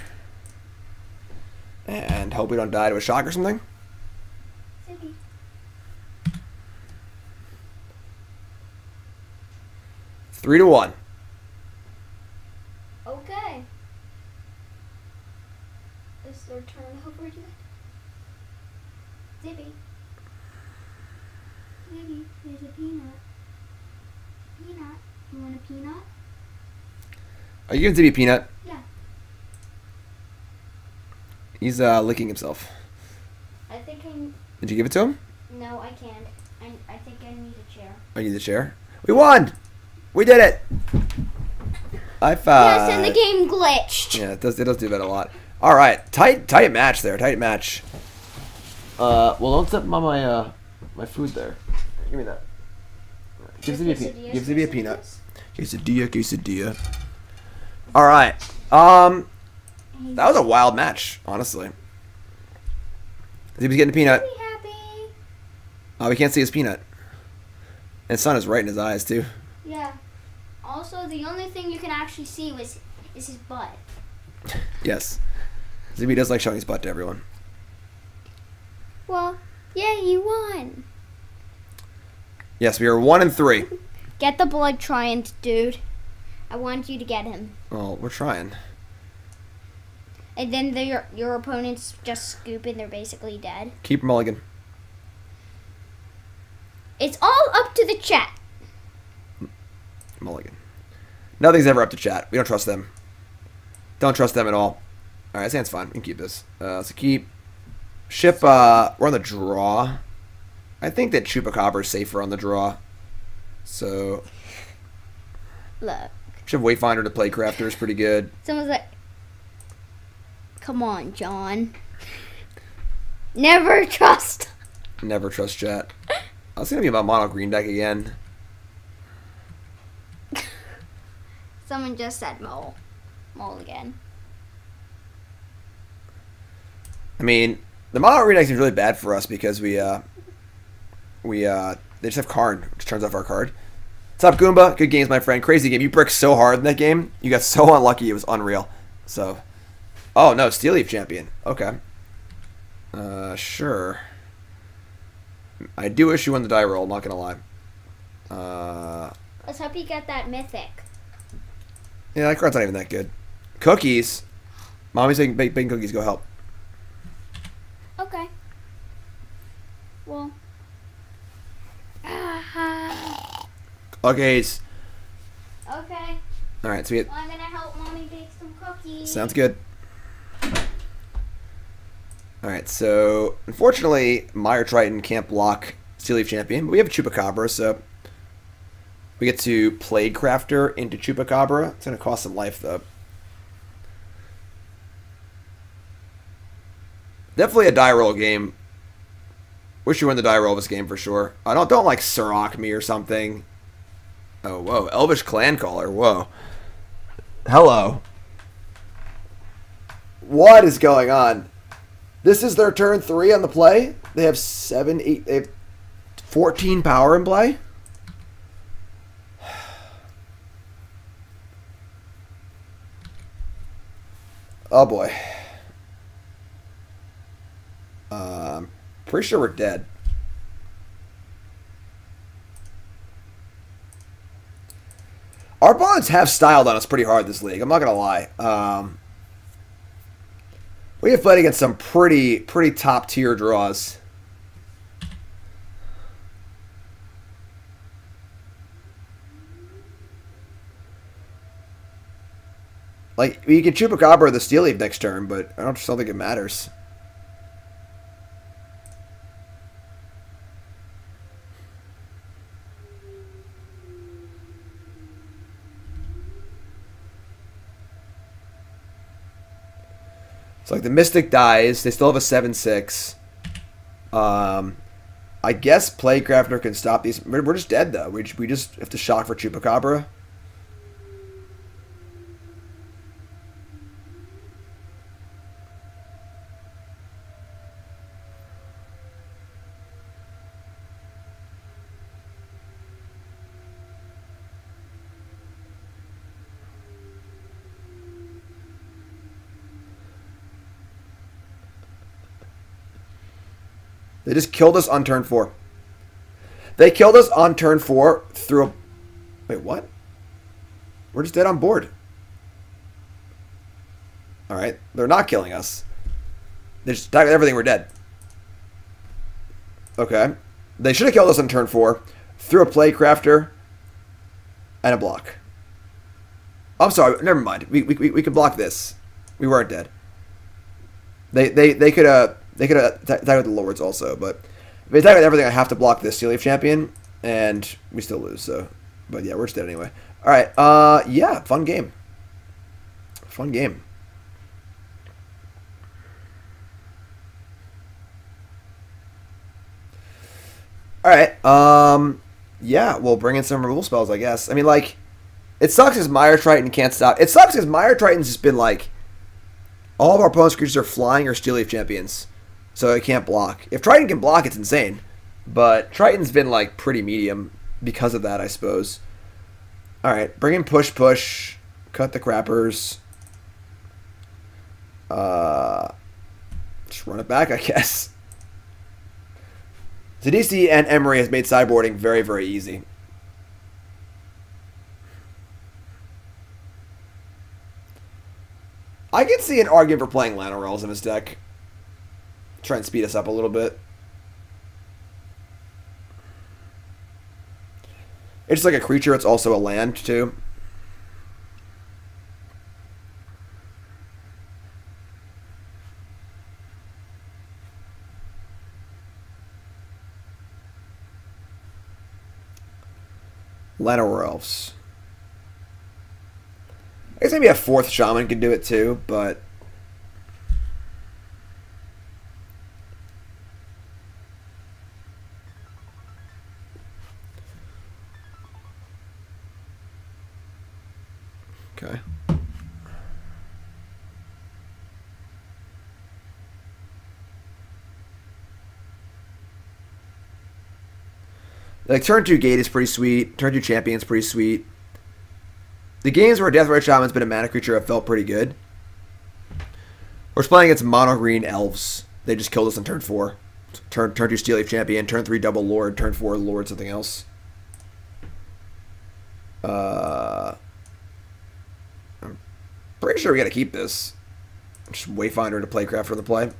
And hope we don't die to a shock or something. Three to one. Okay. Is their turn over yet? Zippy. Zippy, there's a peanut. Peanut. You want a peanut? Are you giving Zippy a peanut? Yeah. He's uh, licking himself. I think I. Did you give it to him? No, I can't. I, I think I need a chair. I need a chair. We won! We did it! I five. yes, and the game glitched. Yeah, it does. It does do that a lot. All right, tight, tight match there. Tight match. Uh, well, don't step on my uh, my food there. Give me that. Give Zippy a, pe- Quesadillas, give Zippy a peanut. quesadillas. Quesadilla, quesadilla. All right. Um, that was a wild match, honestly. Zippy's getting a peanut. Happy. Oh, we can't see his peanut. And the sun is right in his eyes too. Yeah. Also, the only thing you can actually see was is his butt. Yes. Zippy does like showing his butt to everyone. Well, yeah, you won. Yes, we are one and three. Get the Brood Tyrant, dude. I want you to get him. Well, we're trying. And then the, your your opponents just scoop and they're basically dead. Keep mulligan. It's all up to the chat. Mulligan. Nothing's ever up to chat. We don't trust them. Don't trust them at all. All right, Sand's fine. We can keep this. Uh, so keep ship. Uh, we're on the draw. I think that Chupacabra is safer on the draw. So Look, ship Wayfinder to Plaguecrafter is pretty good. someone's like, "Come on, John. Never trust." Never trust chat. I was gonna be about mono green deck again. Someone just said mole. Mole again. I mean, the Mono Redux is really bad for us because we uh we uh they just have Karn, which turns off our card. What's up, Goomba? Good games, my friend. Crazy game. You bricked so hard in that game. You got so unlucky. It was unreal. So, oh no, Steel Leaf champion. Okay. Uh, sure. I do wish you won the die roll. Not gonna lie. Uh, Let's hope you get that mythic. yeah, that card's not even that good. Cookies. Mommy's making baking cookies. Go help. Okay. Well. Ah, Cookies. okay. All right, so we Well, I'm gonna help mommy bake some cookies. Sounds good. All right, so unfortunately, Mire Triton can't block Steel Leaf Champion, but we have a Chupacabra, so we get to Plaguecrafter into Chupacabra. It's going to cost some life, though. Definitely a die roll game. Wish you win the die roll this game for sure. I don't don't like Surrock me or something. Oh whoa, Elvish Clancaller. Whoa. Hello. What is going on? This is their turn three on the play. They have seven, eight, they have 14 power in play. Oh boy. Um, pretty sure we're dead. Our opponents have styled on us pretty hard this league. I'm not gonna lie. Um, we have played against some pretty pretty top tier draws. Like you can Chupacabra the Steel Leaf next turn, but I don't don't think it matters. The Mystic dies, they still have a seven six. Um, I guess Plaguecrafter can stop these. We're, just dead though. We we just have to shock for Chupacabra. They just killed us on turn four. They killed us on turn four through a. Wait, what? We're just dead on board. Alright, they're not killing us. They just attacked everything, we're dead. Okay. They should have killed us on turn four through a Plaguecrafter and a block. I'm sorry, never mind. We, we, we, we could block this. We weren't dead. They they they could uh they could have attacked with the lords also, but if they attack with everything, I have to block this Steel champion, and we still lose. So, but yeah, we're just dead anyway. All right, uh, yeah, fun game. Fun game. All right, um, yeah, we'll bring in some removal spells, I guess. I mean, like, it sucks because Mire Triton can't stop. It sucks because Mire Triton's just been like all of our opponent's creatures are flying or steel leaf champions, so it can't block. If Triton can block, it's insane. But Triton's been like pretty medium because of that, I suppose. All right, bring in push push, cut the crappers. Uh, just run it back, I guess. Sidisi and Emry has made sideboarding very, very easy. I can see an argument for playing Llanowar Elves in his deck. Try and speed us up a little bit. It's like a creature, it's also a land, too. Llanowar Elves. I guess maybe a fourth shaman could do it too, but Okay. Like turn two gate is pretty sweet. Turn two champion's pretty sweet. The games where Deathrite Shaman's been a mana creature have felt pretty good. We're playing against mono green elves. They just killed us on turn four. Turn turn two Steel Leaf Champion, turn three Double Lord, turn four Lord something else. Uh, pretty sure we got to keep this. Just Wayfinder to Plaguecraft for the play.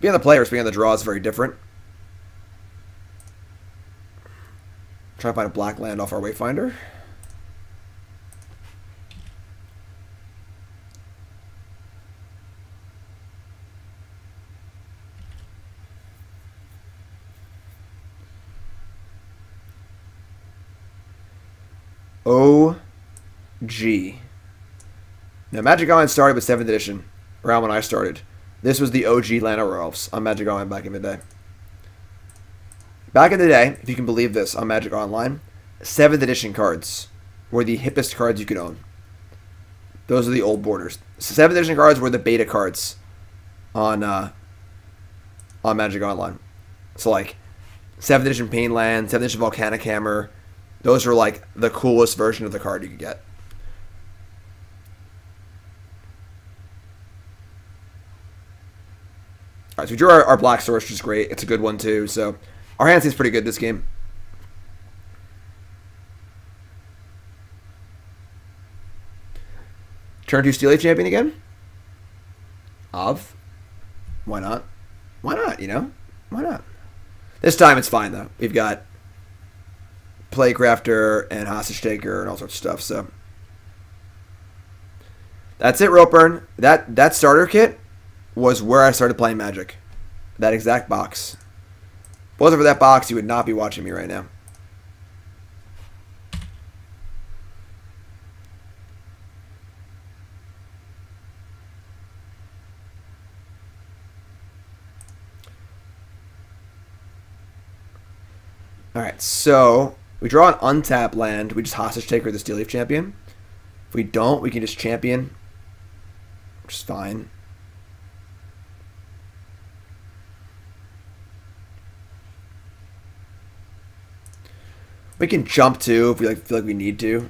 Being the players, being the draw is very different. Try to find a black land off our Wayfinder. OG. Now, Magic Online started with 7th edition, around when I started. This was the OG Llanowar Elves on Magic Online back in the day. Back in the day, if you can believe this, on Magic Online, 7th edition cards were the hippest cards you could own. Those are the old borders. 7th edition cards were the beta cards on uh, on Magic Online. So, like, 7th edition Painland, 7th edition Volcanic Hammer, those were, like the coolest version of the card you could get. Alright, so we drew our, our black source, which is great. It's a good one too. So our hand seems pretty good this game. Turn to Steel Champion again? Of? Why not? Why not, you know? Why not? This time it's fine though. We've got Playcrafter and Hostage Taker and all sorts of stuff. So that's it, Ropeburn. That that starter kit was where I started playing Magic. That exact box. If it wasn't for that box, you would not be watching me right now. Alright, so we draw an untap land. We just hostage taker the Steel Leaf Champion. If we don't, we can just champion, which is fine. We can jump too if we like feel like we need to.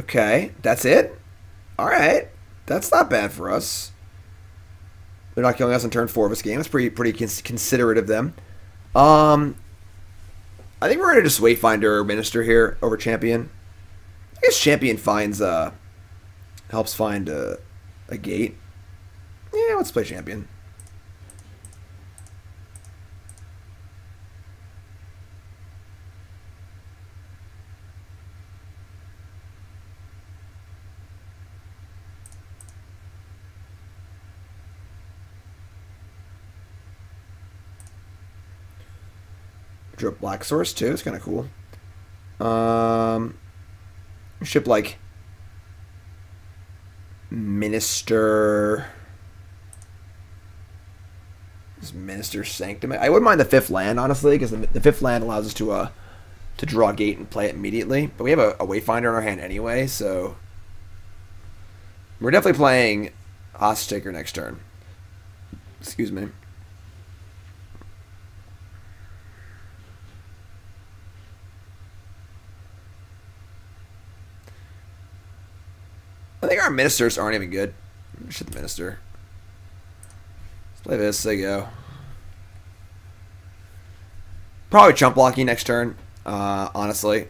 Okay, that's it. All right, that's not bad for us. They're not killing us on turn four of this game. It's pretty pretty cons- considerate of them. Um, I think we're gonna just Wayfinder or Minister here over Champion. I guess Champion finds uh helps find a a gate. Yeah, let's play Champion. Drew up Black Source too. It's kind of cool. Um, ship like Minister. Is Minister Sanctum? I wouldn't mind the fifth land honestly, because the, the, fifth land allows us to uh to draw gate and play it immediately. But we have a, a Wayfinder in our hand anyway, so we're definitely playing Hostage Taker next turn. Excuse me. Our ministers aren't even good. Should the minister. Let's play this. There you go. Probably chump blocking next turn, uh, honestly.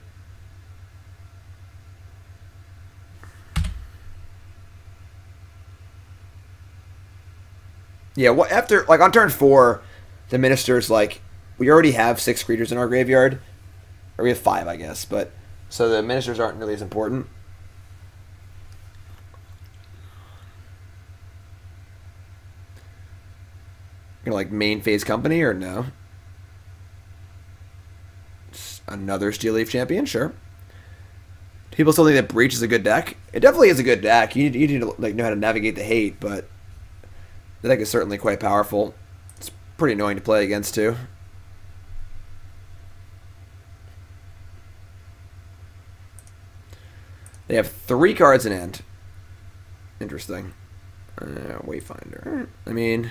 Yeah, what after like on turn four, the minister's like we already have six creatures in our graveyard, or we have five, I guess. But so the ministers aren't really as important. You know, like main phase company or no? Another Steel Leaf champion, sure. People still think that Breach is a good deck. It definitely is a good deck. You need, you need to like know how to navigate the hate, but the deck is certainly quite powerful. It's pretty annoying to play against too. They have three cards in hand. Interesting. Uh, Wayfinder. I mean,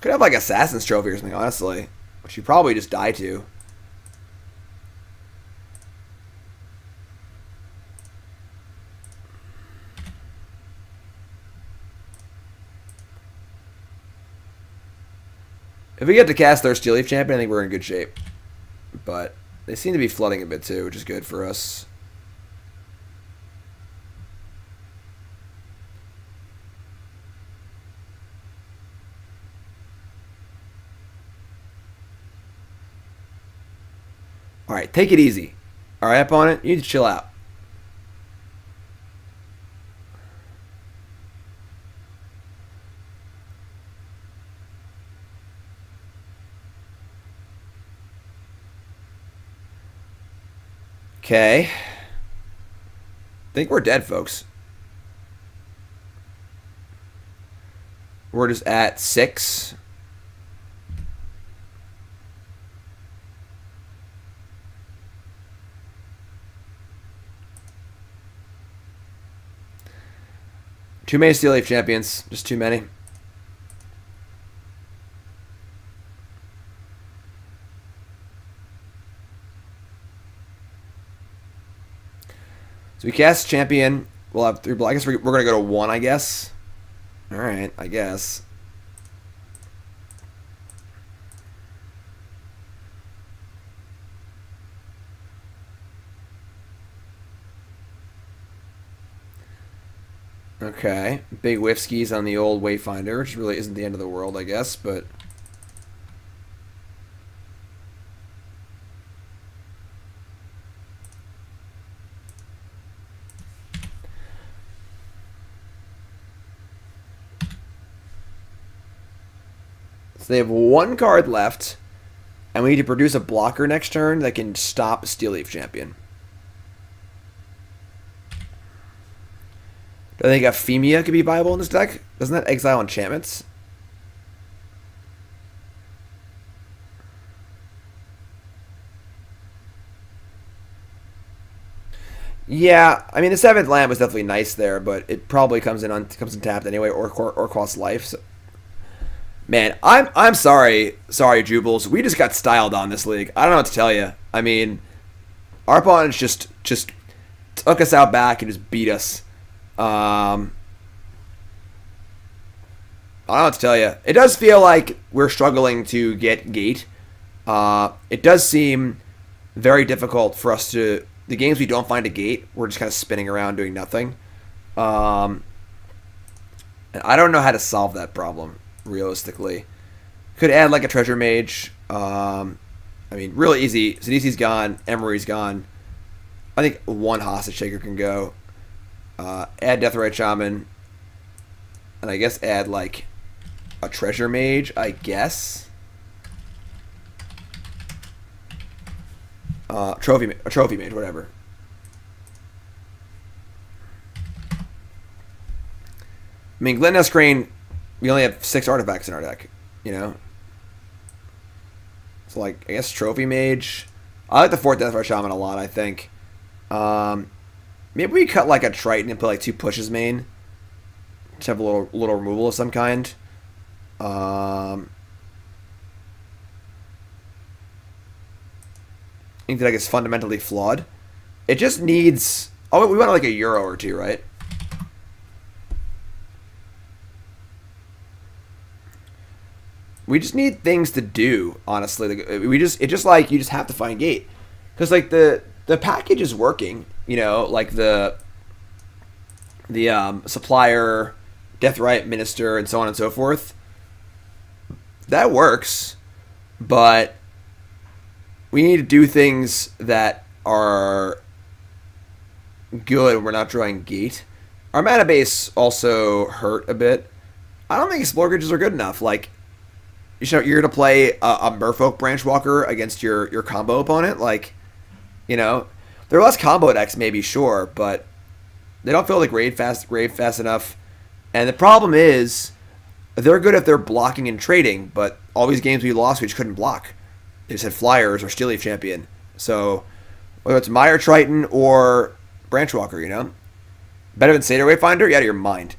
could have like Assassin's Trophy or something, honestly, which you probably just die to. If we get to cast their Steel Leaf Champion, I think we're in good shape. But they seem to be flooding a bit too, which is good for us. Alright, take it easy. Alright, opponent, you need to chill out. Okay. Think we're dead, folks. We're just at six. Too many Steel Leaf champions. Just too many. So we cast champion. We'll have three. I guess we're, we're gonna go to one. I guess. All right. I guess. Okay. Big whiff on the old Wayfinder, which really isn't the end of the world, I guess, but. So they have one card left, and we need to produce a blocker next turn that can stop Steel Leaf Champion. Do I think Ephemia could be viable in this deck? Doesn't that exile enchantments? Yeah, I mean the seventh land was definitely nice there, but it probably comes in on comes in tapped anyway, or or, or costs life. So. Man, I'm I'm sorry, sorry, Joobles. We just got styled on this league. I don't know what to tell you. I mean, our opponents just just took us out back and just beat us. Um, I don't know to tell you. It does feel like we're struggling to get gate. Uh, it does seem very difficult for us to the games we don't find a gate. We're just kind of spinning around doing nothing. Um, and I don't know how to solve that problem realistically. Could add like a treasure mage. Um, I mean, really easy. Sidisi's gone. Emry's gone. I think one hostage taker can go. Uh, add Deathrite Shaman. And I guess add like a treasure mage, I guess. Uh, trophy, a trophy mage, whatever. I mean, Glen Crane, we only have six artifacts in our deck, you know? So, like, I guess Trophy Mage. I like the fourth Death Deathrite Shaman a lot, I think. Um, maybe we cut, like, a Triton and put, like, two pushes main. To have a little, little removal of some kind. Um, I think the deck is fundamentally flawed. It just needs... Oh, we want, like, a Uro or two, right? we just need things to do honestly Like, we just it just like you just have to find gate because like the the package is working you know like the the um, supplier Deathrite minister and so on and so forth that works but we need to do things that are good we're not drawing gate. Our mana base also hurt a bit. I don't think Explore Gridges are good enough. Like, you know, you're to play a, a Merfolk Branchwalker against your, your combo opponent. Like, you know, they're less combo decks, maybe, sure, but they don't feel like raid fast, raid fast enough. And the problem is, they're good if they're blocking and trading, but all these games we lost, we just couldn't block. They just had Flyers or Steelleaf Champion. So, whether it's Mire Triton or Branchwalker, you know? Better than Satyr Wayfinder? You out of your mind.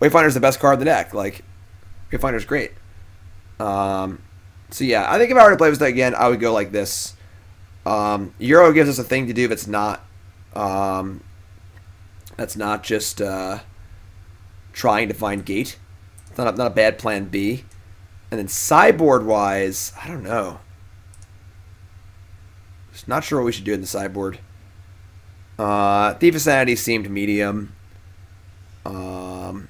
Wayfinder's the best card in the deck. Like, Wayfinder's great. Um, so yeah, I think if I were to play this deck again, I would go like this. Um, Uro gives us a thing to do that's not, um, that's not just uh, trying to find gate. It's not a, not a bad plan B. And then sideboard wise, I don't know. Just not sure what we should do in the sideboard. Uh, Thief of Sanity seemed medium. Um,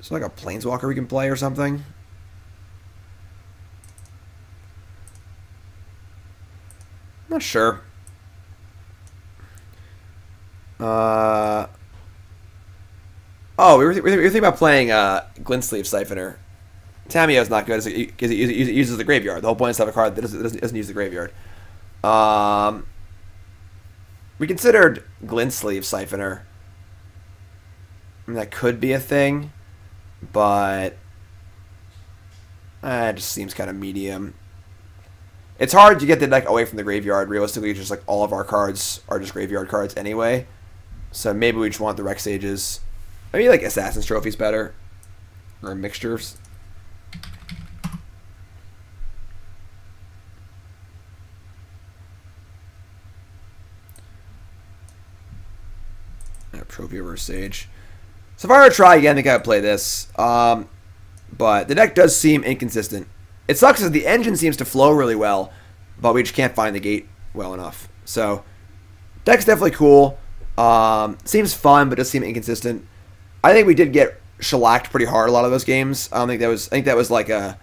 is like a Planeswalker we can play or something? Not sure. Uh, oh, we were, th- we were thinking about playing uh, Glint-Sleeve Siphoner. Tamiyo's not good because it, it, uses the graveyard. The whole point is to have a card that doesn't, doesn't, doesn't use the graveyard. Um, we considered Glint-Sleeve Siphoner. I mean, that could be a thing, but uh, it just seems kind of medium. It's hard to get the deck away from the graveyard. Realistically, just like all of our cards are just graveyard cards anyway. So maybe we just want the Rec Sages. Maybe like Assassin's Trophies better. Or mixtures. Trophy over Sage. So if I were to try again, I think I would play this. Um, but the deck does seem inconsistent. It sucks because the engine seems to flow really well, but we just can't find the gate well enough. So deck's definitely cool. Um, seems fun, but does seem inconsistent. I think we did get shellacked pretty hard a lot of those games. I don't think that was. I think that was like a,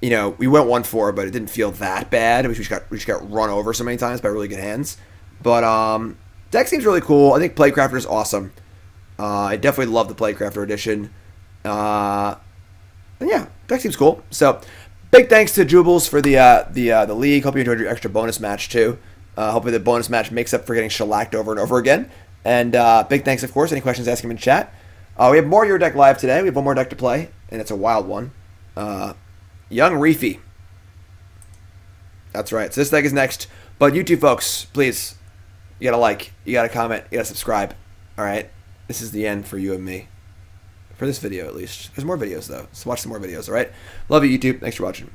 you know, we went one four, but it didn't feel that bad. We just got we just got run over so many times by really good hands. But um, deck seems really cool. I think Plaguecrafter is awesome. Uh, I definitely love the Plaguecrafter edition. Uh, and yeah, deck seems cool. So big thanks to Joobles for the uh, the uh, the league. Hope you enjoyed your extra bonus match too. Uh, hopefully the bonus match makes up for getting shellacked over and over again. And uh, big thanks, of course. Any questions, ask him in chat. Uh, we have more Your Deck live today. We have one more deck to play, and it's a wild one. Uh, Young Reefy. That's right. So this deck is next. But you two folks, please, you gotta like, you gotta comment, you gotta subscribe. All right. This is the end for you and me. For this video, at least. There's more videos though. So watch some more videos. All right. Love you, YouTube. Thanks for watching.